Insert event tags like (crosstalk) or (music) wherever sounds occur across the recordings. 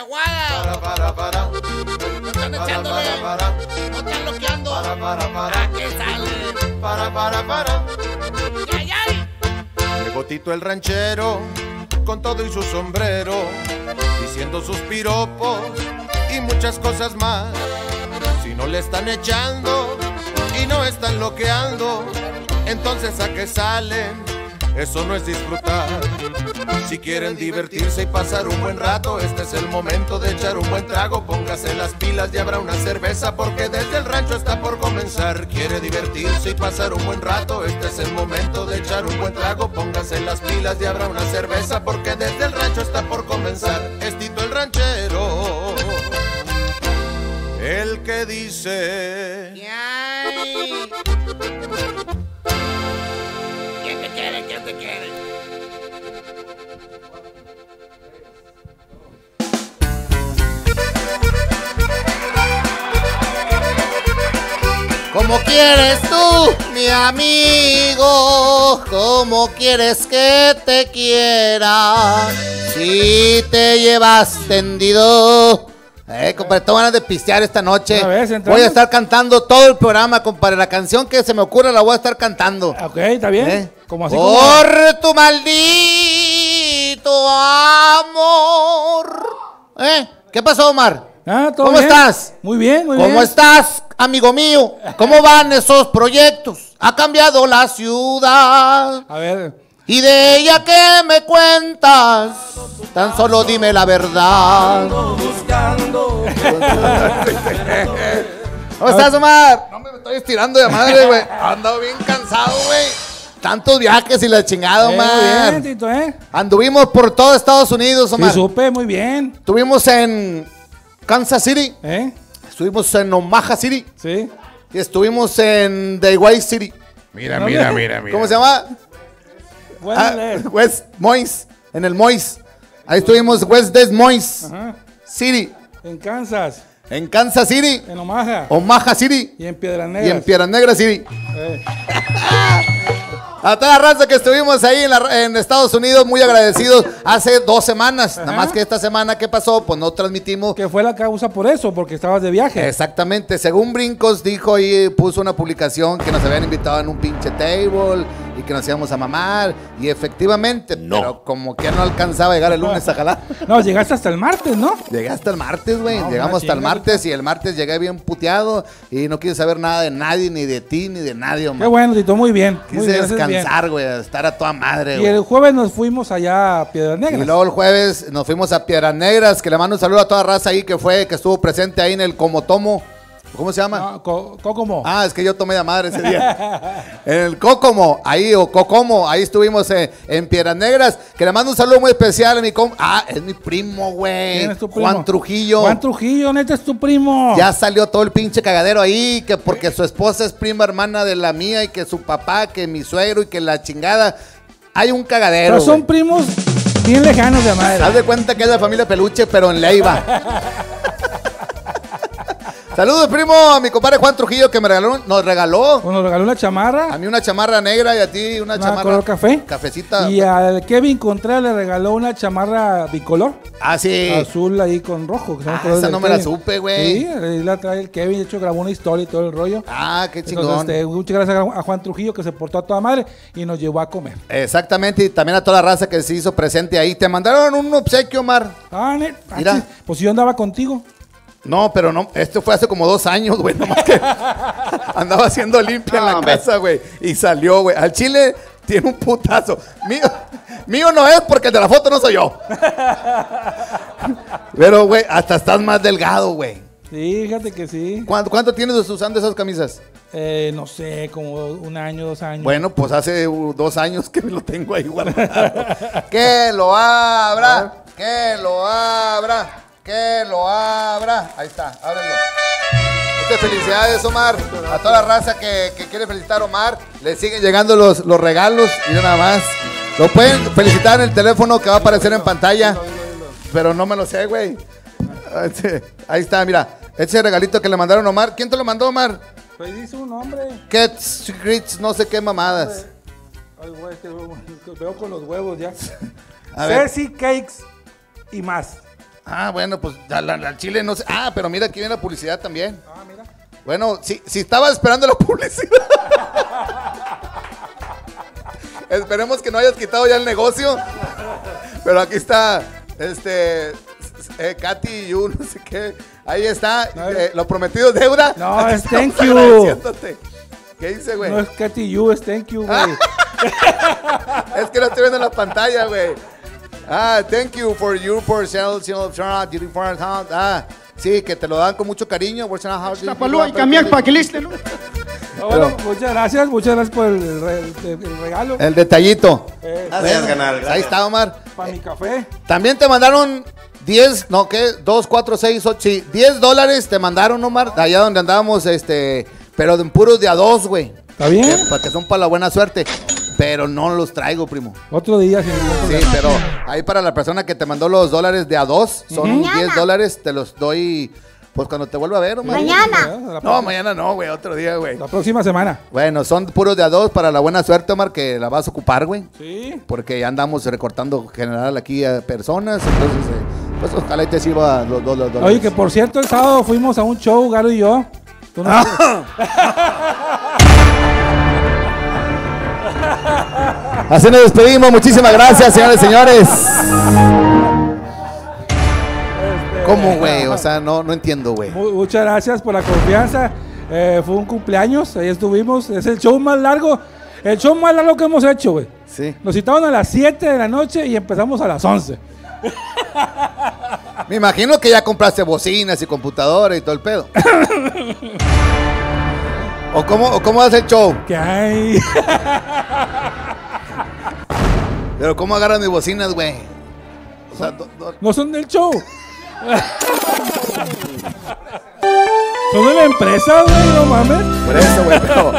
aguada. Para, para, para. No están echándole. No están loqueando. para, para, para. ¿A qué sale? Para, para, para. ¡Ay, ay! Llegó Tito el ranchero con todo y su sombrero, diciendo sus piropos y muchas cosas más. Si no le están echando y no están loqueando, entonces a qué salen. Eso no es disfrutar. Si quieren divertirse y pasar un buen rato, este es el momento de echar un buen trago. Póngase las pilas y habrá una cerveza porque desde el rancho está por comenzar. Quiere divertirse y pasar un buen rato, este es el momento de echar un buen trago. Póngase las pilas y habrá una cerveza porque desde el rancho está por comenzar. Es Tito el ranchero, el que dice. ¿Cómo quieres tú, mi amigo? ¿Cómo quieres que te quiera? Si te llevas tendido. Eh, compadre, tengo ganas de pistear esta noche. Vez, voy a estar cantando todo el programa, compadre. La canción que se me ocurra la voy a estar cantando. Ok, está bien. ¿Eh? Como así como. Por tu maldito amor. ¿Eh? ¿Qué pasó, Omar? Ah, ¿todo ¿Cómo bien? estás? Muy bien, muy ¿Cómo bien. estás, amigo mío? ¿Cómo van esos proyectos? Ha cambiado la ciudad. A ver, Y de ella que me cuentas, tan solo dime la verdad. ¿Cómo estás, Omar? No me estoy estirando de madre, güey. Ando bien cansado, güey. Tantos viajes y la chingada, eh, muy Omar. bien, Tito, ¿eh? Anduvimos por todo Estados Unidos, Sí, Omar. supe, muy bien. Estuvimos en Kansas City, ¿Eh? estuvimos en Omaha City Sí. y estuvimos en Dewey City. Mira, mira, mira, mira. ¿Cómo se llama? Ah. West Moines, en el Mois. Ahí estuvimos West Des Moines Ajá. City, En Kansas, en Kansas City, en Omaha Omaha City y en Piedras y Negras. en Piedras Negras City. Eh, (laughs) A toda la raza que estuvimos ahí en, la- en Estados Unidos, muy agradecidos hace dos semanas. Nada más que esta semana que pasó, pues no transmitimos. que fue la causa por eso, porque estabas de viaje. Exactamente, según Brincos dijo y puso una publicación que nos habían invitado en un pinche table y que nos íbamos a mamar. Y efectivamente, pero como que no alcanzaba a llegar el lunes a jalar. (laughs) No, llegaste hasta el martes, ¿no? Llegué hasta el martes, güey. No, Llegamos hasta el martes y el martes llegué bien puteado y no quise saber nada de nadie, ni de ti, ni de nadie, Qué hombre. bueno, Tito, muy bien. Quise bien. descansar, güey, estar a toda madre, Y el jueves nos fuimos allá a Piedras Y Negras. luego el jueves nos fuimos a Piedras Negras, que le mando un saludo a toda raza ahí que fue, que estuvo presente ahí en el Comotomo. ¿Cómo se llama? No, Co- Cocomo. Ah, es que yo tomé de madre ese día. en (laughs) el Cocomo, ahí, o Cocomo, ahí estuvimos eh, en Piedras Negras. Que le mando un saludo muy especial a mi com Ah, es mi primo, güey. ¿Quién es tu primo? Juan Trujillo. Juan Trujillo, neta es tu primo. Ya salió todo el pinche cagadero ahí, que porque su esposa es prima hermana de la mía y que su papá, que mi suegro y que la chingada. Hay un cagadero. Pero son primos bien lejanos de madre. Haz de cuenta que es la familia Peluche, pero en Leiva. (laughs) Saludos, primo, a mi compadre Juan Trujillo que me regaló, nos regaló nos regaló una chamarra. a mí una chamarra negra y a ti una, Una chamarra color café. Cafecita. Y al Kevin Contreras le regaló una chamarra bicolor. Ah, sí. Azul ahí con rojo. que son Ah, esa no me la supe, güey. Sí, ahí la trae el Kevin. De hecho, grabó una historia y todo el rollo. Ah, qué Entonces, chingón. este, muchas gracias a Juan Trujillo que se portó a toda madre y nos llevó a comer. Exactamente, y también a toda la raza que se hizo presente ahí. Te mandaron un obsequio, Omar. Ah, net. Ah, Mira. Pues yo andaba contigo. No, pero no, esto fue hace como dos años, güey, nomás que (laughs) andaba haciendo limpia en la hombre. casa, güey, y salió, güey. Al chile tiene un putazo. Mío, mío no es porque el de la foto no soy yo. (laughs) Pero, güey, hasta estás más delgado, güey. Sí, fíjate que sí. ¿Cuánto, cuánto tienes usando esas camisas? Eh, no sé, como un año, dos años. Bueno, pues hace dos años que lo tengo ahí guardado. (laughs) que lo abra, que lo abra, que lo abra. Ahí está, ábrelo. Muchas felicidades, Omar. A toda la raza que, que quiere felicitar a Omar, le siguen llegando los, los regalos y nada más. Lo pueden felicitar en el teléfono que va a aparecer en pantalla. Pero no me lo sé, güey. Ahí está, mira. Ese regalito que le mandaron a Omar. ¿Quién te lo mandó, Omar? Pues dice un nombre. Cat Secrets, no sé qué mamadas. Ay, güey, que veo- veo con los huevos ya. (laughs) A ver. Ceci Cakes y más. Ah, bueno, pues la chile no sé. Ah, pero mira, aquí viene la publicidad también. Ah, mira. Bueno, si, si estaba esperando la (laughs) publicidad. Esperemos que no hayas quitado ya el negocio. Pero aquí está, este, eh, Katy Yu, (laughs) no sé qué. Ahí está, eh, lo prometido deuda. No, Aquí es thank you. ¿Qué dice, güey? No es Katy You, es thank you, güey. (laughs) Es que lo estoy viendo en la pantalla, güey. Ah, thank you for your personal, Ah, sí, que te lo dan con mucho cariño. Tapalúa y cambiar para que liste, ¿no? (laughs) Ah, bueno, muchas gracias, muchas gracias por el, re- el- el regalo. El detallito. Eh, Gracias, canal. Ahí está, Omar. para mi café. También te mandaron 10, no, ¿qué? 2, 4, 6, 8, sí, 10 dólares te mandaron, Omar, allá donde andábamos, este, pero de puros de a dos, güey. ¿Está bien? Que- Para que son para la buena suerte. Pero no los traigo, primo. Otro día sin ningún Sí, problema. pero ahí para la persona que te mandó los dólares de a dos, son 10 dólares, te los doy, pues cuando te vuelva a ver, Omar. Mañana. La, No, mañana no, güey, otro día, güey. la próxima semana. Bueno, son puros de a dos para la buena suerte, Omar, que la vas a ocupar, güey. Sí. Porque ya andamos recortando general aquí a personas, entonces, eh, pues ojalá y te sirva los dos los dólares. Oye, que por cierto, el sábado fuimos a un show, Galo y yo. ¿Tú no- (laughs) Así nos despedimos, muchísimas gracias, señores y señores. ¿Cómo, güey? O sea, no, no entiendo, güey. Mu- Muchas gracias por la confianza. Eh, fue un cumpleaños, ahí estuvimos. Es el show más largo, el show más largo que hemos hecho, güey. Sí. Nos citaron a las 7 de la noche y empezamos a las 11. Me imagino que ya compraste bocinas y computadora y todo el pedo. (laughs) ¿O cómo, o cómo hace el show? ¿Qué hay? (laughs) Pero ¿cómo agarran mis bocinas, güey? O sea, do- do- No son del show. son de la empresa, güey, no mames. por eso, güey. Pero,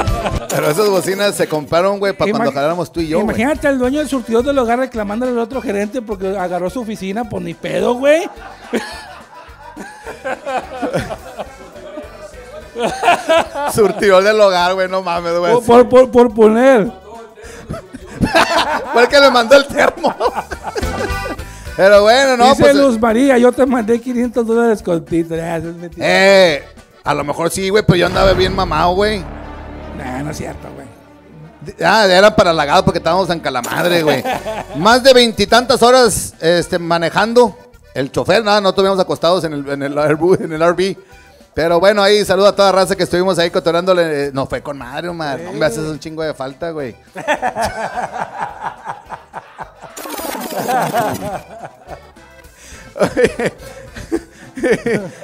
pero esas bocinas se compraron, güey, para cuando jaláramos tú y yo. Imagínate al dueño del surtidor del hogar reclamándole al otro gerente porque agarró su oficina, pues ni pedo, güey. (laughs) Surtidor del hogar, güey, no mames, güey. Por, por, por- por poner. (laughs) Fue el que le mandó el termo. (laughs) Pero bueno, no, Dice pues. Luz María, yo te mandé 500 dólares con Tito. Eh, a lo mejor sí, güey, pero yo andaba bien mamado, güey. Nah, no es cierto, güey. Ah, era para lagado porque estábamos en Calamadre, güey. Más de veintitantas horas este, manejando. El chofer, nada, no tuvimos acostados en el, en el, RV, en el RV. Pero bueno, ahí saludo a toda raza que estuvimos ahí cotorándole. No, fue con madre, Omar. No me haces un chingo de falta, güey. (laughs)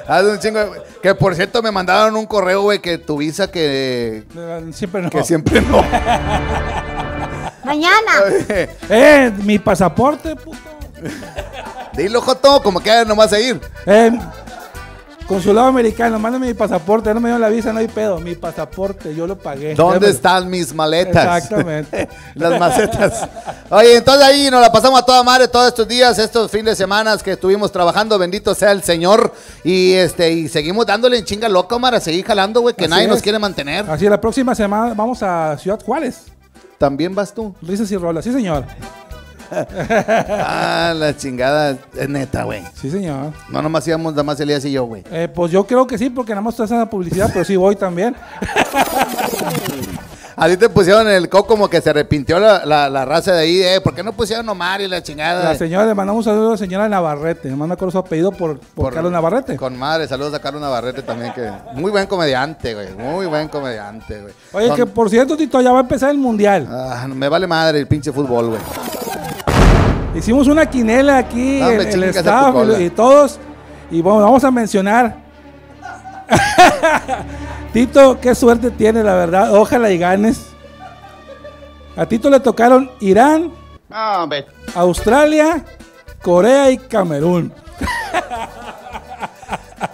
Hace un chingo de- Que por cierto me mandaron un correo, güey, que tu visa que, Siempre no. que siempre no. Mañana. (laughs) Eh, mi pasaporte, puto. Dilo, Joto, como que nomás a ir. Eh, consulado americano, mándame mi pasaporte. No me dio la visa, no hay pedo. Mi pasaporte, yo lo pagué. ¿Dónde están mis maletas? Exactamente. (laughs) Las macetas. Oye, entonces ahí nos la pasamos a toda madre todos estos días, estos fines de semana que estuvimos trabajando, bendito sea el Señor. Y este, y seguimos dándole en chinga loca, Omar, a seguir jalando, güey, que Así nadie es. nos quiere mantener. Así, la próxima semana vamos a Ciudad Juárez. También vas tú. Risas y rolas. Sí, señor. (laughs) Ah, la chingada, es neta, güey. Sí, señor. No nomás íbamos, nada más Elías y yo, güey. Eh, pues yo creo que sí, porque nada más está esa publicidad, pero sí voy también. (laughs) A ti te pusieron el coco como que se arrepintió la, la, la raza de ahí, eh, ¿por qué no pusieron Omar y la chingada? La señora, le mandamos un saludo a la señora Navarrete. Nomás me acuerdo su apellido por, por, Por- Carlos Navarrete. Con madre, saludos a Carlos Navarrete también, que muy buen comediante, güey. Muy buen comediante, güey. Oye, Con- que por cierto, Tito, ya va a empezar el mundial. Ah, me vale madre el pinche fútbol, güey. Hicimos una quinela aquí, hombre, el, el staff y, y todos. Y bueno, vamos a mencionar. (laughs) Tito, qué suerte tiene, la verdad. Ojalá y ganes. A Tito le tocaron Irán. Australia, Corea y Camerún.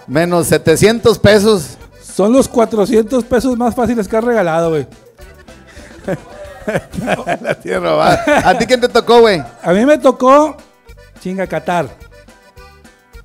Menos 700 pesos. Son los 400 pesos más fáciles que has regalado, güey. (laughs) La tierra robada. ¿A ti quién te tocó, güey? A mí me tocó chinga Qatar,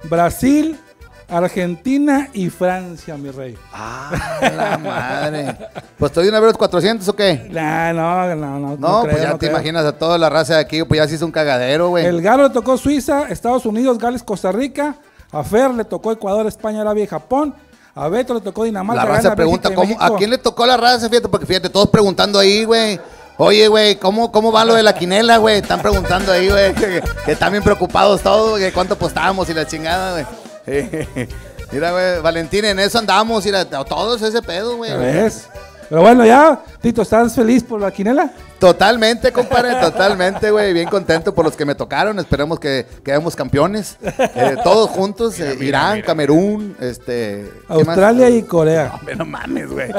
Brasil, Argentina y Francia, mi rey. Ah, la madre. Pues te doy una vez los 400 o qué? Nah, no, no, no. No, creo, pues ya no te creo. imaginas a toda la raza de aquí, pues ya se hizo un cagadero, güey. El Galo le tocó Suiza, Estados Unidos, Gales, Costa Rica, A Fer le tocó Ecuador, España, Arabia y Japón. A Beto le tocó Dinamarca. La raza pregunta, ¿cómo, ¿a quién le tocó la raza? Fíjate, porque fíjate, todos preguntando ahí, güey. Oye, güey, ¿cómo, ¿cómo va lo de la quinela, güey? Están preguntando ahí, güey, que, que están bien preocupados todos, que cuánto apostábamos y la chingada, güey. (laughs) Mira, güey, Valentín, en eso andamos, mira, todos ese pedo, güey. Pero bueno, ya, Tito, ¿estás feliz por la quinela? Totalmente, compadre, totalmente, güey. Bien contento por los que me tocaron. Esperemos que quedemos campeones. Eh, todos juntos, eh, Irán, Camerún, este... Australia y Corea. Hombre, no mames, güey.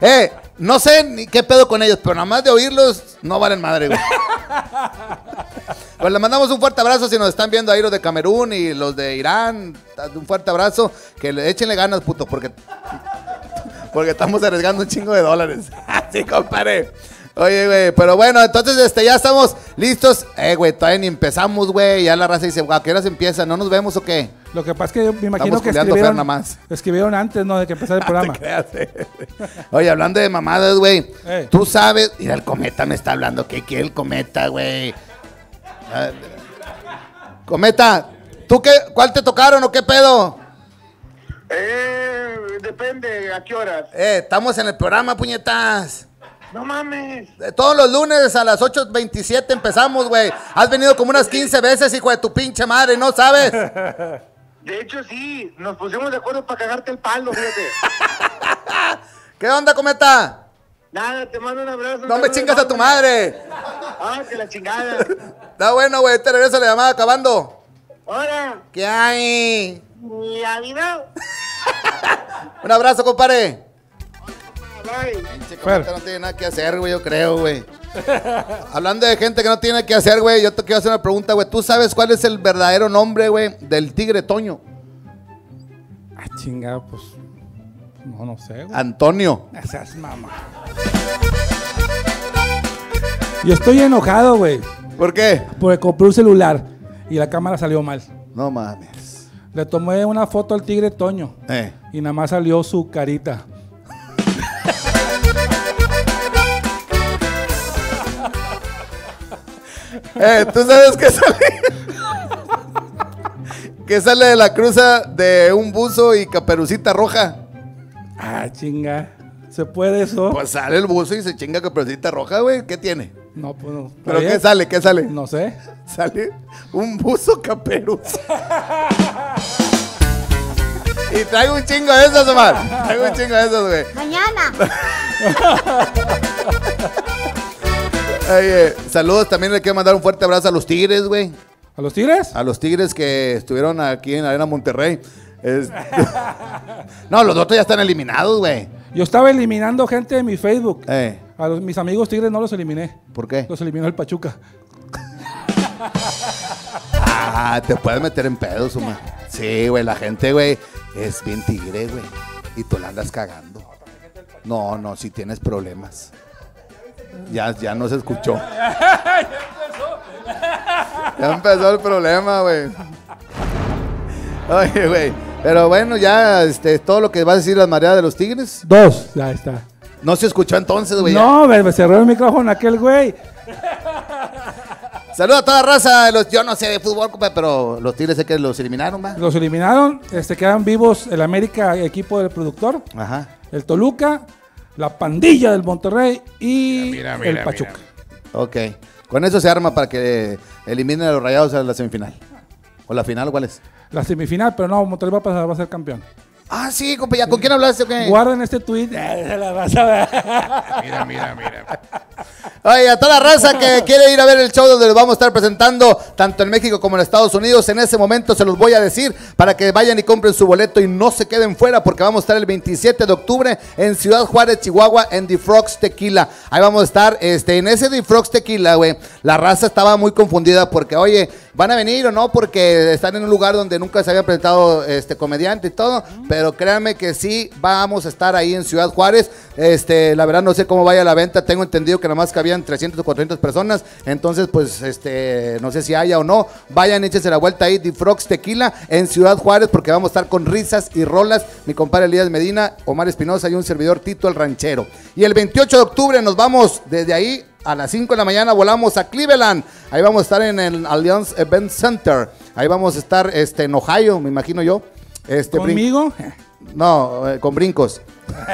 eh, no sé ni qué pedo con ellos, pero nada más de oírlos, no valen madre, güey. (laughs) Pues le mandamos un fuerte abrazo si nos están viendo ahí los de Camerún y los de Irán. Un fuerte abrazo. Que le échenle ganas, puto, porque, porque estamos arriesgando un chingo de dólares. (laughs) Así, compadre. Oye, güey, pero bueno, entonces este, ya estamos listos. Eh, güey, todavía ni empezamos, güey. Ya la raza dice, ¿a qué hora se empieza? ¿No nos vemos o qué? Lo que pasa es que yo me imagino Estamos que escribieron, nada más. escribieron antes, ¿no? De que empezara el (laughs) programa. Eh. Oye, hablando de mamadas, güey. Ey. Tú sabes. Mira, el cometa me está hablando. ¿Qué quiere el cometa, güey? Ah, Cometa, ¿tú qué? ¿Cuál te tocaron o qué pedo? Eh, depende a qué horas. Eh, estamos en el programa, puñetas. No mames. Eh, Todos los lunes a las 8.27 empezamos, güey. Has venido como unas 15 veces, hijo de tu pinche madre, ¿no sabes? (laughs) De hecho, sí, nos pusimos de acuerdo para cagarte el palo, fíjate. (laughs) ¿Qué onda, cometa? Nada, te mando un abrazo. No me chingas a tu madre. Ah, que la chingada. Está bueno, güey. Te regreso la llamada acabando. Ahora, ¿Qué hay? mi vida. (laughs) Un abrazo, compadre. Pinche cometa no tiene nada que hacer, güey, yo creo, güey. Hablando de gente que no tiene que hacer, güey, yo te quiero hacer una pregunta, güey. ¿Tú sabes cuál es el verdadero nombre, güey, del tigre Toño? Ah, chingada, pues. No, no sé, güey. Antonio. Esas mamá. Yo estoy enojado, güey. ¿Por qué? Porque compré un celular y la cámara salió mal. No mames. Le tomé una foto al tigre Toño Eh. y nada más salió su carita. (laughs) Eh, ¿tú sabes qué sale? ¿Qué sale de la cruza de un buzo y caperucita roja? Ah, chinga. ¿Se puede eso? Pues sale el buzo y se chinga caperucita roja, güey. ¿Qué tiene? no, pues no. ¿Pero ¿Está qué sale? ¿Qué sale? No sé. Sale un buzo caperuza. y traigo un chingo de esos, Omar. Traigo un chingo de esos, güey. Mañana. (laughs) Oye, saludos. También le quiero mandar un fuerte abrazo a los Tigres, güey. ¿A los tigres? A los Tigres que estuvieron aquí en Arena Monterrey. Es- (laughs) no, los otros ya están eliminados, güey. Yo estaba eliminando gente de mi Facebook. Eh, A los- mis amigos tigres no los eliminé. ¿Por qué? Los eliminó el Pachuca. Ah, te puedes meter en pedos, Omar. Sí, güey, la gente, güey, es bien tigre, güey. Y tú la andas cagando. No, no, si tienes problemas. Ya, ya no se escuchó. (laughs) Ya empezó el problema, güey. Oye, güey. Pero bueno, ya, este, todo lo que va a decir las mareadas de los tigres. Dos. Ya está. No se escuchó entonces, güey. No, me, me cerró el micrófono aquel güey. (laughs) Saludos a toda raza. Los, yo no sé de fútbol, pero los tigres sé que los eliminaron, va. Los eliminaron. Este, quedan vivos el América, equipo del productor. Ajá. El Toluca. La pandilla del Monterrey. Y Mira, mira, el mira, Pachuca. Ok. Con eso se arma para que eliminen a los rayados a la semifinal. ¿O la final cuál es? La semifinal, pero no, Monterrey va a pasar, va a ser campeón. Ah, sí, compa, ¿ya con quién hablaste o qué? Guarden este tweet. eh, la raza. (laughs) Mira, mira, mira. Oye, a toda la raza que quiere ir a ver el show donde los vamos a estar presentando, tanto en México como en Estados Unidos, en ese momento se los voy a decir para que vayan y compren su boleto y no se queden fuera, porque vamos a estar el 27 de octubre en Ciudad Juárez, Chihuahua, en The Frogs Tequila. Ahí vamos a estar, este, en ese The Frogs Tequila, güey. La raza estaba muy confundida porque, oye, ¿van a venir o no? Porque están en un lugar donde nunca se había presentado este comediante y todo, pero créanme que sí, vamos a estar ahí en Ciudad Juárez. Este, la verdad no sé cómo vaya la venta. Tengo entendido que nada más cabían 300 o 400 personas. Entonces, pues, este, no sé si haya o no. Vayan, échense la vuelta ahí. Frogs Tequila en Ciudad Juárez porque vamos a estar con risas y rolas. Mi compadre Elías Medina, Omar Espinosa y un servidor Tito el Ranchero. Y el 28 de octubre nos vamos desde ahí a las 5 de la mañana volamos a Cleveland. Ahí vamos a estar en el Allianz Event Center. Ahí vamos a estar este, en Ohio, me imagino yo. Este, ¿Conmigo? No, eh, con brincos. (laughs)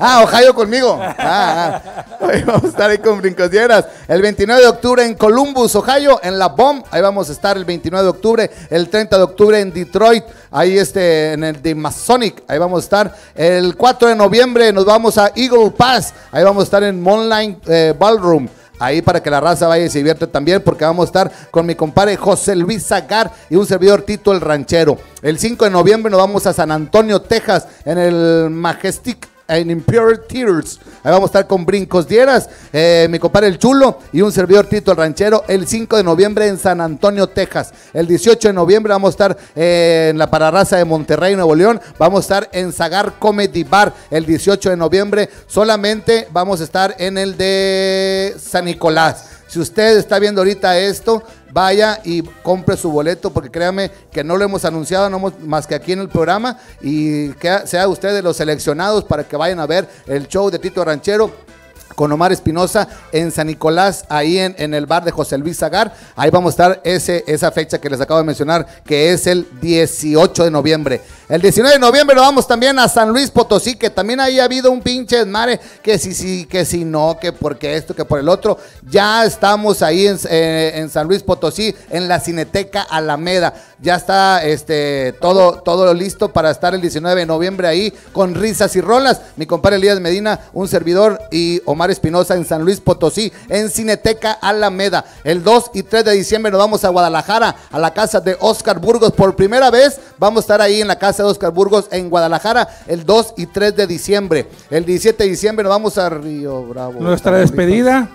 ah, Ohio conmigo. Ah, ah. Ahí vamos a estar ahí con brincosieras. El 29 de octubre en Columbus, Ohio, en la BOM. Ahí vamos a estar el 29 de octubre. El 30 de octubre en Detroit. Ahí este, en el de Masonic. Ahí vamos a estar. El 4 de noviembre nos vamos a Eagle Pass. Ahí vamos a estar en Monline eh, Ballroom. Ahí para que la raza vaya y se divierta también, porque vamos a estar con mi compadre José Luis Zagar y un servidor Tito el Ranchero. El 5 de noviembre nos vamos a San Antonio, Texas, en el Majestic en Imperial Theaters. Ahí vamos a estar con Brincos Dieras, eh, mi compadre El Chulo y un servidor Tito el Ranchero el 5 de noviembre en San Antonio, Texas. El 18 de noviembre vamos a estar eh, en la Pararraza de Monterrey, Nuevo León. Vamos a estar en Zagar Comedy Bar el 18 de noviembre. Solamente vamos a estar en el de San Nicolás. Si usted está viendo ahorita esto, vaya y compre su boleto, porque créame que no lo hemos anunciado no más que aquí en el programa, y que sea usted de los seleccionados para que vayan a ver el show de Tito Ranchero con Omar Espinosa en San Nicolás, ahí en, en el bar de José Luis Zagar. Ahí vamos a estar ese, esa fecha que les acabo de mencionar, que es el 18 de noviembre. El 19 de noviembre nos vamos también a San Luis Potosí, que también ahí ha habido un pinche desmadre, que si sí, que si no, que porque esto, que por el otro. Ya estamos ahí en, eh, en San Luis Potosí, en la Cineteca Alameda. Ya está este, todo, todo listo para estar el 19 de noviembre ahí con risas y rolas. Mi compadre Elías Medina, un servidor, y Omar Espinosa en San Luis Potosí, en Cineteca Alameda. El 2 y 3 de diciembre nos vamos a Guadalajara, a la casa de Oscar Burgos. Por primera vez vamos a estar ahí en la casa de Oscar Burgos en Guadalajara el 2 y 3 de diciembre. El 17 de diciembre nos vamos a Río Bravo. Nuestra despedida.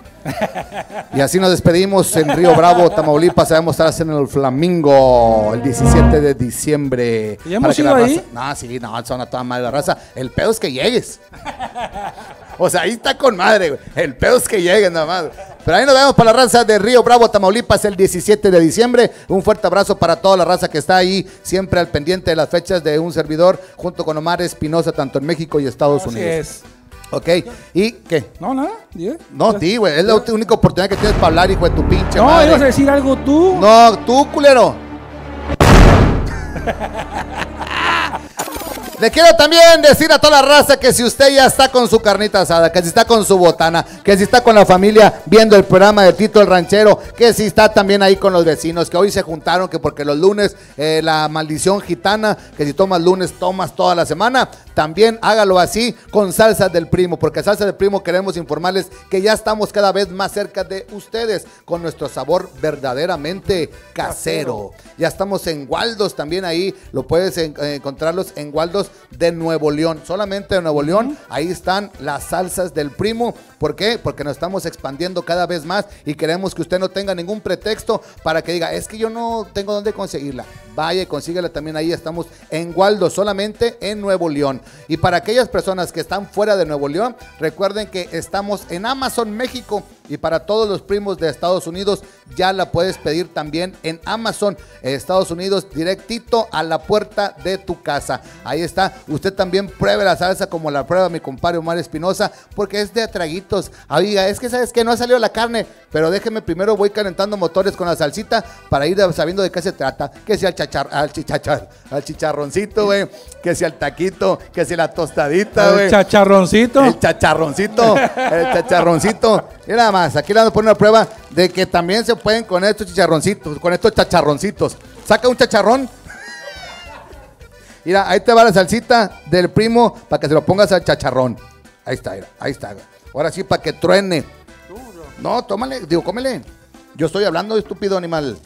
Y así nos despedimos en Río Bravo, Tamaulipas. Vamos a estar en el Flamingo el 17 de diciembre. ¿Ya hemos ido ahí? raza- No, sí, no, son a toda madre la raza. El pedo es que llegues. O sea, ahí está con madre, güey. El pedo es que lleguen nada más. Pero ahí nos vemos para la raza de Río Bravo, Tamaulipas, el 17 de diciembre. Un fuerte abrazo para toda la raza que está ahí, siempre al pendiente de las fechas de un servidor, junto con Omar Espinosa, tanto en México y Estados Así Unidos. es. Ok, ¿y qué? No, nada. ¿ya? No, ti, güey. Es la única oportunidad que tienes para hablar, hijo de tu pinche No, madre. ibas a decir algo tú. No, tú, culero. (laughs) Le quiero también decir a toda la raza que si usted ya está con su carnita asada, que si está con su botana, que si está con la familia viendo el programa de Tito el Ranchero, que si está también ahí con los vecinos, que hoy se juntaron, que porque los lunes eh, la maldición gitana, que si tomas lunes tomas toda la semana, también hágalo así con salsa del primo, porque salsa del primo queremos informarles que ya estamos cada vez más cerca de ustedes con nuestro sabor verdaderamente casero. Ya estamos en Waldos también ahí, lo puedes eh, encontrarlos en Waldos de Nuevo León, solamente de Nuevo León, ahí están las salsas del primo. ¿Por qué? Porque nos estamos expandiendo cada vez más y queremos que usted no tenga ningún pretexto para que diga, es que yo no tengo dónde conseguirla. Vaya y consíguela también ahí, estamos en Waldo, solamente en Nuevo León. Y para aquellas personas que están fuera de Nuevo León, recuerden que estamos en Amazon México y para todos los primos de Estados Unidos ya la puedes pedir también en Amazon Estados Unidos directito a la puerta de tu casa. Ahí está. Usted también pruebe la salsa como la prueba mi compadre Omar Espinosa porque es de traguitos. Ah, diga, es que sabes que no ha salido la carne, pero déjeme primero voy calentando motores con la salsita para ir sabiendo de qué se trata. Que sea al, chachar, al, chichachar, al chicharroncito, güey. Que sea el taquito, que sea la tostadita, El güey. chacharroncito. El chacharroncito, el chacharroncito. Y nada más, aquí le vamos a poner una prueba de que también se pueden con estos chicharroncitos, con estos chacharroncitos. Saca un chacharrón. Mira, ahí te va la salsita del primo para que se lo pongas al chacharrón. Ahí está, mira, ahí está. Ahora sí, para que truene. No, tómale, digo, cómele. Yo estoy hablando, estúpido animal.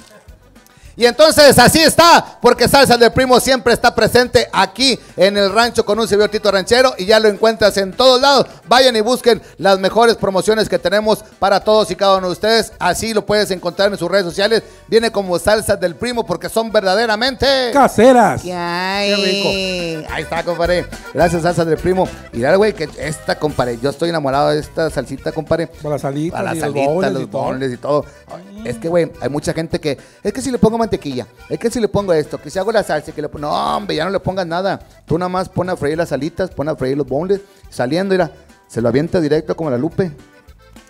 Y entonces así está, porque Salsa del Primo siempre está presente aquí en el rancho con un servidor Tito Ranchero y ya lo encuentras en todos lados. Vayan y busquen las mejores promociones que tenemos para todos y cada uno de ustedes. Así lo puedes encontrar en sus redes sociales. Viene como Salsa del Primo porque son verdaderamente... Caseras. Qué rico. Ahí está, compadre. Gracias, salsa del primo. Y dale, güey, que esta, compadre, yo estoy enamorado de esta salsita, compadre. Para las y los y todo. boneless y todo. Es que, güey, hay mucha gente que. Es que si le pongo mantequilla, es que si le pongo esto, que si hago la salsa, que le pongo. No, hombre, ya no le pongas nada. Tú nada más pon a freír las salitas, pon a freír los boneless, saliendo, mira, se lo avienta directo como la lupe.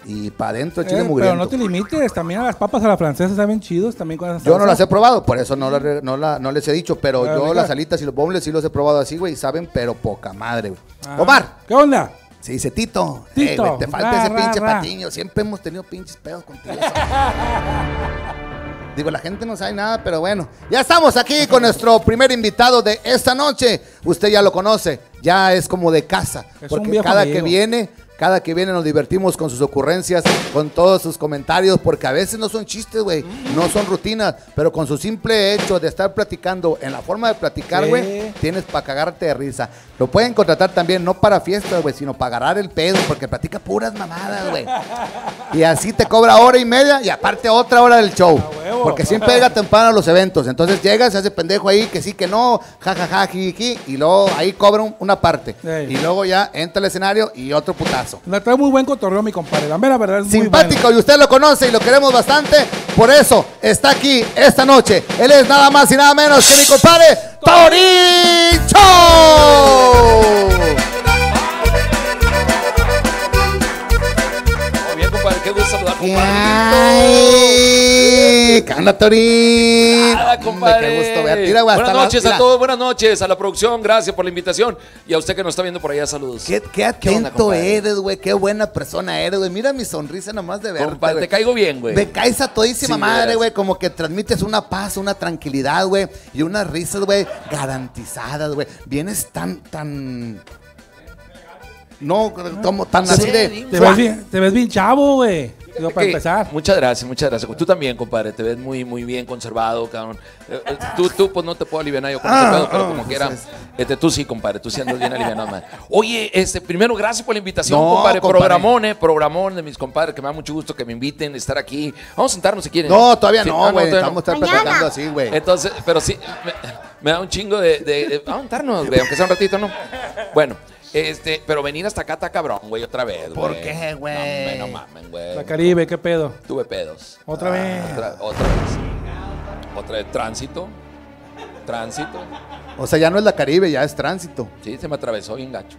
Y para adentro, chile Eh, pero no te limites, también a las papas a la francesa saben chidos también con esa Yo no las he probado, por eso no, la no, la- no les he dicho, pero yo rica. las salitas y los boneless sí los he probado así, güey, saben, pero poca madre, güey. Ah. Omar, ¿Qué onda? se dice Tito. Tito. Eh, güey, te falta Ra, ese ra, pinche ra. patiño. Siempre hemos tenido pinches pedos contigo. (laughs) Digo, la gente no sabe nada, pero bueno. Ya estamos aquí con nuestro primer invitado de esta noche. Usted ya lo conoce, ya es como de casa. Es un porque viejo cada que viene, cada que viene nos divertimos con sus ocurrencias, con todos sus comentarios, porque a veces no son chistes, güey, no son rutinas, pero con su simple hecho de estar platicando en la forma de platicar, Sí. güey, tienes para cagarte de risa. Lo pueden contratar también, no para fiestas, güey, sino para agarrar el pedo, porque platica puras mamadas, güey. Y así te cobra hora y media y aparte otra hora del show. Porque siempre llega temprano a los eventos. Entonces llega, se hace pendejo ahí, que sí, que no, jajaja, jiji, y luego ahí cobra un- una parte. Y luego ya entra al escenario y otro putazo. Le trae muy buen cotorreo mi compadre. La mera verdad es muy Simpático bueno. y usted lo conoce y lo queremos bastante. Por eso está aquí esta noche. Él es nada más y nada menos que mi compadre Toricho. Muy bien, compadre, qué gusto saludar, compadre. Ay, ¿Qué onda, Tori? Nada, compadre. Qué gusto verte. Mira, güey, buenas la- noches a todos, buenas noches a la producción, gracias por la invitación. Y a usted que nos está viendo por allá, saludos. Qué, atento eres, güey. Qué buena persona eres, güey. Mira mi sonrisa nomás de verte, Compadre, te caigo bien, güey. Me caes a todísima Sí, madre, güey. Como que transmites una paz, una tranquilidad, güey. Y unas risas, güey, garantizadas, güey. Vienes tan, tan. No, como tan así de. Te ves bien, te ves bien chavo, güey. Digo, para Que- empezar. Muchas gracias, muchas gracias. Tú también, compadre, te ves muy, muy bien conservado, cabrón. Eh, eh, Tú, tú, pues no te puedo aliviar yo con Ah, pedo, pero ah, como pues quiera. es- Este, tú sí, compadre, tú sí andas bien aliviado, man. Oye, este, primero, gracias por la invitación, No, compadre. compadre. Programón, eh, programón de mis compadres, que me da mucho gusto que me inviten a estar aquí. Vamos a sentarnos si quieren. No, todavía Sí, no, ah, güey. todavía Estamos estar platicando así, güey. Entonces, pero sí, me, me da un chingo de. de, de- vamos a sentarnos, güey, aunque sea un ratito, ¿no? Bueno, este, pero venir hasta acá está cabrón, güey, otra vez, güey. ¿Por qué, güey? No, no mames, güey. La Caribe, ¿qué pedo? Tuve pedos. Otra vez. Otra, otra vez. Otra vez. Tránsito. Tránsito. O sea, ya no es la Caribe, ya es tránsito. Sí, se me atravesó bien gacho.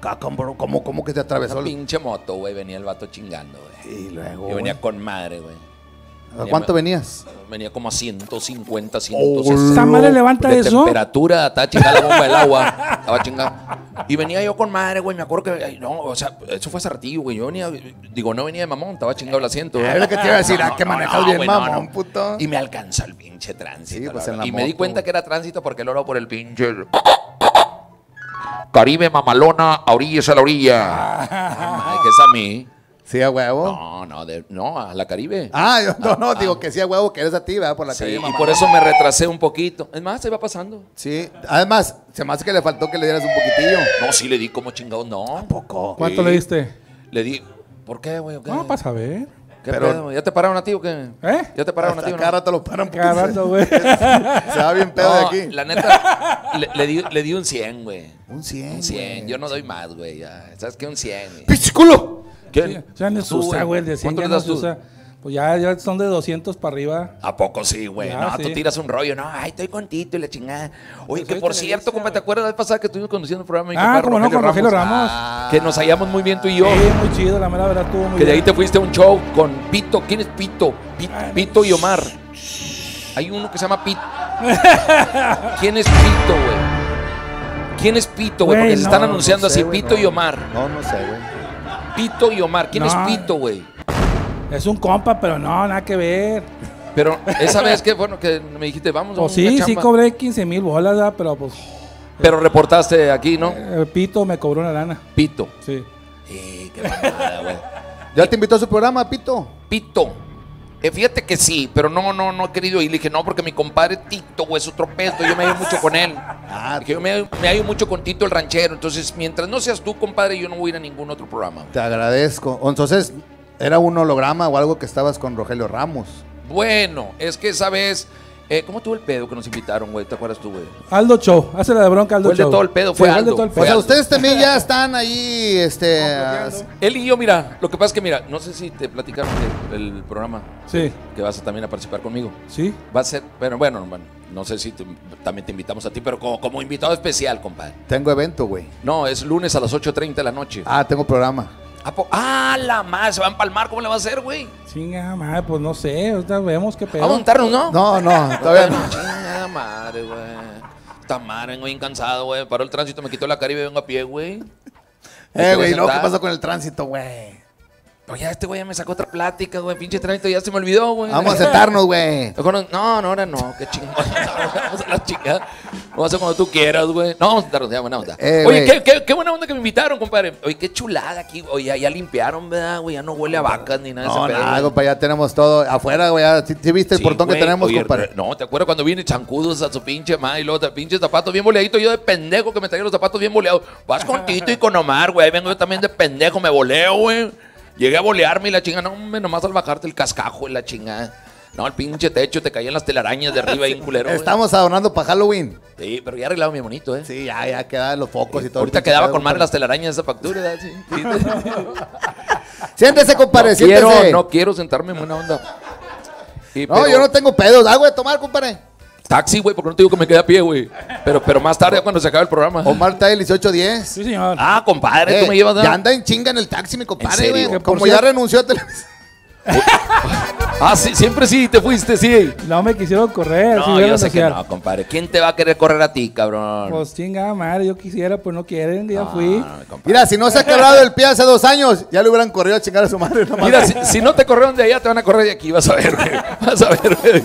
Ca- ¿Cómo, cómo, cómo que te atravesó? El- pinche moto, güey. Venía el vato chingando, güey. Y luego. Yo venía güey. con madre, güey. ¿A cuánto venías? Venía como a 150, Oh, 160. ¿Esa madre levanta de eso? temperatura, estaba chingada la bomba del agua. Estaba chingada. Y venía yo con madre, güey. Me acuerdo que. ay, no, o sea, eso fue hace ratillo, güey. Yo venía. Digo, no venía de mamón, estaba chingado el asiento. Ah, es lo que te iba a decir, ah, que manejas bien, mamón, puto. Y me alcanzó el pinche tránsito. Sí, pues, en la y me di moto, cuenta güey. que era tránsito porque lo oro por el pinche. Caribe Mamalona, a orillas a la orilla. (laughs) Ay, que es a mí. Sí, a huevo. No, no, de- no, a la Caribe. Ah, yo- no, no, digo que sí a huevo, que eres a ti, ¿verdad? Por la Sí, Caribe, y mamá. por eso me retrasé un poquito. Es más, se va pasando. Sí, además, se me hace que le faltó que le dieras un poquitillo. No, sí le di como chingados, no. Poco. ¿Cuánto Sí. le diste? Le di. ¿Por qué, güey? qué? No, para saber. ¿Qué pero- pedo? ¿Ya te pararon a ti o qué? ¿Eh? ¿Ya te pararon a ti o no? cada rato lo paran porque Cada se- rato, güey. (laughs) se va bien pedo de aquí. La neta, le, le di, le di un 100, güey. Un 100. Un 100. güey. Yo no doy más, güey. ¿Sabes qué? Un 100. güey. ¡Pichiculo! ¿Quién? Ya no se Tú, usa, güey. El de 100 ¿Cuánto ya le no das se tú? usa. Pues ya, ya son de 200 para arriba. ¿A poco sí, güey? Ya, No, sí. tú tiras un rollo. No, ay, estoy contito y la chingada. Oye, Pues que soy por cierto, compa, ¿te acuerdas la vez pasada que estuvimos conduciendo el programa? de Ah, como no, con Rogelio Ramos. Ah, Que nos hallamos muy bien tú y yo. Sí, muy chido, la mera verdad estuvo muy Que de ahí bien. te fuiste a un show con Pito. ¿Quién es Pito? Pi- Pito y Omar. Hay uno que se llama Pito. ¿Quién es Pito, güey? ¿Quién es Pito, güey? Porque se están no anunciando sé, así, Pito no. y Omar. No, no sé, güey. Pito y Omar. ¿Quién es. Pito, güey? Es un compa, pero no, nada que ver. Pero esa vez que, bueno, que me dijiste, vamos a Pues una sí, sí cobré 15 mil bolas, ¿verdad? pero pues Pero reportaste aquí, ¿no? el pito me cobró una lana. Pito. Sí. Eh, qué mamada, güey. (laughs) ¿Ya te invitó a su programa, Pito? Pito. Eh, fíjate que sí, pero no, no, no he querido ir. Le dije, no, porque mi compadre Tito, güey, es otro pedo. Yo me hallo mucho con él. Ah, Dije, yo me, me hallo mucho con Tito el ranchero. Entonces, mientras no seas tú, compadre, yo no voy a ir a ningún otro programa. te agradezco. Entonces, ¿era un holograma o algo que estabas con Rogelio Ramos? Bueno, es que esa vez Eh, ¿Cómo tuvo el pedo que nos invitaron, güey? ¿Te acuerdas tú, güey? Aldo Show. Hace la de bronca Aldo Fue el de todo el pedo, Sí, fue de Aldo, todo el fue O sea, ustedes también ya están ahí, este... Él y yo, mira, lo que pasa es que, mira, no sé si te platicaron del programa Sí, que vas a también a participar conmigo. sí. Va a ser, bueno, bueno, bueno, no sé si te- también te invitamos a ti, pero como, como invitado especial, compadre. Tengo evento, güey. No, es lunes a las 8.30 de la noche. Ah, tengo programa. ¿A po- Ah, la más, se va a empalmar, ¿cómo le va a hacer, güey? Chinga madre, pues no sé. Ahorita vemos qué pedo. Vamos a montarnos, ¿no? No, no, (laughs) todavía no. Chingada madre, güey. Esta madre, güey, cansado, güey. Paró el tránsito, me quitó la cara y vengo a pie, güey. Eh, güey, no, ¿qué pasó con el tránsito, güey? Oye, este güey ya me sacó otra plática, güey. Pinche tránsito ya se me olvidó, güey. Vamos a sentarnos, güey. (laughs) No, no, ahora no, qué chingón. (laughs) Vamos a la chingada. Vamos a hacer cuando tú quieras, güey. No, vamos a sentarnos, ya, buena onda. Eh, Oye, qué, qué, qué buena onda que me invitaron, compadre. Oye, qué chulada aquí. Oye, ya, ya limpiaron, ¿verdad, güey? Ya no huele a vacas ni nada de No, ese pedo, nada, güey. compa, ya tenemos todo. Afuera, güey, ¿sí, sí viste el Sí, portón que tenemos, Oye, compadre? No, ¿te acuerdas cuando vine chancudos a su pinche madre y luego te pinches zapatos bien boleaditos? Yo de pendejo que me traía los zapatos bien boleados. Vas con (laughs) Tito y con Omar, güey. Ahí vengo yo también de pendejo, me boleo, güey. Llegué a bolearme y la chinga, no, hombre, nomás al bajarte el cascajo y la chinga. No, el pinche techo, te caían las telarañas de arriba ahí, (laughs) un culero. güey. Estamos adornando para Halloween. Sí, pero ya arreglado mi bonito, ¿eh? Sí, ya, ya quedan los focos y todo. Ahorita quedaba con madre las telarañas de esa factura, ¿verdad? Sí. (laughs) Siéntese, compadre, No siéntese. quiero, no quiero sentarme en buena onda. Y, No, pero- yo no tengo pedos. Agua de tomar, compadre. Taxi, güey, porque no te digo que me quede a pie, güey. Pero, pero más tarde, cuando se acabe el programa. Omar Tail 1810. Sí, señor. Ah, compadre, Eh, tú me llevas a... ya anda en chinga en el taxi, mi compadre, serio? güey. Que por Como ya renunció a televisión. Ah, sí, siempre sí, te fuiste, sí. No me quisieron correr. sí, No, a yo sé que renunciar. no, compadre. ¿Quién te va a querer correr a ti, cabrón? Pues chinga madre, yo quisiera, pues no quieren, ya fui. Ah, compadre. Mira, si no se ha quebrado el pie hace dos años, ya le hubieran corrido a chingar a su madre. nomás. Mira, si, si no te corrieron de allá, te van a correr de aquí, vas a ver, güey. Vas a ver, güey.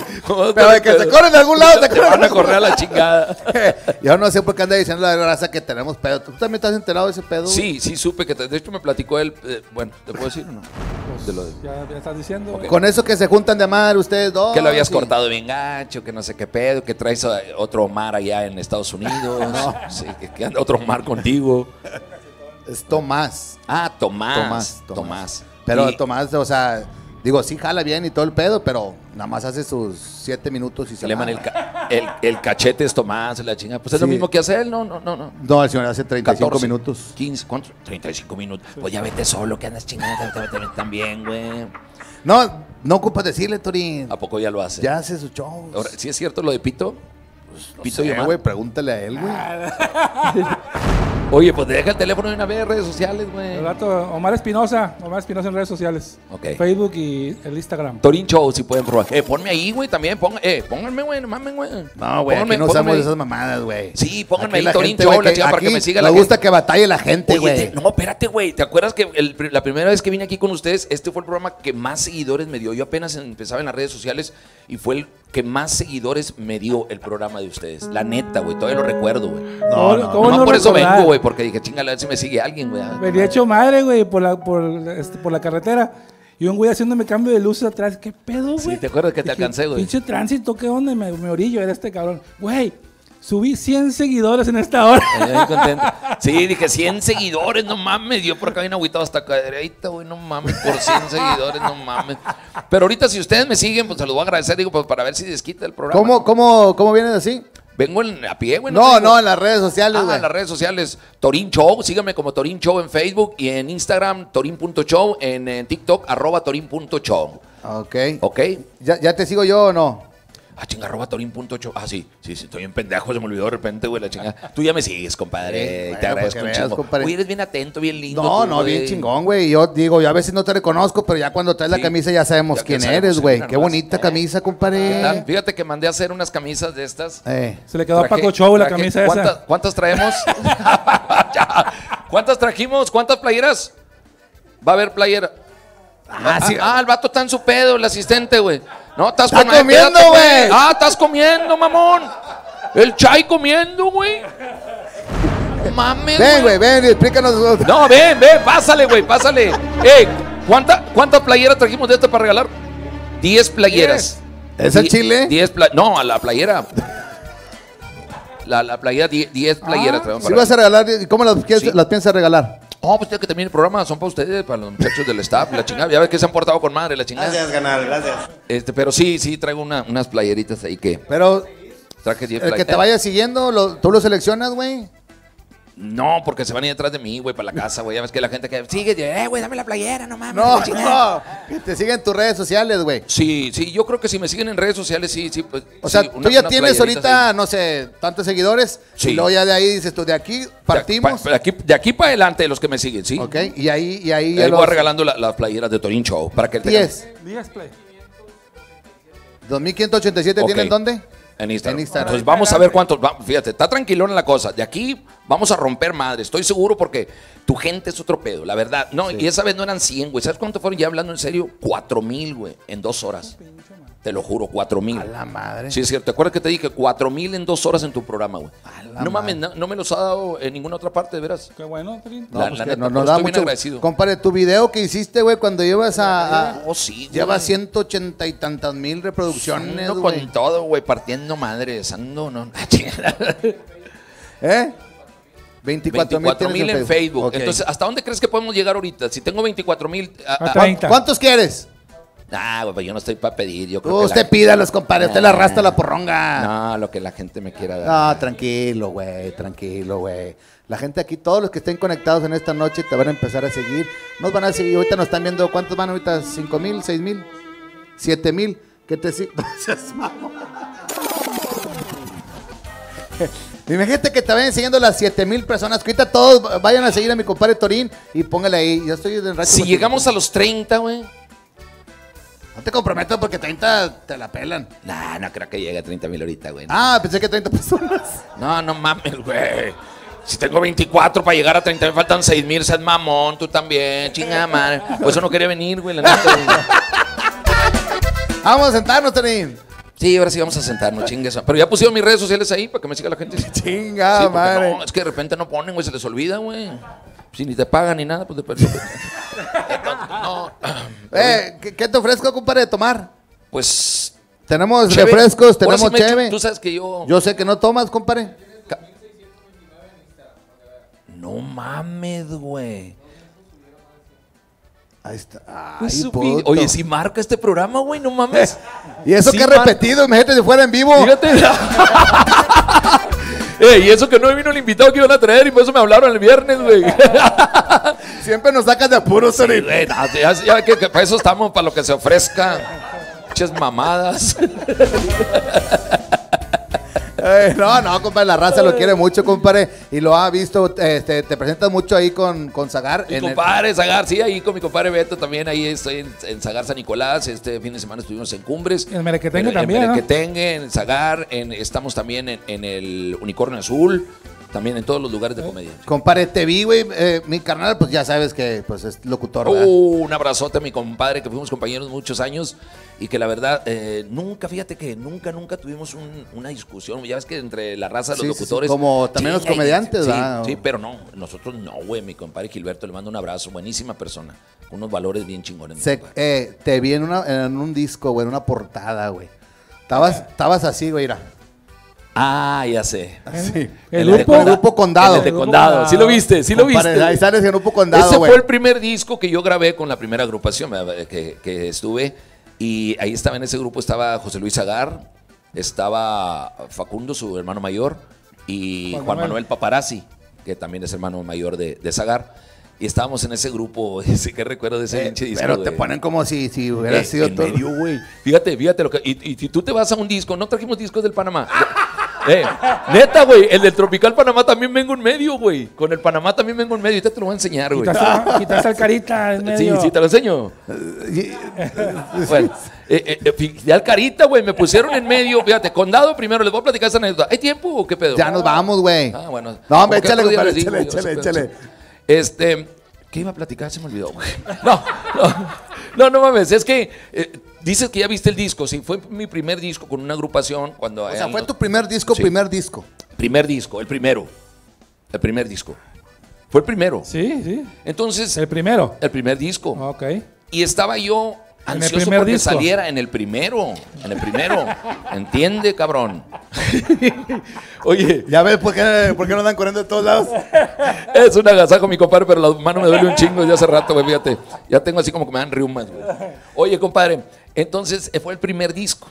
Pero de que te- se corren de algún lado, te te van a correr a la chingada. (laughs) Yo no sé por qué anda diciendo la raza que tenemos pedo. ¿Tú también estás enterado de ese pedo? Sí, sí, supe que... te- de hecho, me platicó él... eh, bueno, ¿te puedo decir o no? De lo de- Ya, ya estás diciendo. Ok. Con eso que se juntan de madre ustedes dos. Que lo habías sí. cortado bien gacho, que no sé qué pedo, que traes a otro Omar allá en Estados Unidos. (laughs) Sí, que, que anda otro Omar contigo. Es Tomás. Ah, Tomás. Tomás. Tomás. Tomás. Pero Y Tomás, o sea, digo, sí jala bien y todo el pedo, pero nada más hace sus siete minutos y se le el, ca- el, el cachete es Tomás, la chinga. Pues es lo mismo que hace él, no, no, no. no. No, el señor hace 35 14, minutos. 15, ¿cuánto? 35 minutos. Pues ya vete solo, que andas chingando también, güey. No, no ocupas decirle, Torín. ¿A poco ya lo hace? Ya hace su show. Ahora, ¿sí es cierto lo de Pito? Pito y Sí, Omar. güey, pregúntale a él, güey. (laughs) Oye, pues deja el teléfono de una vez, redes sociales, güey. El rato, Omar Espinosa, Omar Espinosa en redes sociales. Ok. Facebook y el Instagram. Torin Show, si pueden probar. Eh, ponme ahí, güey, también. Ponga, eh, pónganme, güey, no mames, güey. No, güey, aquí no usamos esas mamadas, güey. Sí, pónganme ahí gente, Show, la chica, para que me siga la Nos gusta gente. que batalle la gente, güey. no, espérate, güey. ¿Te acuerdas que el la primera vez que vine aquí con ustedes, este fue el programa que más seguidores me dio? Yo apenas empezaba en las redes sociales y fue el que más seguidores me dio el programa de ustedes. La neta, güey. Todavía lo recuerdo, güey. No, ¿Cómo- no, cómo Nomás no por eso vengo, güey, porque dije, chingale, a ver si me sigue alguien, güey. ah. Venía hecho madre, güey, por la, por, este, por la carretera. Y un güey haciéndome cambio de luces atrás. ¿Qué pedo, güey? Sí, ¿te acuerdas que te Dije, alcancé, güey? Pinche tránsito, ¿qué onda? Me, me orillo, era este cabrón. Güey, subí 100 seguidores en esta hora. Contento. Sí, dije 100 seguidores, no mames. Yo por acá bien agüitado hasta acá derecha, güey, no mames, por 100 seguidores, no mames. Pero ahorita, si ustedes me siguen, pues se los voy a agradecer, digo, pues para ver si desquita el programa. ¿Cómo, cómo, ¿Cómo vienes así? Vengo en- a pie, güey. No, no, en las redes sociales, Ah, en las redes sociales, Torin Show, síganme como Torin Show en Facebook y en Instagram, Torin.show, en, en TikTok, arroba Torin.show. Ok. ¿Ok? ¿Ya, ¿Ya te sigo yo o no? Ah, chinga, arroba Torin.show. Ah, sí, sí, sí, estoy en pendejo, se me olvidó de repente, güey, la chingada. Tú ya me sigues, compadre, Sí, te bueno, agradezco un chingo. compadre. Oye, eres bien atento, bien lindo. No, tú, no, bien chingón, güey. Yo digo, yo a veces no te reconozco, pero ya cuando traes Sí. la camisa ya sabemos Ya quién sabemos eres, güey. Qué bonita Eh. camisa, ¿Qué tal? compadre. Fíjate que mandé a hacer unas camisas de estas. Eh. Se le quedó a Paco Show la traje- camisa ¿cuántas, esa. ¿Cuántas traemos? (laughs) ¿Cuántas trajimos? ¿Cuántas playeras? Va a haber playera. Ah, sí. Ah, el vato está en su pedo, el asistente, güey. No, estás Está con- comiendo, güey. Ah, estás comiendo, mamón. El chai comiendo, güey. No mames, Ven, güey, ven explícanos. No, ven, ven, pásale, güey, pásale. Ey, ¿cuánta, ¿cuántas playeras trajimos de esta para regalar? Diez playeras. ¿Es el chile? Diez pla- No, a la playera. La, la playera, die- diez playeras traemos Si para vas a regalar, ¿y ¿cómo las, Sí. las piensas regalar? Oh, pues ya que termine el programa, son para ustedes, para los muchachos del staff, la chingada. Ya ves que se han portado con madre, la chingada. Gracias, canal, gracias. Este, pero sí, sí, traigo una- unas playeritas ahí que Pero traje 10 el que te vaya siguiendo, lo- tú lo seleccionas, güey. No, porque se van a ir detrás de mí, güey, para la casa, güey. Ya ves que la gente que sigue, eh, güey, dame la playera, no mames. No, la chingada". no. Que te siguen en tus redes sociales, güey. Sí, sí, yo creo que si me siguen en redes sociales, sí, sí. Pues, O sea, sí, tú ya tienes ahorita, no sé, tantos seguidores. Sí. Y luego ya de ahí dices tú, de aquí partimos. De, aquí, de aquí para adelante, los que me siguen, sí. Ok, y ahí, y ahí Ahí ya voy los regalando la- las playeras de Torin Show para que tengan- 10. 10 play. 2587 Ok. tienen dónde? En Instagram. En Instagram. Entonces vamos a ver cuántos. va- fíjate, está tranquilona la cosa. De aquí vamos a romper madre. Estoy seguro porque tu gente es otro pedo, la verdad. No, y esa vez no eran 100, güey. ¿Sabes cuánto fueron? Ya hablando en serio, 4 mil, güey, en dos horas. Te lo juro, 4 mil. A la madre. Sí, es cierto. ¿Te acuerdas que te dije 4 mil en dos horas en tu programa, güey? la No mames, no, no me los ha dado en ninguna otra parte, de veras. Qué bueno, Trin. No, La- pues la que neta, nos, da estoy bien mucho. agradecido. Compadre, tu video que hiciste, güey, cuando llevas a. a- Oh, sí, Llevas güey. 180 y tantas mil reproducciones, Ando con todo, güey, partiendo madres. Ando, no. (laughs) ¿Eh? 24 mil 24 mil en Facebook. Ok. Entonces, ¿hasta dónde crees que podemos llegar ahorita? Si tengo 24 mil. A 30. ¿Cuántos quieres? Ah, güey, pues yo no estoy para pedir. Yo creo que Usted la- pídalos, compadre. Usted le arrastra la porronga. No, lo que la gente me quiera dar. No, tranquilo, güey, tranquilo, güey. La gente aquí, todos los que estén conectados en esta noche te van a empezar a seguir. Nos van a seguir. Ahorita nos están viendo, ¿cuántos van ahorita? ¿Cinco mil? ¿Seis mil? ¿Siete mil? ¿Qué te? (laughs) (laughs) Imagínate que te vayan siguiendo las siete mil personas. Que ahorita todos vayan a seguir a mi compadre Torín y póngale ahí. Yo estoy en. Si llegamos a los 30, güey. No te comprometo porque 30 te la pelan. Nah, no creo que llegue a 30 mil ahorita, güey. Ah, pensé que 30 personas. No, no mames, güey. Si tengo 24 para llegar a 30, me faltan 6 mil, seas mamón, tú también, chingada madre. Por eso no quería venir, güey, la neta. Vamos a sentarnos, Torín. Sí, ahora sí vamos a sentarnos, chingues. Pero ya pusieron mis redes sociales ahí para que me siga la gente. Sí, Chinga, porque madre. no, es que de repente no ponen, güey, se les olvida, güey. Si ni te pagan ni nada, pues de Entonces, no. Eh, ¿qué, qué te ofrezco, compadre, de tomar? Pues. Tenemos cheve. refrescos, tenemos sí cheve. Tú sabes que yo. Yo sé que no tomas, compadre. No mames, güey. Ahí está. Ay, puto. Oye, si marca este programa, güey, no mames. (laughs) Y eso Sí que he repetido, imagínate si fuera en vivo. Fíjate. (laughs) (laughs) Eh, y eso que no vino el invitado que iban a traer y por eso me hablaron el viernes, güey. (laughs) Siempre nos sacas de apuros, Sí, Torín. güey, no, ya, ya que, que para eso estamos, para lo que se ofrezca. Muchas mamadas. Eh, no, no, compadre, la raza lo quiere mucho, compadre. Y lo ha visto, este, te presentas mucho ahí con, con Zagar. Mi en el- compadre Zagar, sí, ahí con mi compadre Beto también, ahí estoy en, en Zagar San Nicolás, este fin de semana estuvimos en Cumbres. En Merequetengue En- también, En ¿no? Merequetengue, en Zagar, en- estamos también en, en el Unicornio Azul, también en todos los lugares de comedia. Compadre, te vi, güey. eh, mi carnal, pues ya sabes que pues, es locutor, ¿verdad? Uh, un abrazote a mi compadre, que fuimos compañeros muchos años y que la verdad, eh, nunca, fíjate que nunca, nunca tuvimos un- una discusión. Ya ves que entre la raza de los Sí, sí, sí, locutores. como también los comediantes, sí, ¿verdad? Sí, pero no, nosotros no, güey. Mi compadre Gilberto le mando un abrazo, buenísima persona, unos valores bien chingones. mi Se- compadre. eh, te vi en, una- en un disco, güey, en una portada, güey. Estabas, estabas así, güey, mira. Ah, ya sé. Así. El grupo- Conda- El grupo Condado. el de Condado. Sí lo viste, sí lo viste. Ahí sales en Grupo Condado, Ese fue el primer disco que yo grabé con la primera agrupación que, que estuve. Y ahí estaba en ese grupo, estaba José Luis Agar, estaba Facundo, su hermano mayor, y Juan Juan, Manuel. Manuel Paparazzi, que también es hermano mayor de, de Zagar. Y estábamos en ese grupo, (laughs) sí que recuerdo de ese Eh, pinche disco. pero te güey. ponen como si, si hubiera Eh, sido en todo. medio. Fíjate, fíjate lo que. Y, y si tú te vas a un disco, no trajimos discos del Panamá. (laughs) Eh, neta, güey, el del Tropical Panamá también vengo en medio, güey. Con el Panamá también vengo en medio. Ahorita te lo voy a enseñar, güey. Quitaste, quitaste al carita en Sí, medio. sí, te lo enseño. Bueno, eh, eh, eh, ya al carita, güey, me pusieron en medio. Fíjate, condado primero, les voy a platicar esa anécdota. ¿Hay tiempo o qué pedo? Ya nos vamos, güey. Ah, bueno. No, hombre, échale, compadre, échale, échale, échale. Este, ¿qué iba a platicar? Se me olvidó. No, no, no, no mames, es que eh, dices que ya viste el disco. Sí, fue mi primer disco con una agrupación cuando... O sea, fue tu primer disco, Sí. primer disco. Primer disco, el primero. El primer disco. Fue el primero. Sí, sí. Entonces, El primero. el primer disco. Ok. Y estaba yo En el Ansioso primer porque disco. saliera en el primero. En el primero. ¿Entiende, cabrón? (laughs) Oye, Ya ves por qué, por qué nos dan corriendo de todos lados. (laughs) es un agasajo, mi compadre, pero la mano me duele un chingo desde hace rato, güey, fíjate. Ya tengo así como que me dan riumas, güey. Oye, compadre, entonces eh, fue el primer disco.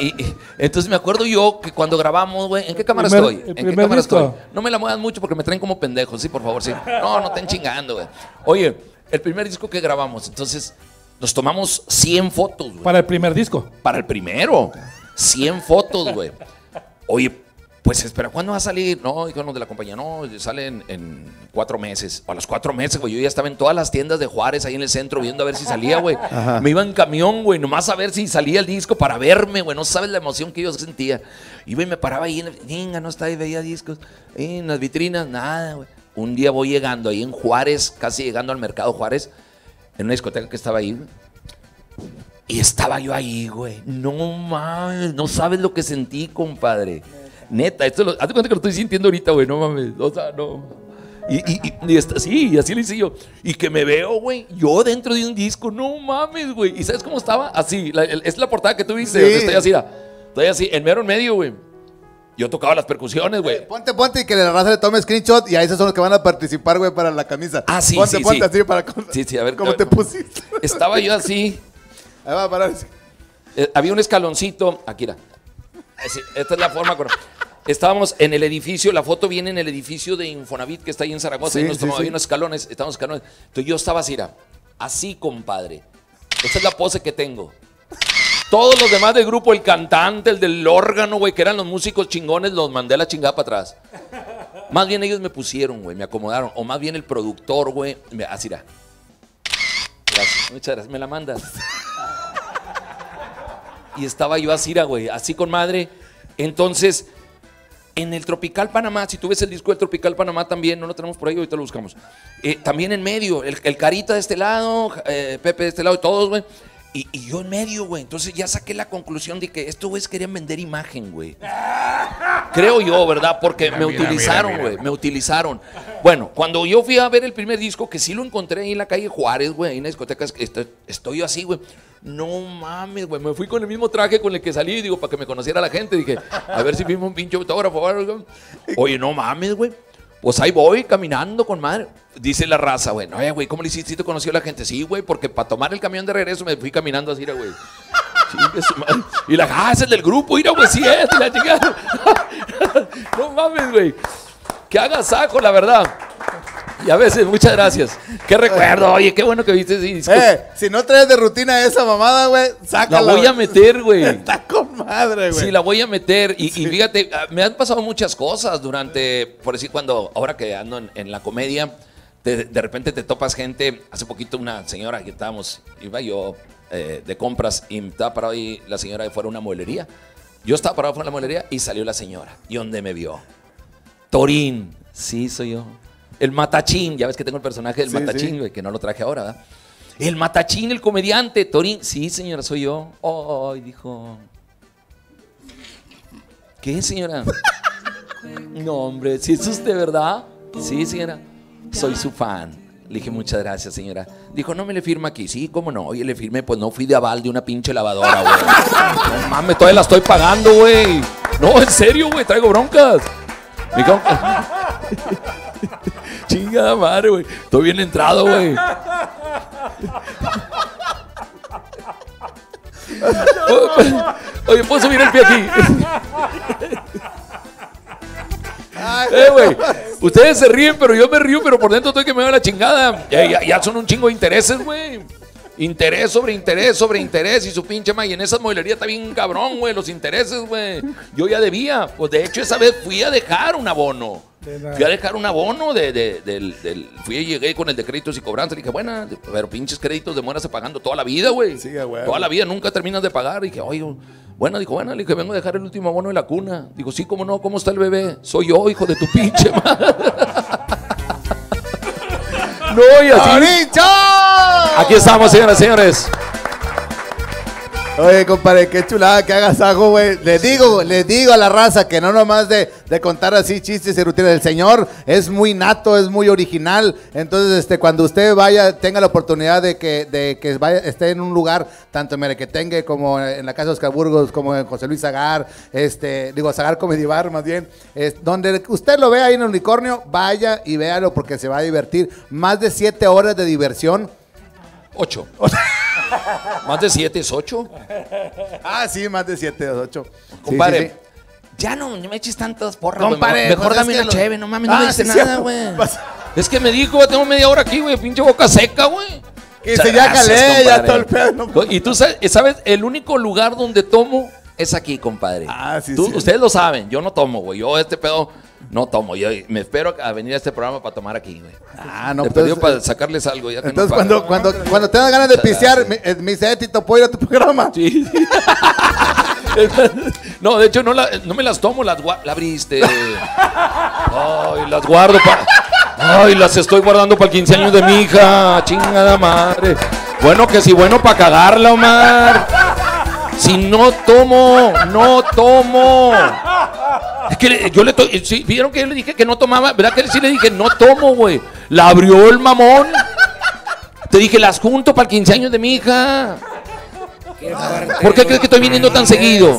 Y, y- entonces me acuerdo yo que cuando grabamos, güey, ¿en qué cámara Primer- estoy? ¿En qué cámara disco. estoy? No me la muevas mucho porque me traen como pendejo, sí, por favor, sí. No, no estén chingando, güey. Oye, el primer disco que grabamos, entonces nos tomamos 100 fotos, güey. Para el primer disco. Para el primero. 100 fotos, güey. Oye, pues espera, ¿cuándo va a salir? No, dijeron los de la compañía, no, sale en, cuatro meses. O a los cuatro meses, güey. Yo ya estaba en todas las tiendas de Juárez, ahí en el centro, viendo a ver si salía, güey. Me iba en camión, güey, nomás a ver si salía el disco para verme, güey. No sabes la emoción que yo sentía. Iba y me paraba ahí, en no está ahí, veía discos. En las vitrinas, nada, güey. Un día voy llegando ahí en Juárez, casi llegando al mercado Juárez, en una discoteca que estaba ahí. Y estaba yo ahí, güey. No mames, no sabes lo que sentí, compadre. Neta, esto lo, hazte cuenta que lo estoy sintiendo ahorita, güey. No mames, o sea, no. Y, y, y, y está- sí, y así lo hice yo. Y que me veo, güey, yo dentro de un disco, no mames, güey. ¿Y sabes cómo estaba? Así, la- el- es la portada que tú viste, Sí. estoy así, estoy así, en mero en medio, güey. Yo tocaba las percusiones, güey. Ponte, ponte y que la raza le tome screenshot y ahí esos son los que van a participar, güey, para la camisa. Ah, sí, ponte, sí, ponte sí. así para... Sí, sí, a ver, ¿Cómo a te pusiste? Estaba yo así, Ahí va a parar. Eh, había un escaloncito, aquí era. Así, esta es la forma. correcta. Estábamos en el edificio, la foto viene en el edificio de Infonavit que está ahí en Zaragoza, Sí, ahí nos tomamos- unos escalones, estábamos escalones. Entonces yo estaba así, era, así, compadre. Esa es la pose que tengo. Todos los demás del grupo, el cantante, el del órgano, güey, que eran los músicos chingones, los mandé a la chingada para atrás. Más bien ellos me pusieron, güey, me acomodaron. O más bien el productor, güey, así. Gracias, muchas gracias, me la mandas. Y estaba yo así, güey, así con madre. Entonces, en el Tropical Panamá, si tú ves el disco del Tropical Panamá también, no lo tenemos por ahí, ahorita lo buscamos. Eh, también en medio, el, el Carita de este lado, eh, Pepe de este lado y todos, güey. Y, y yo en medio, güey. Entonces ya saqué la conclusión de que estos güeyes querían vender imagen, güey. Creo yo, ¿verdad? Porque me mira, utilizaron, güey. Me utilizaron. Bueno, cuando yo fui a ver el primer disco, que sí lo encontré ahí en la calle Juárez, güey, ahí en la discoteca, es que estoy, yo así, güey. No mames, güey. Me fui con el mismo traje con el que salí, digo, para que me conociera la gente. Dije, a ver si vimos un pinche autógrafo. Oye, no mames, güey. Pues ahí voy caminando con madre. Dice la raza, güey. Oye, güey, ¿cómo le hiciste? ¿Sí te conoció la gente? Sí, güey, porque para tomar el camión de regreso me fui caminando así, güey. (laughs) Y la, ah, es el del grupo, mira, güey, sí es, la chingada. (laughs) no mames, güey. Que haga saco, la verdad. Y a veces, muchas gracias. Qué recuerdo, oye, qué bueno que viste ese disco. Eh, si no traes de rutina esa mamada, güey, sácala. la voy a meter, güey. (laughs) Está con madre, güey. Sí, la voy a meter. Y, y fíjate, ah, me han pasado muchas cosas durante, por decir, cuando, ahora que ando en, en la comedia, te- de repente te topas gente. Hace poquito una señora que estábamos, iba yo eh, de compras y estaba parado ahí la señora de fuera de una mueblería. Yo estaba parado fuera de la mueblería y salió la señora. ¿Y dónde me vio? Torín. Sí, soy yo. El matachín. Ya ves que tengo el personaje del Sí, matachín, sí. güey, que no lo traje ahora, ¿verdad? El matachín, el comediante. Torín. Sí, señora, soy yo. Ay, dijo. ¿Qué, señora? (laughs) No, hombre, si es usted, ¿verdad? Sí, señora. Soy su fan. Le dije, muchas gracias, señora. Dijo, no me le firma aquí. Sí, cómo no. Oye, le firmé, pues no fui de aval de una pinche lavadora, güey. (laughs) No mames, todavía la estoy pagando, güey. No, en serio, güey, traigo broncas. Me cago- Chingada madre, güey. Estoy bien entrado, güey. Oye, ¿puedo subir el pie aquí? Eh, güey. Ustedes se ríen, pero yo me río, pero por dentro estoy que me va la chingada. Ya, ya- ya son un chingo de intereses, güey. Interés sobre interés sobre interés y su pinche ma. Y en esa mueblería está bien cabrón, güey. Los intereses, güey. Yo ya debía. Pues de hecho, esa vez fui a dejar un abono. Fui a dejar un abono de, de- del, del- Fui y llegué con el de créditos y cobranza. Le dije, bueno, pero pinches créditos demoras pagando toda la vida, güey. Sí, huevo. Toda la vida nunca terminas de pagar. dije, oye, bueno, dijo, bueno, le dije, vengo a dejar el último abono de la cuna. Digo, sí, cómo no, ¿cómo está el bebé? Soy yo, hijo de tu pinche madre. (laughs) no, y así. Aquí estamos, señoras y señores. Oye, compadre, qué chulada que hagas algo, güey. Les digo, les digo a la raza que no nomás de, contar así chistes y rutinas. El señor es muy nato, es muy original. Entonces, este, cuando usted vaya, tenga la oportunidad de que, de que vaya, esté en un lugar, tanto en Merequetengue como en la casa de Oscar Burgos, como en José Luis Zagar, este, digo, Zagar Comedy más bien, donde usted lo vea ahí en el unicornio, vaya y véalo porque se va a divertir. Más de siete horas de diversión. Ocho. (laughs) Más de siete es ocho. Ah, sí, más de siete, ocho. Sí, Compadre. sí, sí. Ya no, no me eches tantas porras, güey. Compadre, Mejor pues dame es una lo- cheve, no mames, no Ah, me dice nada, güey. Es que me dijo, tengo media hora aquí, güey, pinche boca seca, güey. Muchas se ya calé, ya todo el pedo. no- Y tú sabes, sabes, el único lugar donde tomo es aquí, compadre. Ah, sí, Tú- sí. Ustedes lo saben, yo no tomo, güey. Yo este pedo no tomo. Yo me espero a venir a este programa para tomar aquí, güey. Ah, no, Te pues, para sacarles algo. Ya que Entonces, cuando, cuando, cuando tengas ganas de gracias. me, eh, me dice, "Eh, Tito, ¿puedo ir a tu programa? Sí. (laughs) no, de hecho, no, la- no me las tomo, las la abriste. Ay, las guardo para. Ay, las estoy guardando para el 15 años de mi hija. Chingada madre. Bueno, que si bueno para cagarla, Omar. Si no tomo, no tomo. Es que yo le to- sí, vieron que yo le dije que no tomaba, ¿verdad que sí le dije no tomo, güey? La abrió el mamón. Te dije, las junto para el 15 años de mi hija. ¿Por qué crees que estoy viniendo tan seguido?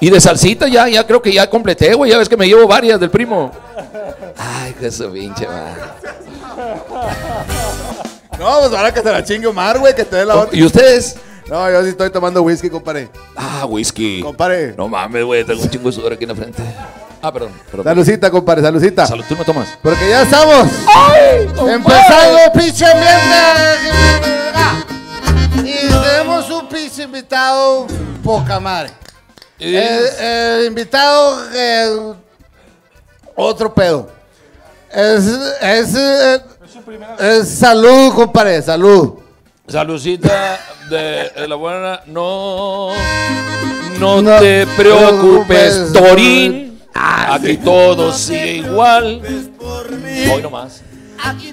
Y de salsita ya, ya creo que ya completé, güey. Ya ves que me llevo varias del primo. Ay, que su pinche madre. No, pues ahora que se la chingue Omar, güey, que te dé la otra. ¿Y ustedes? No, yo sí estoy tomando whisky, compadre. Ah, whisky. Compadre. No mames, güey. Tengo un chingo de sudor aquí en la frente. Ah, perdón. perdón. Salucita, compadre, salucita. Salud, tú no tomas. Porque ya estamos. Empezando, pinche ambiente. Y tenemos un pinche invitado, poca madre. El, el invitado, eh, otro pedo. Es, es, eh, es salud, compadre, salud. Saludcita de, de la buena. No. No, No te preocupes, preocupes, Torín. Ah, Aquí todo sigue igual. Hoy nomás.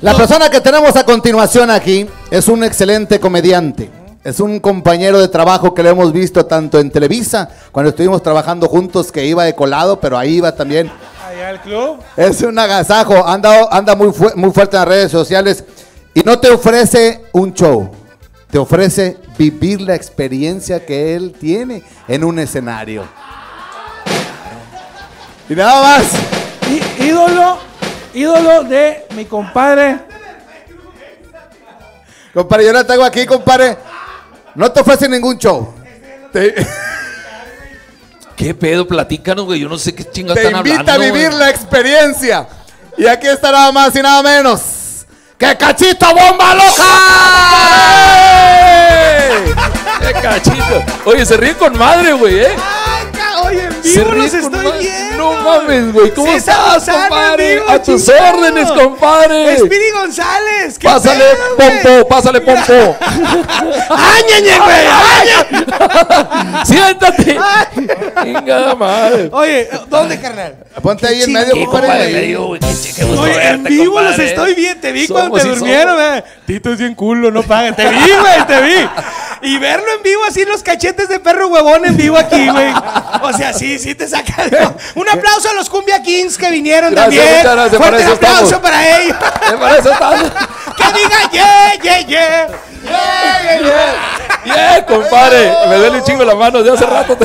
La persona que tenemos a continuación aquí es un excelente comediante. Es un compañero de trabajo que lo hemos visto tanto en Televisa, cuando estuvimos trabajando juntos, que iba de colado, pero ahí iba también. Allá el club. Es un agasajo, anda, anda muy, fu- muy fuerte en las redes sociales y no te ofrece un show, te ofrece vivir la experiencia que él tiene en un escenario. Y nada más. Ídolo, ídolo de mi compadre. Compadre, yo la tengo aquí, compadre. No te ofrece ningún show. Te, (laughs) ¿Qué pedo? Platícanos, güey. Yo no sé qué chingados te están invita hablando. a vivir la experiencia. Y aquí está nada más y nada menos. ¡Que cachito bomba loca! ¡Qué cachito! Oye, se ríe con madre, güey, ¿eh? Oye, en Se vivo ríe los con estoy madre. viendo. No mames, güey. ¿Cómo César estás, Lozano compadre? a tus chingado. órdenes, compadre. Espiri González. ¿qué Pásale, pedo, güey? pompo, pásale, pompo. (laughs) ¡Áñañe, güey! ¡Áñañe! Siéntate. Venga, madre. Oye, ¿dónde, carnal? Ponte ahí en medio, Sí, compadre. digo, güey, qué, ch- qué gusto Oye, en verte, vivo los compadre. estoy viendo. Te vi Somos cuando te y durmieron, eh. Tito es bien culo, no paga. Te vi, güey, te vi. Y verlo en vivo así, los cachetes de perro huevón en vivo aquí, güey. O sea, sí, sí te saca. (laughs) de- Un aplauso a los Cumbia Kings que vinieron Gracias, también. muchas gracias, Fuerte para eso aplauso estamos. para ellos. Me parece tan... que diga yeah, yeah, yeah. Yeah, yeah, yeah. Bien, compadre. Me duele un chingo la mano de hace rato.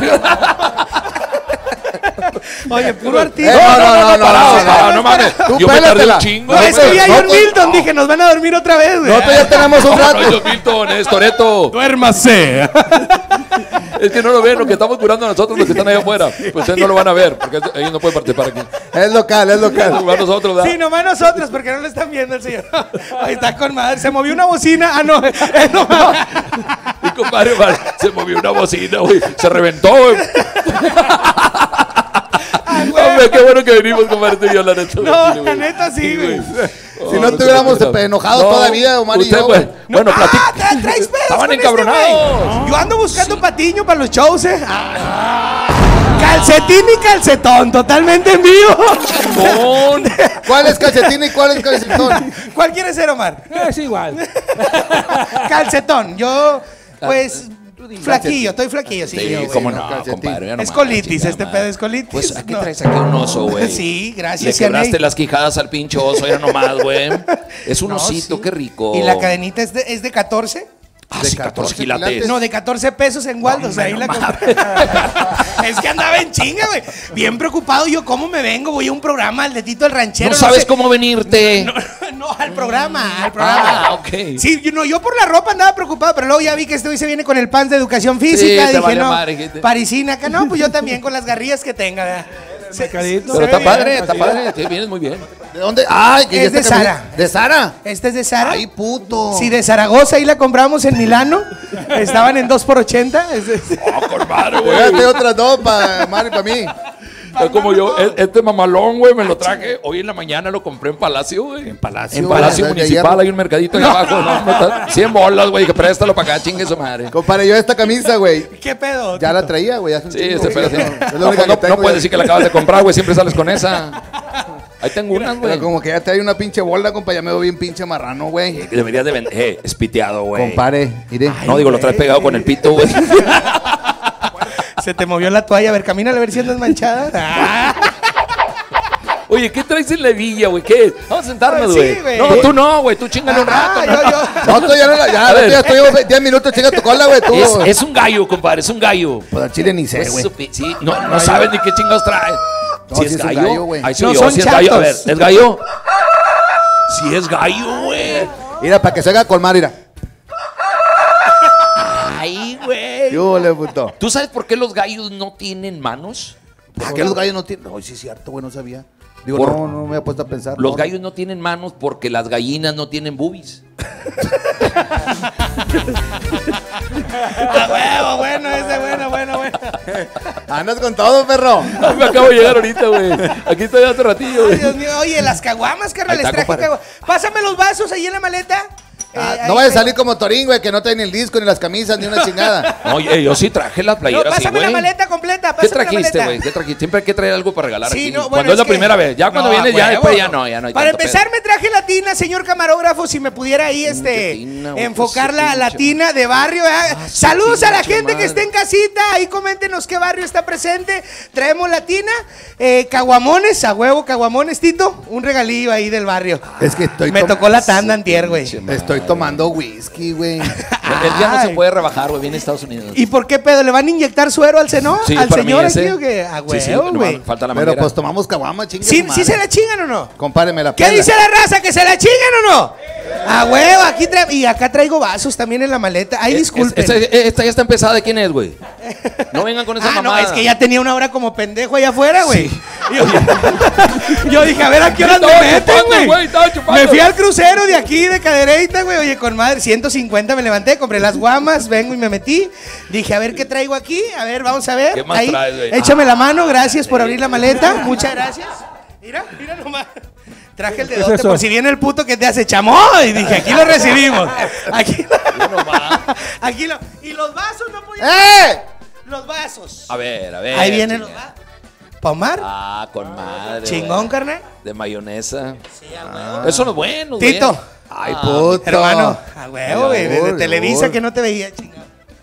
Oye, puro Eh, artista. no, no, no, no, no, no. no mames. Tú Yo me tardé un chingo. No, güey. es que vi a no, John pues, Milton, dije, nos van a dormir otra vez, güey. Nosotros ya tenemos un No, no, rato. es Milton, es Toreto. Duérmase. Es que no lo ven, lo que estamos curando nosotros, los que están allá afuera. (laughs) Pues ustedes no lo van a ver, porque ellos no pueden participar aquí. Es local, es local. Nosotros, ¿verdad? Sí, nomás nosotros, porque no lo están viendo el señor. (laughs) Ahí está con madre. Se movió una bocina. Ah, no. eh, no. Y compadre, se movió una bocina, güey. Se reventó, güey. (laughs) Qué bueno que venimos, compadre, tú y yo, la neta. No, güey. la neta sí, güey. Si no tuviéramos enojado todavía, Omar y yo, güey. Bueno, Ah, platica. tra- traes pedos Estaban con este encabronados. Yo ando buscando patiño para los shows, eh. Ah. Calcetín y calcetón, totalmente en vivo. Con- (laughs) ¿Cuál es calcetín y cuál es calcetón? (laughs) ¿Cuál quieres ser, Omar? Es igual. (laughs) Calcetón. Yo, pues, Flaquillo, estoy flaquillo, sí. Sí, yo, cómo no, calcetín. compadre. no Es colitis, este pedo es colitis. Pues aquí No. traes aquí un oso, (laughs) güey. Sí, Le gracias, quebraste Yaney. las quijadas al pinche oso, ya nomás, güey. Es un No, osito, sí. qué rico. Y la cadenita es de, es de 14. Ah, de sí, 14 14 quilates. quilates. No, de 14 pesos en Waldos. ahí la (laughs) es que andaba en chinga, güey. Bien preocupado yo, ¿cómo me vengo? Voy a un programa, al de Tito el Ranchero. No sabes sé. cómo venirte. No, no, (laughs) al programa, al programa. Ah, ok. Sí, yo, no, yo por la ropa andaba preocupado, pero luego ya vi que este güey se viene con el pan de educación física. te dije, vale no, madre, parisina acá. No, pues yo también con las garrillas que tenga. ¿verdad? Mercadito. Pero está padre, está padre. Sí, vienes muy bien. ¿De dónde? ¡Ay! que Es de Sara. ¿De Sara? Este es de Sara. ¡Ay, puto! Sí, de Zaragoza, ahí la compramos en Milano. Estaban en 2 por 80 Es- es- Oh, con madre, Pégate (laughs) otras dos para Mario y para mí. Es como yo, e- este mamalón, güey, me lo traje. Hoy en la mañana lo compré en Palacio, güey. En Palacio, En Palacio Municipal hay un mercadito ahí abajo. No, no, está- 100 bolas, güey, que préstalo para acá, chingue su madre. Compadre, yo esta camisa, güey, ¿Qué pedo? ya la traía, güey. Sí, chingo, ese pedo. No, no, puedes decir que la acabas de comprar, güey, siempre sales con esa. Ahí tengo unas, güey. Pero como que ya trae una pinche bola, compa, ya me veo bien pinche marrano, güey. Deberías de vender. Eh, es piteado, güey. Compare, mire. No, digo, lo traes pegado con el pito, güey. (laughs) Se te movió la toalla. A ver, camina a ver si andas manchada. (laughs) Ah, Oye, ¿qué traes en la villa, güey? ¿Qué? Vamos a sentarnos, Sí, güey. güey. no, tú no, güey. Tú chingale un rato. ah, ¿no? yo, yo. No, tú ya no la, ya, ver. ya estoy 10 minutos, chinga tu cola, güey. Es, es un gallo, compadre, es un gallo. Pues al chile ni sé, Pues güey. pi- sí, no, no sabes ni qué chingados trae. No, si sí es gallo, güey. No, oyó, son si es gallo. A ver, chatos. ¿es gallo? Si es gallo, güey. Mira, para que se haga colmar, mira. Puto. ¿Tú sabes por qué los gallos no tienen manos? ¿Por qué los gallos no tienen? Ay, sí es cierto, güey, no sabía. Digo, Por- no, no me he puesto a pensar. Los no. gallos no tienen manos porque las gallinas no tienen boobies. (laughs) Ah, huevo, bueno, ese, bueno, bueno, bueno. Andas con todo, perro. Ay, me acabo de llegar ahorita, güey. Aquí estoy hace ratillo, Ay, güey. Dios mío, oye, las caguamas, carnal, Ahí les está, traje compadre. caguamas. Pásame los vasos ahí en la maleta. Ah, Eh, no vaya a salir como Torín, güey, que no trae ni el disco, ni las camisas, ni una chingada. (laughs) Oye, yo sí traje las No, playeras, sí, pásame la maleta completa, ¿Qué pásame la trajiste, güey? ¿Qué trajiste? Siempre hay que traer algo para regalar Sí, aquí. no, bueno, cuando es, la que- primera vez. Ya cuando No, vienes, ya después ya no, ya no hay Para empezar, me traje latina, señor camarógrafo, si me pudiera ahí este tina, güey, enfocar la latina de barrio. ¿eh? Ah, Saludos a la gente que esté en casita, ahí coméntenos qué barrio está presente. Traemos latina, eh, caguamones, a huevo, caguamones, Tito, un regalillo ahí del barrio. Es que estoy Me tocó la tanda antier, güey. Estoy tomando whisky, güey. Él ya no se puede rebajar, güey. Viene a Estados Unidos. ¿Y por qué pedo? ¿Le van a inyectar suero al seno? Sí, ¿Al para mí señor ese. aquí o qué? A Sí, sí, huevo, no, güey. falta la Pero manguera. pues tomamos caguama, chingue ¿Sí, su ¿Sí se la chingan o no? Compare, me la ¿Qué pela. dice la raza? ¿Que se la chingan o no? A huevo, aquí tra- y acá traigo vasos también en la maleta. Ay, Eh, disculpen. es- esta, esta ya está empezada. ¿De quién es, güey? No vengan con esa Ah, no, es que ya tenía una hora como pendejo allá afuera, güey. Yo, yo dije, a ver a qué horas (laughs) me Estaba meten, chupando, güey. güey, estaba chupando. Me fui al crucero de aquí, de Cadereyta, güey. Oye, con madre, 150 me levanté, compré las guamas, vengo y me metí. Dije, a ver qué traigo aquí. A ver, vamos a ver. ¿Qué más traes, güey? Échame la mano, gracias por abrir la maleta. Muchas gracias. Mira, mira nomás. Traje el dedote por si viene el puto que te hace chamoy. Dije, aquí lo recibimos. Aquí (laughs) Aquí lo. Y los vasos no podían. ¡Eh! Los vasos. A ver, a ver. Ahí vienen los vasos. ¿Pomar? Ah, con madre. Chingón, carnal. De mayonesa. Eso no es bueno, güey. Ay, puto. Hermano, a huevo, güey. Desde Televisa que no te veía, chingado.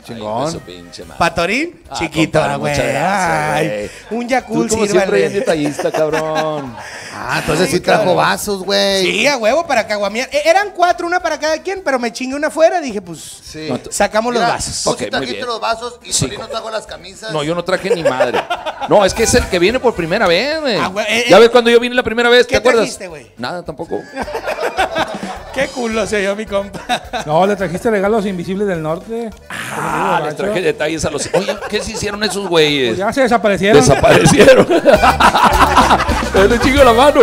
Chingón. Chingón. Patorín, Ah, chiquito, ah, güey. muchas gracias, Ay. Un Tú Yakult, como siempre bien detallista, cabrón. (laughs) Ah, entonces sí trajo vasos, güey. Sí, a huevo para caguamear. E- Eran cuatro, una para cada quien, pero me chingué una afuera. Dije, pues, Sí. Sacamos Mira, los vasos. Tú Ok, sí muy trajiste los vasos y Sí, no trajo las camisas. No, yo no traje ni madre. (laughs) No, es que es el que viene por primera vez, güey. Ah, eh, ya eh. ves cuando yo vine la primera vez, ¿te ¿Qué acuerdas? trajiste, güey? Nada, tampoco. (laughs) Qué culo se dio mi compa. No, le trajiste regalos invisibles del norte. Ah, les traje detalles a los. Oye, ¿qué se hicieron esos güeyes? Pues ya se desaparecieron. Desaparecieron. (laughs) Le chingo la mano.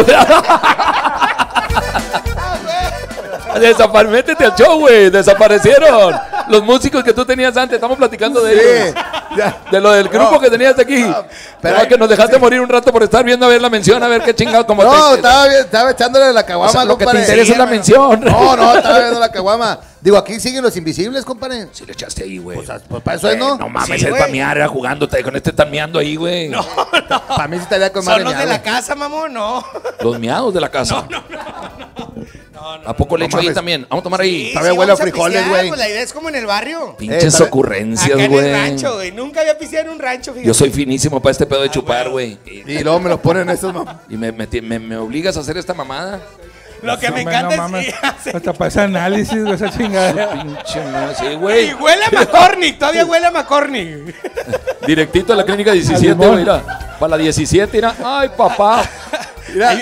Desapare métete al show, güey. Desaparecieron. Los músicos que tú tenías antes. Estamos platicando de ellos. Sí. De lo del grupo No. que tenías aquí. pero Pero hay- que nos dejaste morir un rato por estar viendo a ver la mención, a ver qué chingado como No, te- estaba, bien- estaba echándole la caguama, O sea, lo que te interesa es la mención. No, no, estaba viendo la caguama. Digo, aquí siguen los invisibles, compadre. Si le echaste ahí, güey. Pues, pues para eso es, ¿no? No mames, Sí, el pamear era jugando. te- Con este están meando ahí, güey. No. Para mí sí estaría con Son madre los de la casa, mamón, no. Los miados de la casa. No, ¿A poco le No echo ahí mames. también? Vamos a tomar ahí. Sí, huele a vamos frijoles, pistear, güey. Pues la idea es como en el barrio. Pinches Eh, ocurrencias, Acá en el güey. rancho, güey. Nunca había pisteado en un rancho, fíjate. Yo soy finísimo para este pedo de chupar, güey. Y, Y luego me lo ponen esos mam- y me, me, me- me obligas a hacer esta mamada. Lo que me encanta es que hace- Hasta para ese análisis, güey, esa (laughs) chingada. Pinche madre, sí, Y güey. huele a McCormick, todavía huele a McCormick. Directito a la clínica 17, limón. güey. mira. Para la 17, mira. Ay, papá. Mira,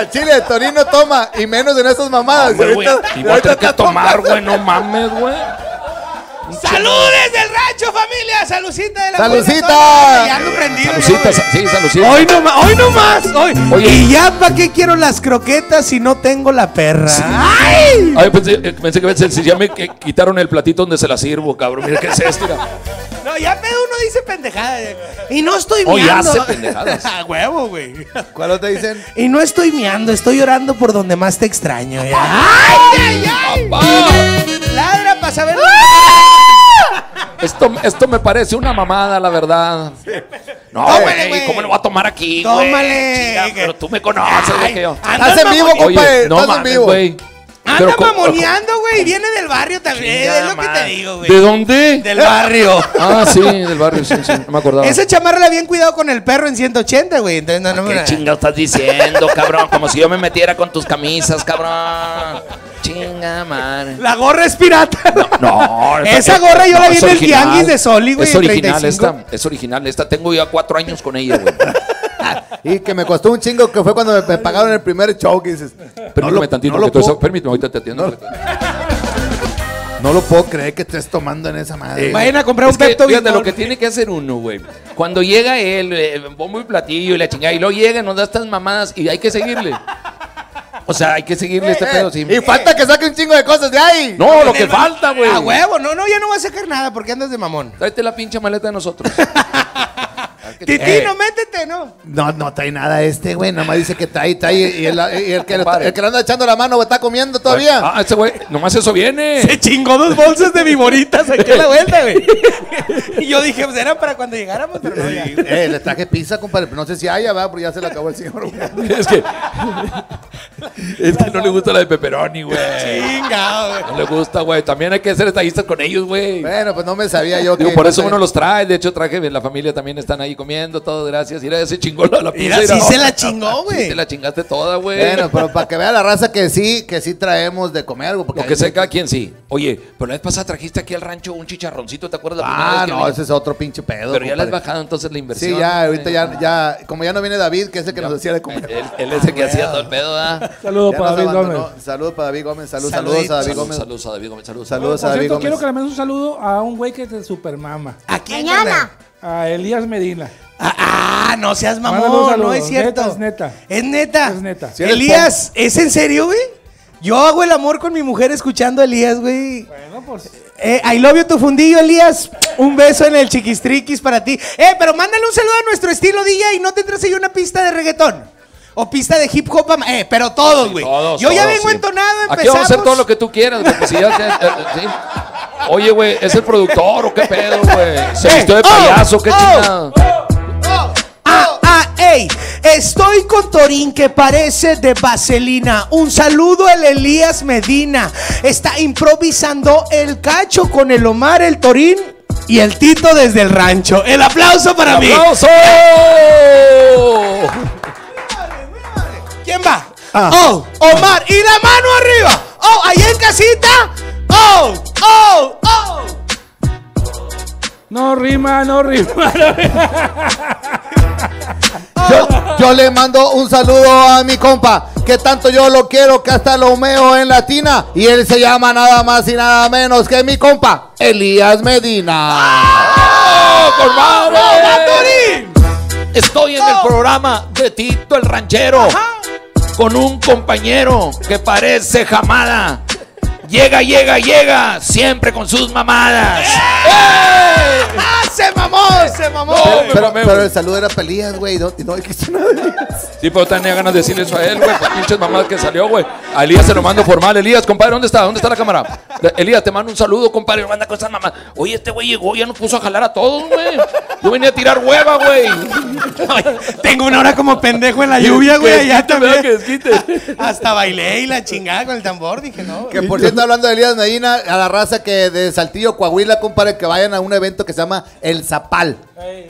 el chile Torino toma y menos en esas mamadas. Hombre, güey. Ahorita- Y voy a ahorita tener que está tomar, tomando. güey. No mames, güey. (laughs) ¡Saludes del rancho, familia! ¡Salucita de la ¡Salucita! buena, Ya ando prendido. Salucita, sa- sí, salucita. Hoy no más, hoy no más, hoy. Oye. Y ya para qué quiero las croquetas si no tengo la perra. ¡Ay! Ay, pensé, eh, pensé que si ya me que- quitaron el platito donde se la sirvo, cabrón. Mira qué es esto. No, ya pedo uno dice pendejada. Y no estoy Oye, miando. hace pendejadas. (laughs) A huevo, güey. ¿Cuál otro dicen? Y no estoy miando, estoy llorando por donde más te extraño. ya. ¡Ay, ay, ay! Papá. Ladra para saber. Esto, esto me parece una mamada, la verdad. No, güey. ¿cómo lo voy a tomar aquí? Tómale. Pero tú me conoces, güey. Andas Estás en vivo, mamone- compa. Oye, no estás en vivo. güey. Anda mamoneando, güey. Viene del barrio también. Chingada es lo que te digo, güey. ¿De dónde? Del barrio. (laughs) Ah, sí, del barrio, sí, sí. No me acordaba. Esa chamarra la habían cuidado con el perro en 180, güey. Entonces, no, no me ¿Qué la- chinga estás diciendo, cabrón? Como si yo me metiera con tus camisas, cabrón. Chinga, madre. La gorra es pirata. No, (laughs) Esa gorra yo la vi en el tianguis de Soli, güey, Es original 35. esta, es original esta. Tengo ya cuatro años con ella, güey. (laughs) Y que me costó un chingo que fue cuando me, me pagaron el primer show que dices. Permíteme lo- tantito, no puedo- eso- permíteme, ahorita te atiendo. No lo puedo creer que estés tomando en esa madre. Vayan a comprar un Es que, Pepto fíjate lo que tiene que hacer uno, güey. Cuando llega él, eh, bombo y platillo y la chingada, y luego llega, nos da estas mamadas y hay que seguirle. O sea, hay que seguirle este pedo. Sí. Y falta que saque un chingo de cosas de ahí. No, lo que falta, güey. A huevo, no, no, ya no voy a sacar nada porque andas de mamón. Tráete la pinche maleta de nosotros. (laughs) Titino, métete, ¿no? No, no trae nada este, güey. Nada más dice que trae, trae. Y el, y el que, el que le anda echando la mano, güey, está comiendo todavía. Ah, ese güey, nomás eso viene. Se chingó dos bolsas de viboritas aquí a la vuelta, güey. (laughs) Y yo dije, pues era para cuando llegáramos, pero no, ya. Eh, le traje pizza, compadre. pero No sé si haya, ¿verdad? Porque ya se le acabó el señor. güey. (laughs) Es que. Es que no le gusta la de pepperoni, güey. Chingado, güey. No le gusta, güey. También hay que ser estallistas con ellos, güey. Bueno, pues no me sabía yo Digo, que. por eso uno los trae. De hecho, traje, la familia también están ahí comiendo, todo, gracias. Mira, ese chingó la, la pizza. Mira, sí se la chingó, Sí, güey. te la chingaste toda, güey. Bueno, pero para que vea la raza que sí, que sí traemos de comer algo. Porque Lo que sé cada quien sí. Oye, pero la vez pasada trajiste aquí al rancho un chicharroncito, ¿te acuerdas la primera Ah, vez que no, vine? ese es otro pinche pedo. Pero ya le has bajado entonces la inversión. Sí, ya, ahorita ya, ya, como ya no viene David, que es el que nos decía de comer. Él, él es el que hacía todo el pedo, ¿verdad? Saludos para David. Gómez. Saludos para David Gómez, salud, Saludito. saludos a David Saludos, Gómez. saludos a David Gómez, saludos. Saludos a David Gómez. quiero que le mandes un saludo a un güey que te supermama. ¿A quién, Mañana. A Elías Medina. Ah, ah, no seas mamón, saludo. no es cierto. Neta, es neta. Es neta. Es neta. Sí, Elías, ¿es en serio, güey? Yo hago el amor con mi mujer escuchando a Elías, güey. Bueno, pues. Eh, I love you, tu fundillo, Elías. Un beso en el chiquistriquis para ti. Eh, pero mándale un saludo a nuestro estilo DJ y no tendrás ahí una pista de reggaetón. O pista de hip hop. Eh, pero todos, güey. Todos, Yo ya vengo sí. entonado, empezamos. Aquí vamos a hacer todo lo que tú quieras, porque si ya te- eh, eh, sí. Oye, güey, ¿es el productor o qué pedo, güey? ¿Se Eh, vistió de oh, payaso? ¿Qué oh, chingada? Ah, ah, ey, estoy con Torín que parece de vaselina. Un saludo al Elías Medina. Está improvisando el cacho con el Omar, el Torín y el Tito desde el rancho. El aplauso para mí. ¡Aplauso! ¿Quién va? Oh, Omar, y la mano arriba. Oh, ahí en casita. Oh, oh, oh. No rima, no rima. no rima. Yo, yo le mando un saludo a mi compa, que tanto yo lo quiero que hasta lo meo en latina. Y él se llama nada más y nada menos que mi compa, Elías Medina. ¡Oh! Torín! Estoy en el programa de Tito el Ranchero con un compañero que parece jamada. Llega, llega, llega, siempre con sus mamadas. ¡Eh! ¡Ah, se mamó, se mamó. No, me Pero, mamé, pero güey. el saludo era Pelías, güey. No, no dijiste nada de Elías. Sí, pero tenía ganas de decirle eso a él, güey. Pinches mamadas que salió, güey. A Elías se lo mando formal. Elías, compadre, ¿dónde está? ¿Dónde está la cámara? Elías, te mando un saludo, compadre. Manda con esas mamás. Oye, este güey llegó, ya nos puso a jalar a todos, güey. Yo venía a tirar hueva, güey. Tengo una hora como pendejo en la lluvia, güey. ¿verdad? también. Que. (laughs) Hasta bailé y la chingada con el tambor. Dije, no. Que por cierto, hablando de Elías Medina, a la raza que de Saltillo, Coahuila, compadre, que vayan a un evento que se llama El Zapal.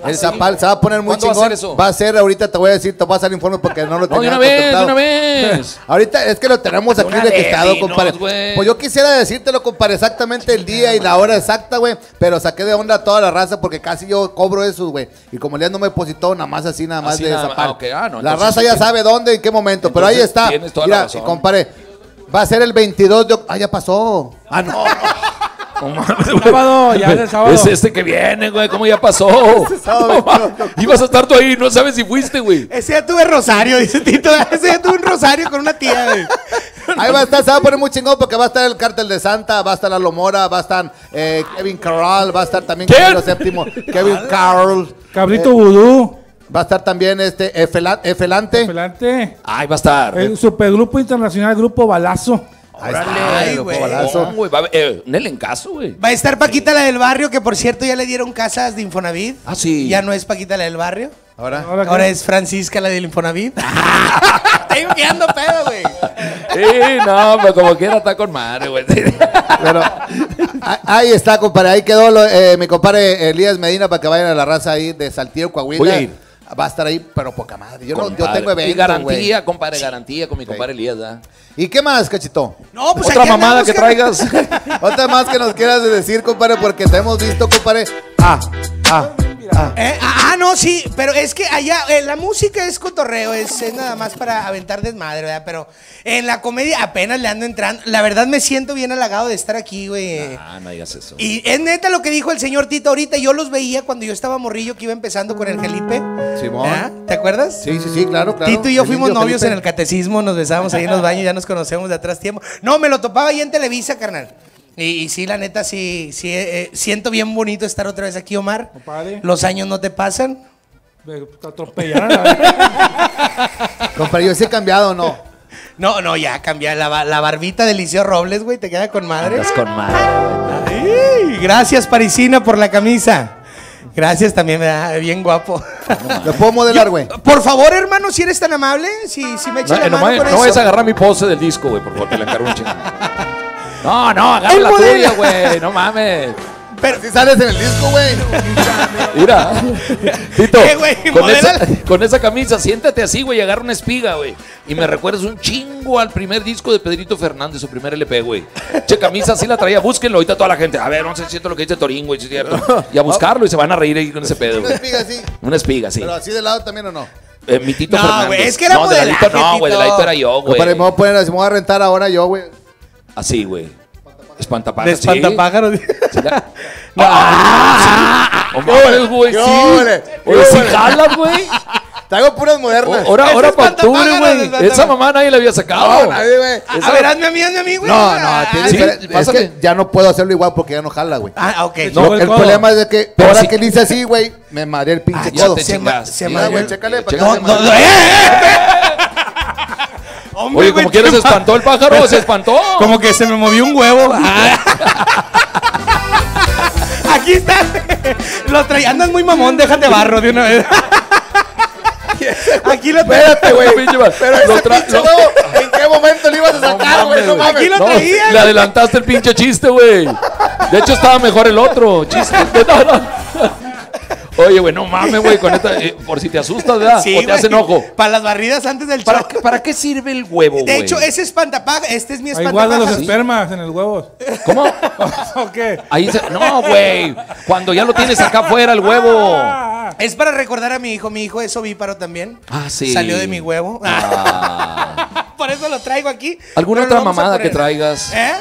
el Zapal se va a poner muy ¿Cuándo va a chingón. ser eso? Va a ser, ahorita te voy a decir, te voy a hacer informe porque no lo (laughs) No, de tenía una vez, una vez. (laughs) Ahorita es que lo tenemos aquí registrado, compadre. Pues yo quisiera decírtelo, compadre, exactamente el día y la hora exacta, güey. Pero saqué de onda a toda la raza porque casi yo cobro esos, güey. Y como Elías no me depositó, nada más así, nada más Así de nada. Zapal. Ah, ok. Ah, no, la raza sí ya tiene- sabe dónde, en qué momento. pero ahí está. tienes toda la Mira, razón. compadre, va a ser el 22 de oc- Ah, ya pasó. Ah, no. (laughs) (laughs) Sábado, ya es el sábado. Es este que viene, güey. ¿Cómo ya pasó? (laughs) sábado, No mames. Ibas a estar tú ahí, no sabes si fuiste, güey. Ese día tuve rosario, dice Tito. Ese día tuve un rosario con una tía, güey. Ahí va a estar, se va a poner muy chingón porque va a estar el Cártel de Santa, va a estar Lalo Mora, va a estar eh, Kevin Carroll, va a estar también. Camilo Séptimo, Kevin Carroll. Cabrito Vudú. Va a estar también este Efela- Efelante. Adelante. Ay, va a estar. El supergrupo internacional Grupo Balazo. El güey. eh, un elencazo, güey. Va a estar Paquita la del barrio, que por cierto ya le dieron casas de Infonavit. Ah, sí. Ya no es Paquita la del barrio. Ahora. Ahora, es Francisca la del Infonavit. (laughs) Estoy quedando pedo, güey. Sí, no, pero como quiera está con madre, güey. Pero ah, ahí está, compadre. Ahí quedó lo- eh, mi compadre Elías Medina para que vayan a la raza ahí de Saltillo, Coahuila. Voy a ir. Va a estar ahí, pero poca madre. Yo, no, yo tengo Y eventos, garantía, güey. compadre, garantía con mi compadre Elías. ¿Y qué más, cachito? No, pues Otra mamada andamos, que carnal. traigas. (laughs) Otra más que nos quieras decir, compadre, porque te hemos visto, compadre. Ah, ah, ah. Eh, ah, no, sí, pero es que allá eh, la música es cotorreo, es, es nada más para aventar desmadre, ¿verdad? Pero en la comedia apenas le ando entrando. La verdad me siento bien halagado de estar aquí, güey. Ah, no digas eso. Y es neta lo que dijo el señor Tito ahorita. Yo los veía cuando yo estaba morrillo que iba empezando con el Felipe. Simón. ¿verdad? ¿Te acuerdas? Sí, sí, sí, claro, claro. Tito y yo El fuimos novios Felipe. en el catecismo, nos besábamos ahí en los baños, ya nos conocemos de atrás tiempo. No, me lo topaba ahí en Televisa, carnal. Y, y sí, la neta, sí, sí, eh, eh, siento bien bonito estar otra vez aquí, Omar. Compadre. Los años no te pasan. Me atropellaron. la- (laughs) Compadre, yo sí he cambiado, ¿no? No, no, ya cambié la, la barbita de Liceo Robles, güey, te queda con madre. Andas con madre. Ay, gracias, Parisina, por la camisa. Gracias también, me da bien guapo. ¿Lo puedo modelar, güey? Por favor, hermano, si eres tan amable, si, si me No, echas eh, la no, mano vayas- con no eso. vayas a agarrar mi pose del disco, güey, por favor, te la encargo un chingo. (laughs) No, no, agarra la tuya, güey, no mames. Pero, Si sales en el disco, güey. Mira, Tito, güey, con, esa, con esa camisa, siéntate así, güey, y agarra una espiga, güey. Y me recuerdas un chingo al primer disco de Pedrito Fernández, su primer LP, güey. Che, camisa así la traía, búsquenlo ahorita toda la gente. A ver, no sé si es cierto lo que dice Torín, güey, si es cierto. Y a buscarlo y se van a reír ahí con ese pedo, Una güey. espiga así. Una espiga, sí. Pero así de lado también o no. Eh, mi Tito No, Fernández. güey, es que era No, de ladito no, güey, de ladito era yo, güey. Me voy a poner así, me voy a rentar ahora yo, güey. Así, güey. de Espantapájaros. espantapájaros. Sí, la- (laughs) ¡Ah! No güey, ¡Qué sí. jalas, güey. (laughs) Traigo puras O- modernas. Ahora, ahora para octubre, espantapájaros, güey. espantapájaros. Esa mamá nadie la había No, sacado. nadie, güey. A ver, hazme a mí, hazme a mí, güey. No, no, tiene sí, es que ya no puedo hacerlo igual porque ya no jala, güey. Ah, ok. No, el problema es de que Pero ahora que le hice así, güey, me mareé el pinche Ah, ya codo. te Se güey, chécale, para Checa- que No, no, ¡eh, eh, eh! (laughs) Hombre, Oye, como quieres, se espantó el pájaro, se espantó. Como que se me movió un huevo. (laughs) (laughs) Aquí está. Lo traía. Andas muy mamón, déjate barro de una vez. (laughs) Aquí lo Espérate, güey. Pinche Pero lo ese tra- pinche lo- huevo, ¿en qué momento le ibas a sacar, güey? No mames, güey. mames. Aquí lo No, traía. Le adelantaste el pinche chiste, güey. De hecho, estaba mejor el otro chiste. No, no. Oye, güey, no mames, güey, con esta, eh, por si te asustas, ¿verdad? o te güey. hace enojo. Para las barridas antes del ¿Para show. qué, ¿Para qué sirve el huevo, güey? De hecho, ese espantapájaros. Este es mi Ahí guardan los espermas en los huevos. ¿Cómo? (laughs) ¿O qué? Ahí se... No, güey. Cuando ya lo tienes acá afuera, el huevo. Ah, Es para recordar a mi hijo. Mi hijo es ovíparo también. Ah, sí. Salió de mi huevo. Ah. (laughs) Por eso lo traigo aquí. ¿Alguna Pero otra lo vamos a mamada que traigas? ¿Eh?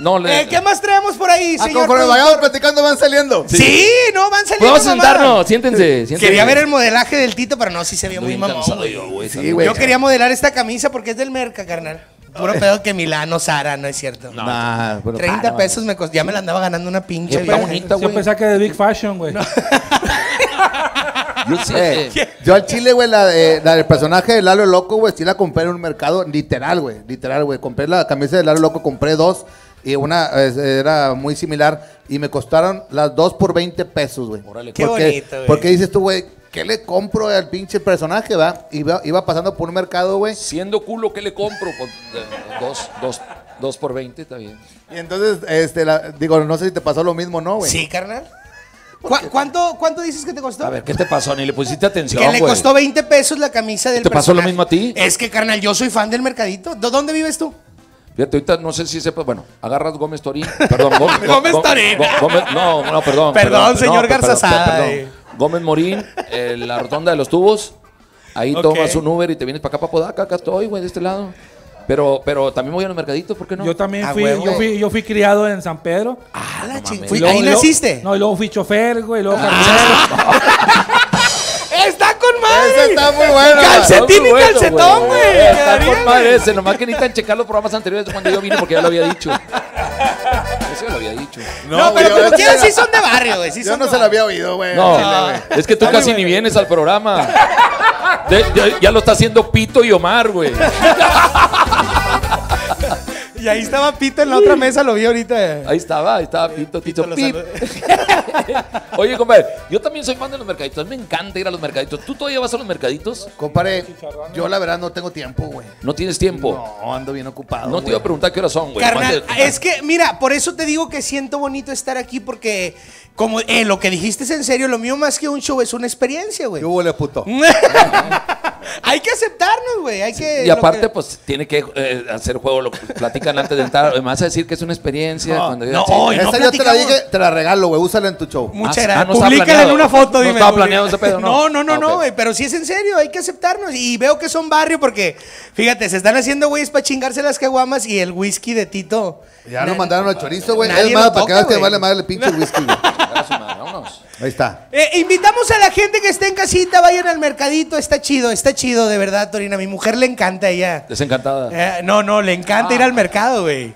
No, le... Eh, ¿Qué más traemos por ahí, Ah, señor? conforme productor? vayamos platicando van saliendo. Sí, no, van saliendo. Podemos mamadas. sentarnos, siéntense, siéntense. Quería ver el modelaje del Tito, pero no, sí se vio Estoy muy mamón. yo. Sí. Yo quería modelar esta camisa porque es del Merca, carnal. Puro pedo que Milano, Sara, no es cierto. Nah, pero- 30 pesos me costó. Ya me la andaba ganando una pinche. Está bonita, Yo güey. pensaba que de Big Fashion, güey. Yo sí, Eh, eh, yo al chile, güey, la, de- la del personaje de Lalo Loco, güey, sí la compré en un mercado, literal, güey, literal, güey. Compré la camisa de Lalo Loco, compré dos y una eh, era muy similar y me costaron las dos por 20 pesos, güey. Órale, Qué Porque- bonito, güey. Porque dices tú, güey, ¿qué le compro al pinche personaje, va? Iba, iba pasando por un mercado, güey. Siendo culo, ¿qué le compro? Pues, eh, dos, dos, dos por veinte, está bien. Y entonces, este, la- digo, no sé si te pasó lo mismo, ¿no, güey? Sí, carnal. ¿Cu- ¿Cuánto, ¿Cuánto dices que te costó? A ver, ¿qué te pasó? Ni le pusiste atención, que le güey. costó 20 pesos la camisa del ¿Te pasó lo personaje. mismo a ti? Es que, carnal, yo soy fan del mercadito. ¿De dónde vives tú? Fíjate, ahorita no sé si sepas, bueno, agarras Gómez Torín, (laughs) perdón, Gómez, (laughs) Gómez Gó- Torín. Gó- Gómez- no, no, perdón. Perdón, señor per- Garza perdón, Sada, perdón. eh. Gómez Morín, eh, la rotonda de los tubos, ahí tomas un Uber y te vienes para acá, para Podaca, acá estoy, güey, de este lado. Pero, pero también voy a los mercaditos, ¿por qué no? Yo también fui, yo fui, yo fui criado en San Pedro. Ah, la no ching- ¿Ahí luego- naciste? No, y luego fui chofer, güey, y luego Ah. (laughs) Ese está muy bueno. Calcetín Muy y bueno, calcetón, güey. Está con madre ese, nomás que necesitan checar los programas anteriores de cuando yo vine porque ya lo había dicho. Eso ya lo había dicho. No, güey, pero como quieras, que- sí son de barrio, güey. Sí Yo son no se barrio. había oído, güey. No, es que tú casi ni vienes al programa. De- ya, ya lo está haciendo Pito y Omar, güey. (laughs) Y ahí estaba Pito en la otra mesa, lo vi ahorita. Ahí estaba, ahí estaba Pito, Tito, lo Pip. (laughs) Oye, compadre, yo también soy fan de los mercaditos. Me encanta ir a los mercaditos. ¿Tú todavía vas a los mercaditos? Compadre, yo la verdad no tengo tiempo, güey. No tienes tiempo. No, ando bien ocupado. No te iba a preguntar qué horas son, güey. Carnal, es que, mira, por eso te digo que siento bonito estar aquí porque, como eh, lo que dijiste es en serio, lo mío más que un show es una experiencia, güey. ¿Qué hubo, le puto? (laughs) hay que aceptarnos, güey. Hay que. Y aparte, que- pues, tiene que eh, hacer juego, lo que platican antes de entrar. Me vas a decir que es una experiencia. cuando no, sí. hoy Esa no yo te la dije, te la regalo, güey. Úsala en tu show. Muchas Ah, gracias. ah, no estaba Publícala en una foto, No dime. estaba güey. planeado ese pedo, ¿no? No, no, no, Ah, no, güey. Pero sí es en serio, hay que aceptarnos. Y veo que son barrio porque, fíjate, se están haciendo güeyes para chingarse las caguamas y el whisky de Tito. Ya nos mandaron al chorizo, güey. Nadie Es más, para que veas vale madre el pinche whisky, güey. (laughs) Vámonos. Ahí está. Eh, invitamos a la gente que esté en casita, vayan al mercadito, está chido, está chido, de verdad, Torina. A mi mujer le encanta ella. Desencantada. Eh, no, no, le encanta ir al mercado, güey.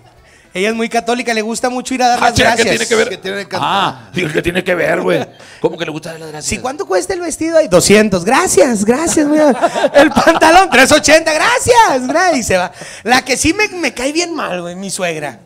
Ella es muy católica, le gusta mucho ir a dar Ah, las chinga, gracias. ¿qué tiene que ver? Que tiene que- Ah, digo, ¿qué tiene que ver, güey? ¿Cómo que le gusta de las gracias? Sí, ¿cuánto cuesta el vestido? Ay, 200. Gracias, gracias, güey. El pantalón, 380. Gracias, gracias. Y se va. La que sí me, me cae bien mal, güey, mi suegra.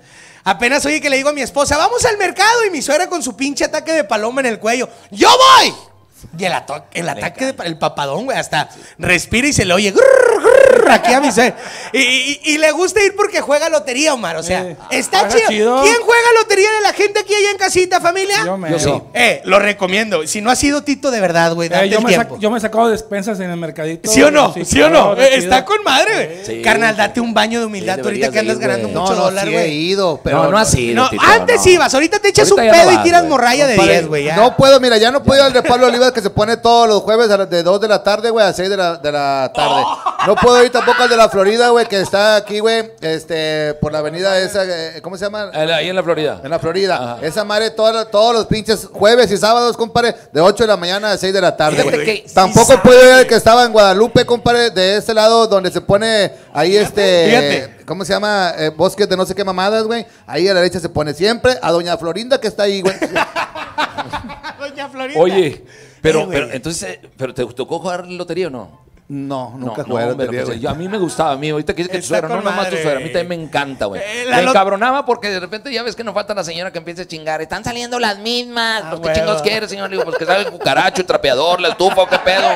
Apenas oye que le digo a mi esposa, vamos al mercado. Y mi suegra con su pinche ataque de paloma en el cuello. ¡Yo voy! Y el, ato- el ataque de el papadón, güey, hasta respira y se le oye. grrr, grrr, aquí a mi suegra. Y, y- y le gusta ir porque juega lotería, Omar. O sea, está chido. chido. ¿Quién juega lotería de la gente aquí allá en casita, familia? Yo me- Yo sí. Eh, lo recomiendo. Si no ha sido Tito de verdad, güey, date Eh, yo, el me tiempo. yo me he sacado despensas en el mercadito. ¿Sí o no? ¿Sí, o no? Eh, está con madre, güey. Sí, Carnal, date un baño de humildad. Sí, tú ahorita que andas ir, ganando. No, mucho no, dólar, he güey. ido, pero... no, no así. No, Tito, antes no. ibas, ahorita te echas Ahorita un no pedo y tiras morralla de Compadre, 10, güey. No puedo, mira, ya no puedo ir al de Pablo Olivas que se pone todos los jueves a las de 2 de la tarde, güey, a 6 de la, de la tarde. (laughs) No puedo ir tampoco al de la Florida, güey, que está aquí, güey, este, por la avenida esa, eh, ¿cómo se llama? Ahí en la Florida. En la Florida. Ajá. Esa madre toda- todos los pinches jueves y sábados, compadre, de 8 de la mañana a 6 de la tarde, güey. sí Tampoco sabe. puedo ir al que estaba en Guadalupe, compadre, de ese lado donde se pone ahí este... Fíjate. ¿Cómo se llama? Eh, bosques de no sé qué mamadas, güey. Ahí a la derecha se pone siempre. A Doña Florinda que está ahí, güey. (laughs) Doña Florinda. Oye, pero, Eh, pero entonces, eh, ¿pero te tocó jugar lotería o no? No, nunca no, jugué a la hombre, lotería, güey. yo- a mí me gustaba, a mí, ahorita que dices que tu Está suegra, no con nomás tu madre, suegra, a mí también me encanta, güey. Eh, la me lot- encabronaba porque de repente ya ves que nos falta la señora que empieza a chingar. Están saliendo las mismas. Ah, pues, ¿Qué huevo. chingos quieres, señor? Le digo, pues que salga el cucaracho, el trapeador, la estufa, ¿o ¿qué pedo?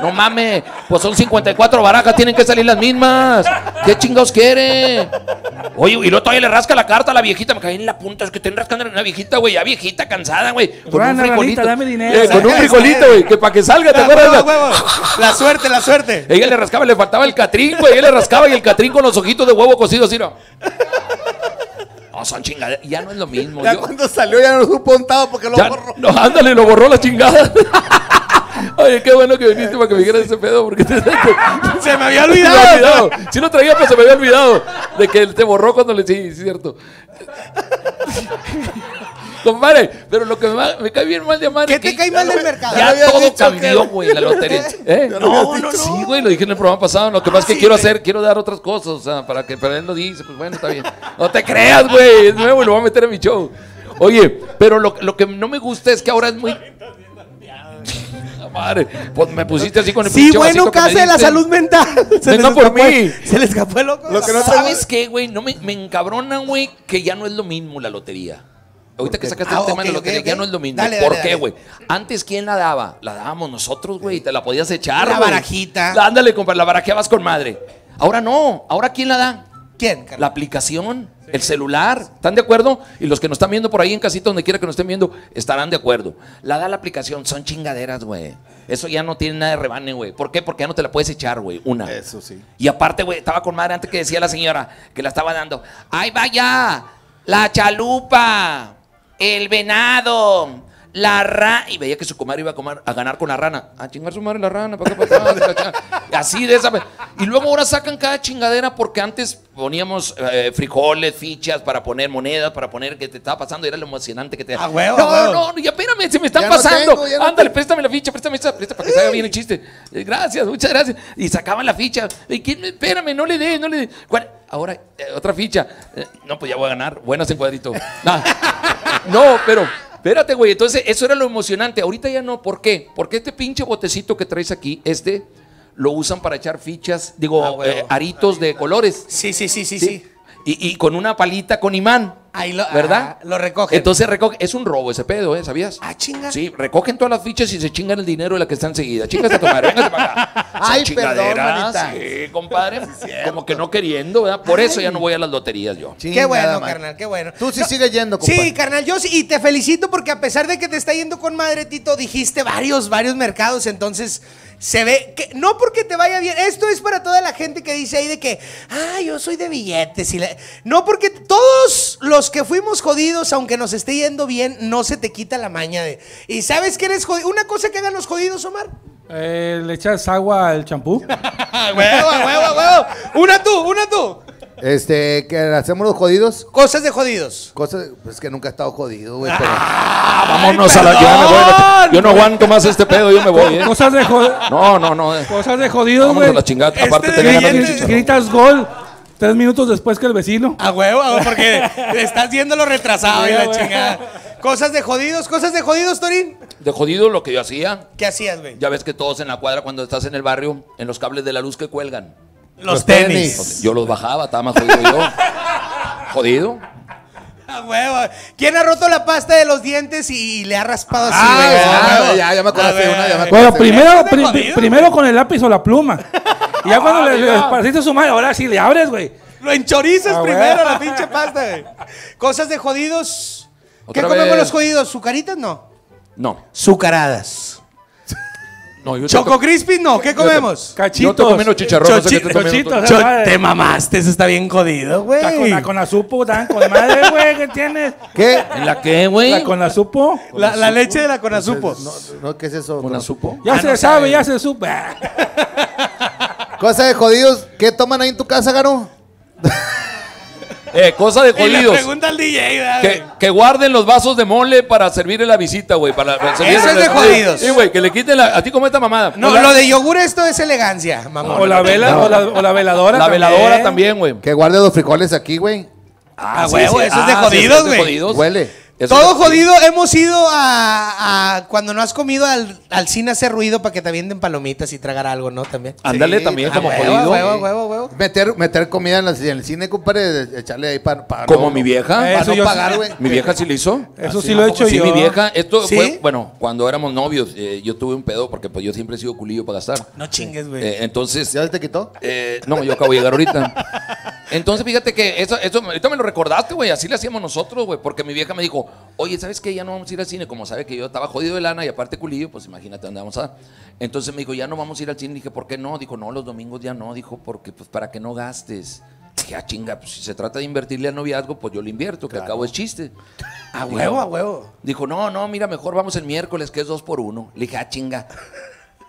No mames, pues son 54 barajas, tienen que salir las mismas. ¿Qué chingados quiere? Oye, y luego todavía le rasca la carta a la viejita. Me caí en la punta, es que estén rascando a una viejita, güey, ya viejita, cansada, güey. Con Rana, un frijolito. ranita, dame dinero. Eh, con un frijolito, güey, que para que salga, ¿te Ah, acuerdas? huevo, huevo. La suerte, la suerte. Ella le rascaba, le faltaba el catrín, güey. Ella le rascaba y el catrín con los ojitos de huevo cocido, así, ¿no? No, son chingaderas. Ya no es lo mismo. Ya Yo- cuando salió ya no supo un tabo porque lo ya- borró. no, ándale, lo borró la chingada. (laughs) Oye, qué bueno que viniste para que me dijeras ese pedo, porque te, (laughs) Se me había se me olvidado. había olvidado. Sí lo traía, pero se me había olvidado de que él te borró cuando le... Sí, es cierto. Compadre, pero lo que me, cae bien mal de amar ¿Qué te cae mal del mercado? Ya todo dicho cambió, güey, la lotería. (laughs) ¿Eh? No, no, dicho. sí, güey, lo dije en el programa pasado. Lo que pasa es que quiero güey. hacer, quiero dar otras cosas, o sea, para que, pero él lo dice, pues bueno, está bien. No te creas, güey, es nuevo y lo voy a meter en mi show. Oye, pero lo, lo que no me gusta es que ahora es muy... Madre, pues me pusiste así con el Sí, pinche bueno, vasito que me casa de la salud mental. (laughs) Se Venga les por el- mí. Se le escapó el loco. Lo que no ¿Sabes qué, güey? No me, me encabrona, güey, que ya no es lo mismo la lotería. Ahorita que sacaste Ah, el tema de ok, la lotería, ok. ya no es lo mismo. Dale, ¿Por dale, qué, güey? Antes, ¿quién la daba? La dábamos nosotros, güey. Te la podías echar, La güey. barajita. La- Ándale, compa, la barajeabas con madre. Ahora no. ¿Ahora quién la da? ¿Quién? carnal? La aplicación, el celular. ¿Están de acuerdo? Y los que nos están viendo por ahí en casita, donde quiera que nos estén viendo, estarán de acuerdo. La da la aplicación. Son chingaderas, güey. Eso ya no tiene nada de rebane, güey. ¿Por qué? Porque ya no te la puedes echar, güey. Una. Eso sí. Y aparte, güey, estaba con madre antes que decía la señora que la estaba dando. ¡Ay, vaya! La chalupa, el venado, la rana. Y veía que su comadre iba a, comer- a ganar con la rana. A chingar su madre la rana, para para. (laughs) Así de esa. Y luego ahora sacan cada chingadera porque antes poníamos eh, frijoles, fichas para poner monedas, para poner que te estaba pasando. y Era lo emocionante que te. A huevo, no, huevo. no, no, ya espérame, se me están Ya no pasando. tengo, ya no Ándale, préstame la ficha, préstame esa, préstame para que se haga bien el chiste. Eh, Gracias, muchas gracias. Y sacaban la ficha. ¿Y quién Espérame, no le dé, no le dé. ¿Cuál? Ahora, eh, otra ficha. Eh, no, pues ya voy a ganar. Buenas en cuadrito. Nah. (laughs) No, pero, espérate, güey. Entonces, eso era lo emocionante. Ahorita ya no. ¿Por qué? Porque este pinche botecito que traes aquí, este, lo usan para echar fichas, digo, Ah, eh, aritos de colores. Sí, sí, sí, sí, ¿sí? sí. Y, y con una palita con imán. Ahí lo- ¿Verdad? ajá, lo recogen. Entonces recoge. Es un robo ese pedo, ¿eh? ¿Sabías? Ah, chinga. Sí, recogen todas las fichas y se chingan el dinero de la que está enseguida. Chingas a tomar, véngase para acá. (laughs) Ay, perdón. Sí, compadre. Como que no queriendo, ¿verdad? Por eso ya no voy a las loterías yo. Qué bueno, madre. carnal, qué bueno. Tú sí No, sigues yendo, compadre. Sí, carnal, yo sí, y te felicito porque a pesar de que te está yendo con madre, Tito, dijiste varios, varios mercados, entonces se ve que no porque te vaya bien, esto es para toda la gente que dice ahí de que, ah, yo soy de billetes, y la-". no porque todos los que fuimos jodidos, aunque nos esté yendo bien, no se te quita la maña de, y sabes que eres jodido, una cosa que hagan los jodidos, Omar. Eh, le echas agua al champú. (laughs) Huevo, huevo, huevo. Una tú, una tú. Este, que hacemos los jodidos. Cosas de jodidos. Cosas, pues que nunca he estado jodido, güey. pero- Vámonos a la. Yo ya me voy. Yo no aguanto más este pedo, yo me voy, ¿eh? Cosas de, jo- No, no, no. eh. cosas de jodidos, Vámonos a güey. la chingada. Este Aparte, tenía ganas de chicharrón. Gritas gol tres minutos después que el vecino. A huevo, a huevo, porque (laughs) estás viéndolo retrasado y la güey. chingada. Cosas de jodidos, cosas de jodidos, Torín. De jodido lo que yo hacía. ¿Qué hacías, güey? Ya ves que todos en la cuadra, cuando estás en el barrio, en los cables de la luz que cuelgan. Los tenis. tenis. Yo los bajaba, estaba más jodido yo. Jodido. A huevo. ¿Quién ha roto la pasta de los dientes y le ha raspado así, Ah, güey? ya, me una, me. Bueno, primero, pri- jodido, primero con el lápiz o la pluma. Y ya cuando Ah, le, le esparciste su madre, ahora sí le abres, güey. Lo enchorizas Ah, primero la pinche pasta, güey. Cosas de jodidos. ¿Qué comemos vez. los jodidos? ¿Sucaritas? No. No. Sucaradas. No, yo Choco Crispy, no. ¿Qué comemos? Yo Cachitos. estoy comiendo chicharrón, no sé qué te Chochi- comiendo tú. chochitos. Cho- madre. te mamaste, eso está bien jodido, güey. La con, la con la supo, dan con madre, güey, ¿qué tienes? ¿Qué? ¿En la qué, güey? La con la supo. La, la leche de la conazupo. No, no, ¿qué es eso? ¿Con la supo? Ya Ah, se no sabe, sabe. ya se supo. Cosas de jodidos. ¿Qué toman ahí en tu casa, Garo? (laughs) Eh, cosa de jodidos. pregunta al DJ, ¿verdad, Que, güey? que guarden los vasos de mole para servirle la visita, güey. Para, para servirle Eso es de jodidos. Sí, güey, que le quiten la. ¿A ti cómo esta mamada? No, la- lo de yogur esto es elegancia, mamá. O la vela, o la, o la veladora. La también. veladora también, güey. Que guarde los frijoles aquí, güey. Ah, huevo, eso es de jodidos, güey. Huele. Eso Todo jodido, hemos ido a, a- cuando no has comido al, al cine hacer ruido para que te avienten palomitas y tragar algo, ¿no? También. Ándale Sí, también como huevo, jodido. huevo, huevo, huevo. Meter, meter comida en, la- en el cine, compadre, echarle ahí para Como mi vieja. Para Eso no yo pagar, sí. güey. Mi vieja sí lo hizo. Eso sí lo he hecho Sí, yo. mi vieja. Esto ¿Sí? fue, bueno, cuando éramos novios, eh, yo tuve un pedo porque pues yo siempre he sido culillo para gastar. No chingues, güey. Eh, entonces, ¿Ya te quitó? eh, no, yo acabo de llegar ahorita. Entonces, fíjate que eso, eso ahorita me lo recordaste, güey. Así le hacíamos nosotros, güey. Porque mi vieja me dijo, oye, ¿sabes qué? Ya no vamos a ir al cine. Como sabe que yo estaba jodido de lana y aparte culillo, pues imagínate dónde vamos a dar. Entonces me dijo, ya no vamos a ir al cine. Dije, ¿por qué no? Dijo, no, los domingos ya no. Dijo, porque pues para que no gastes. Dije, ah, chinga, pues si se trata de invertirle al noviazgo, pues yo le invierto, que acabo es chiste. a huevo, a huevo. Dijo, no, no, mira, mejor vamos el miércoles, que es dos por uno. Le dije, ah, chinga.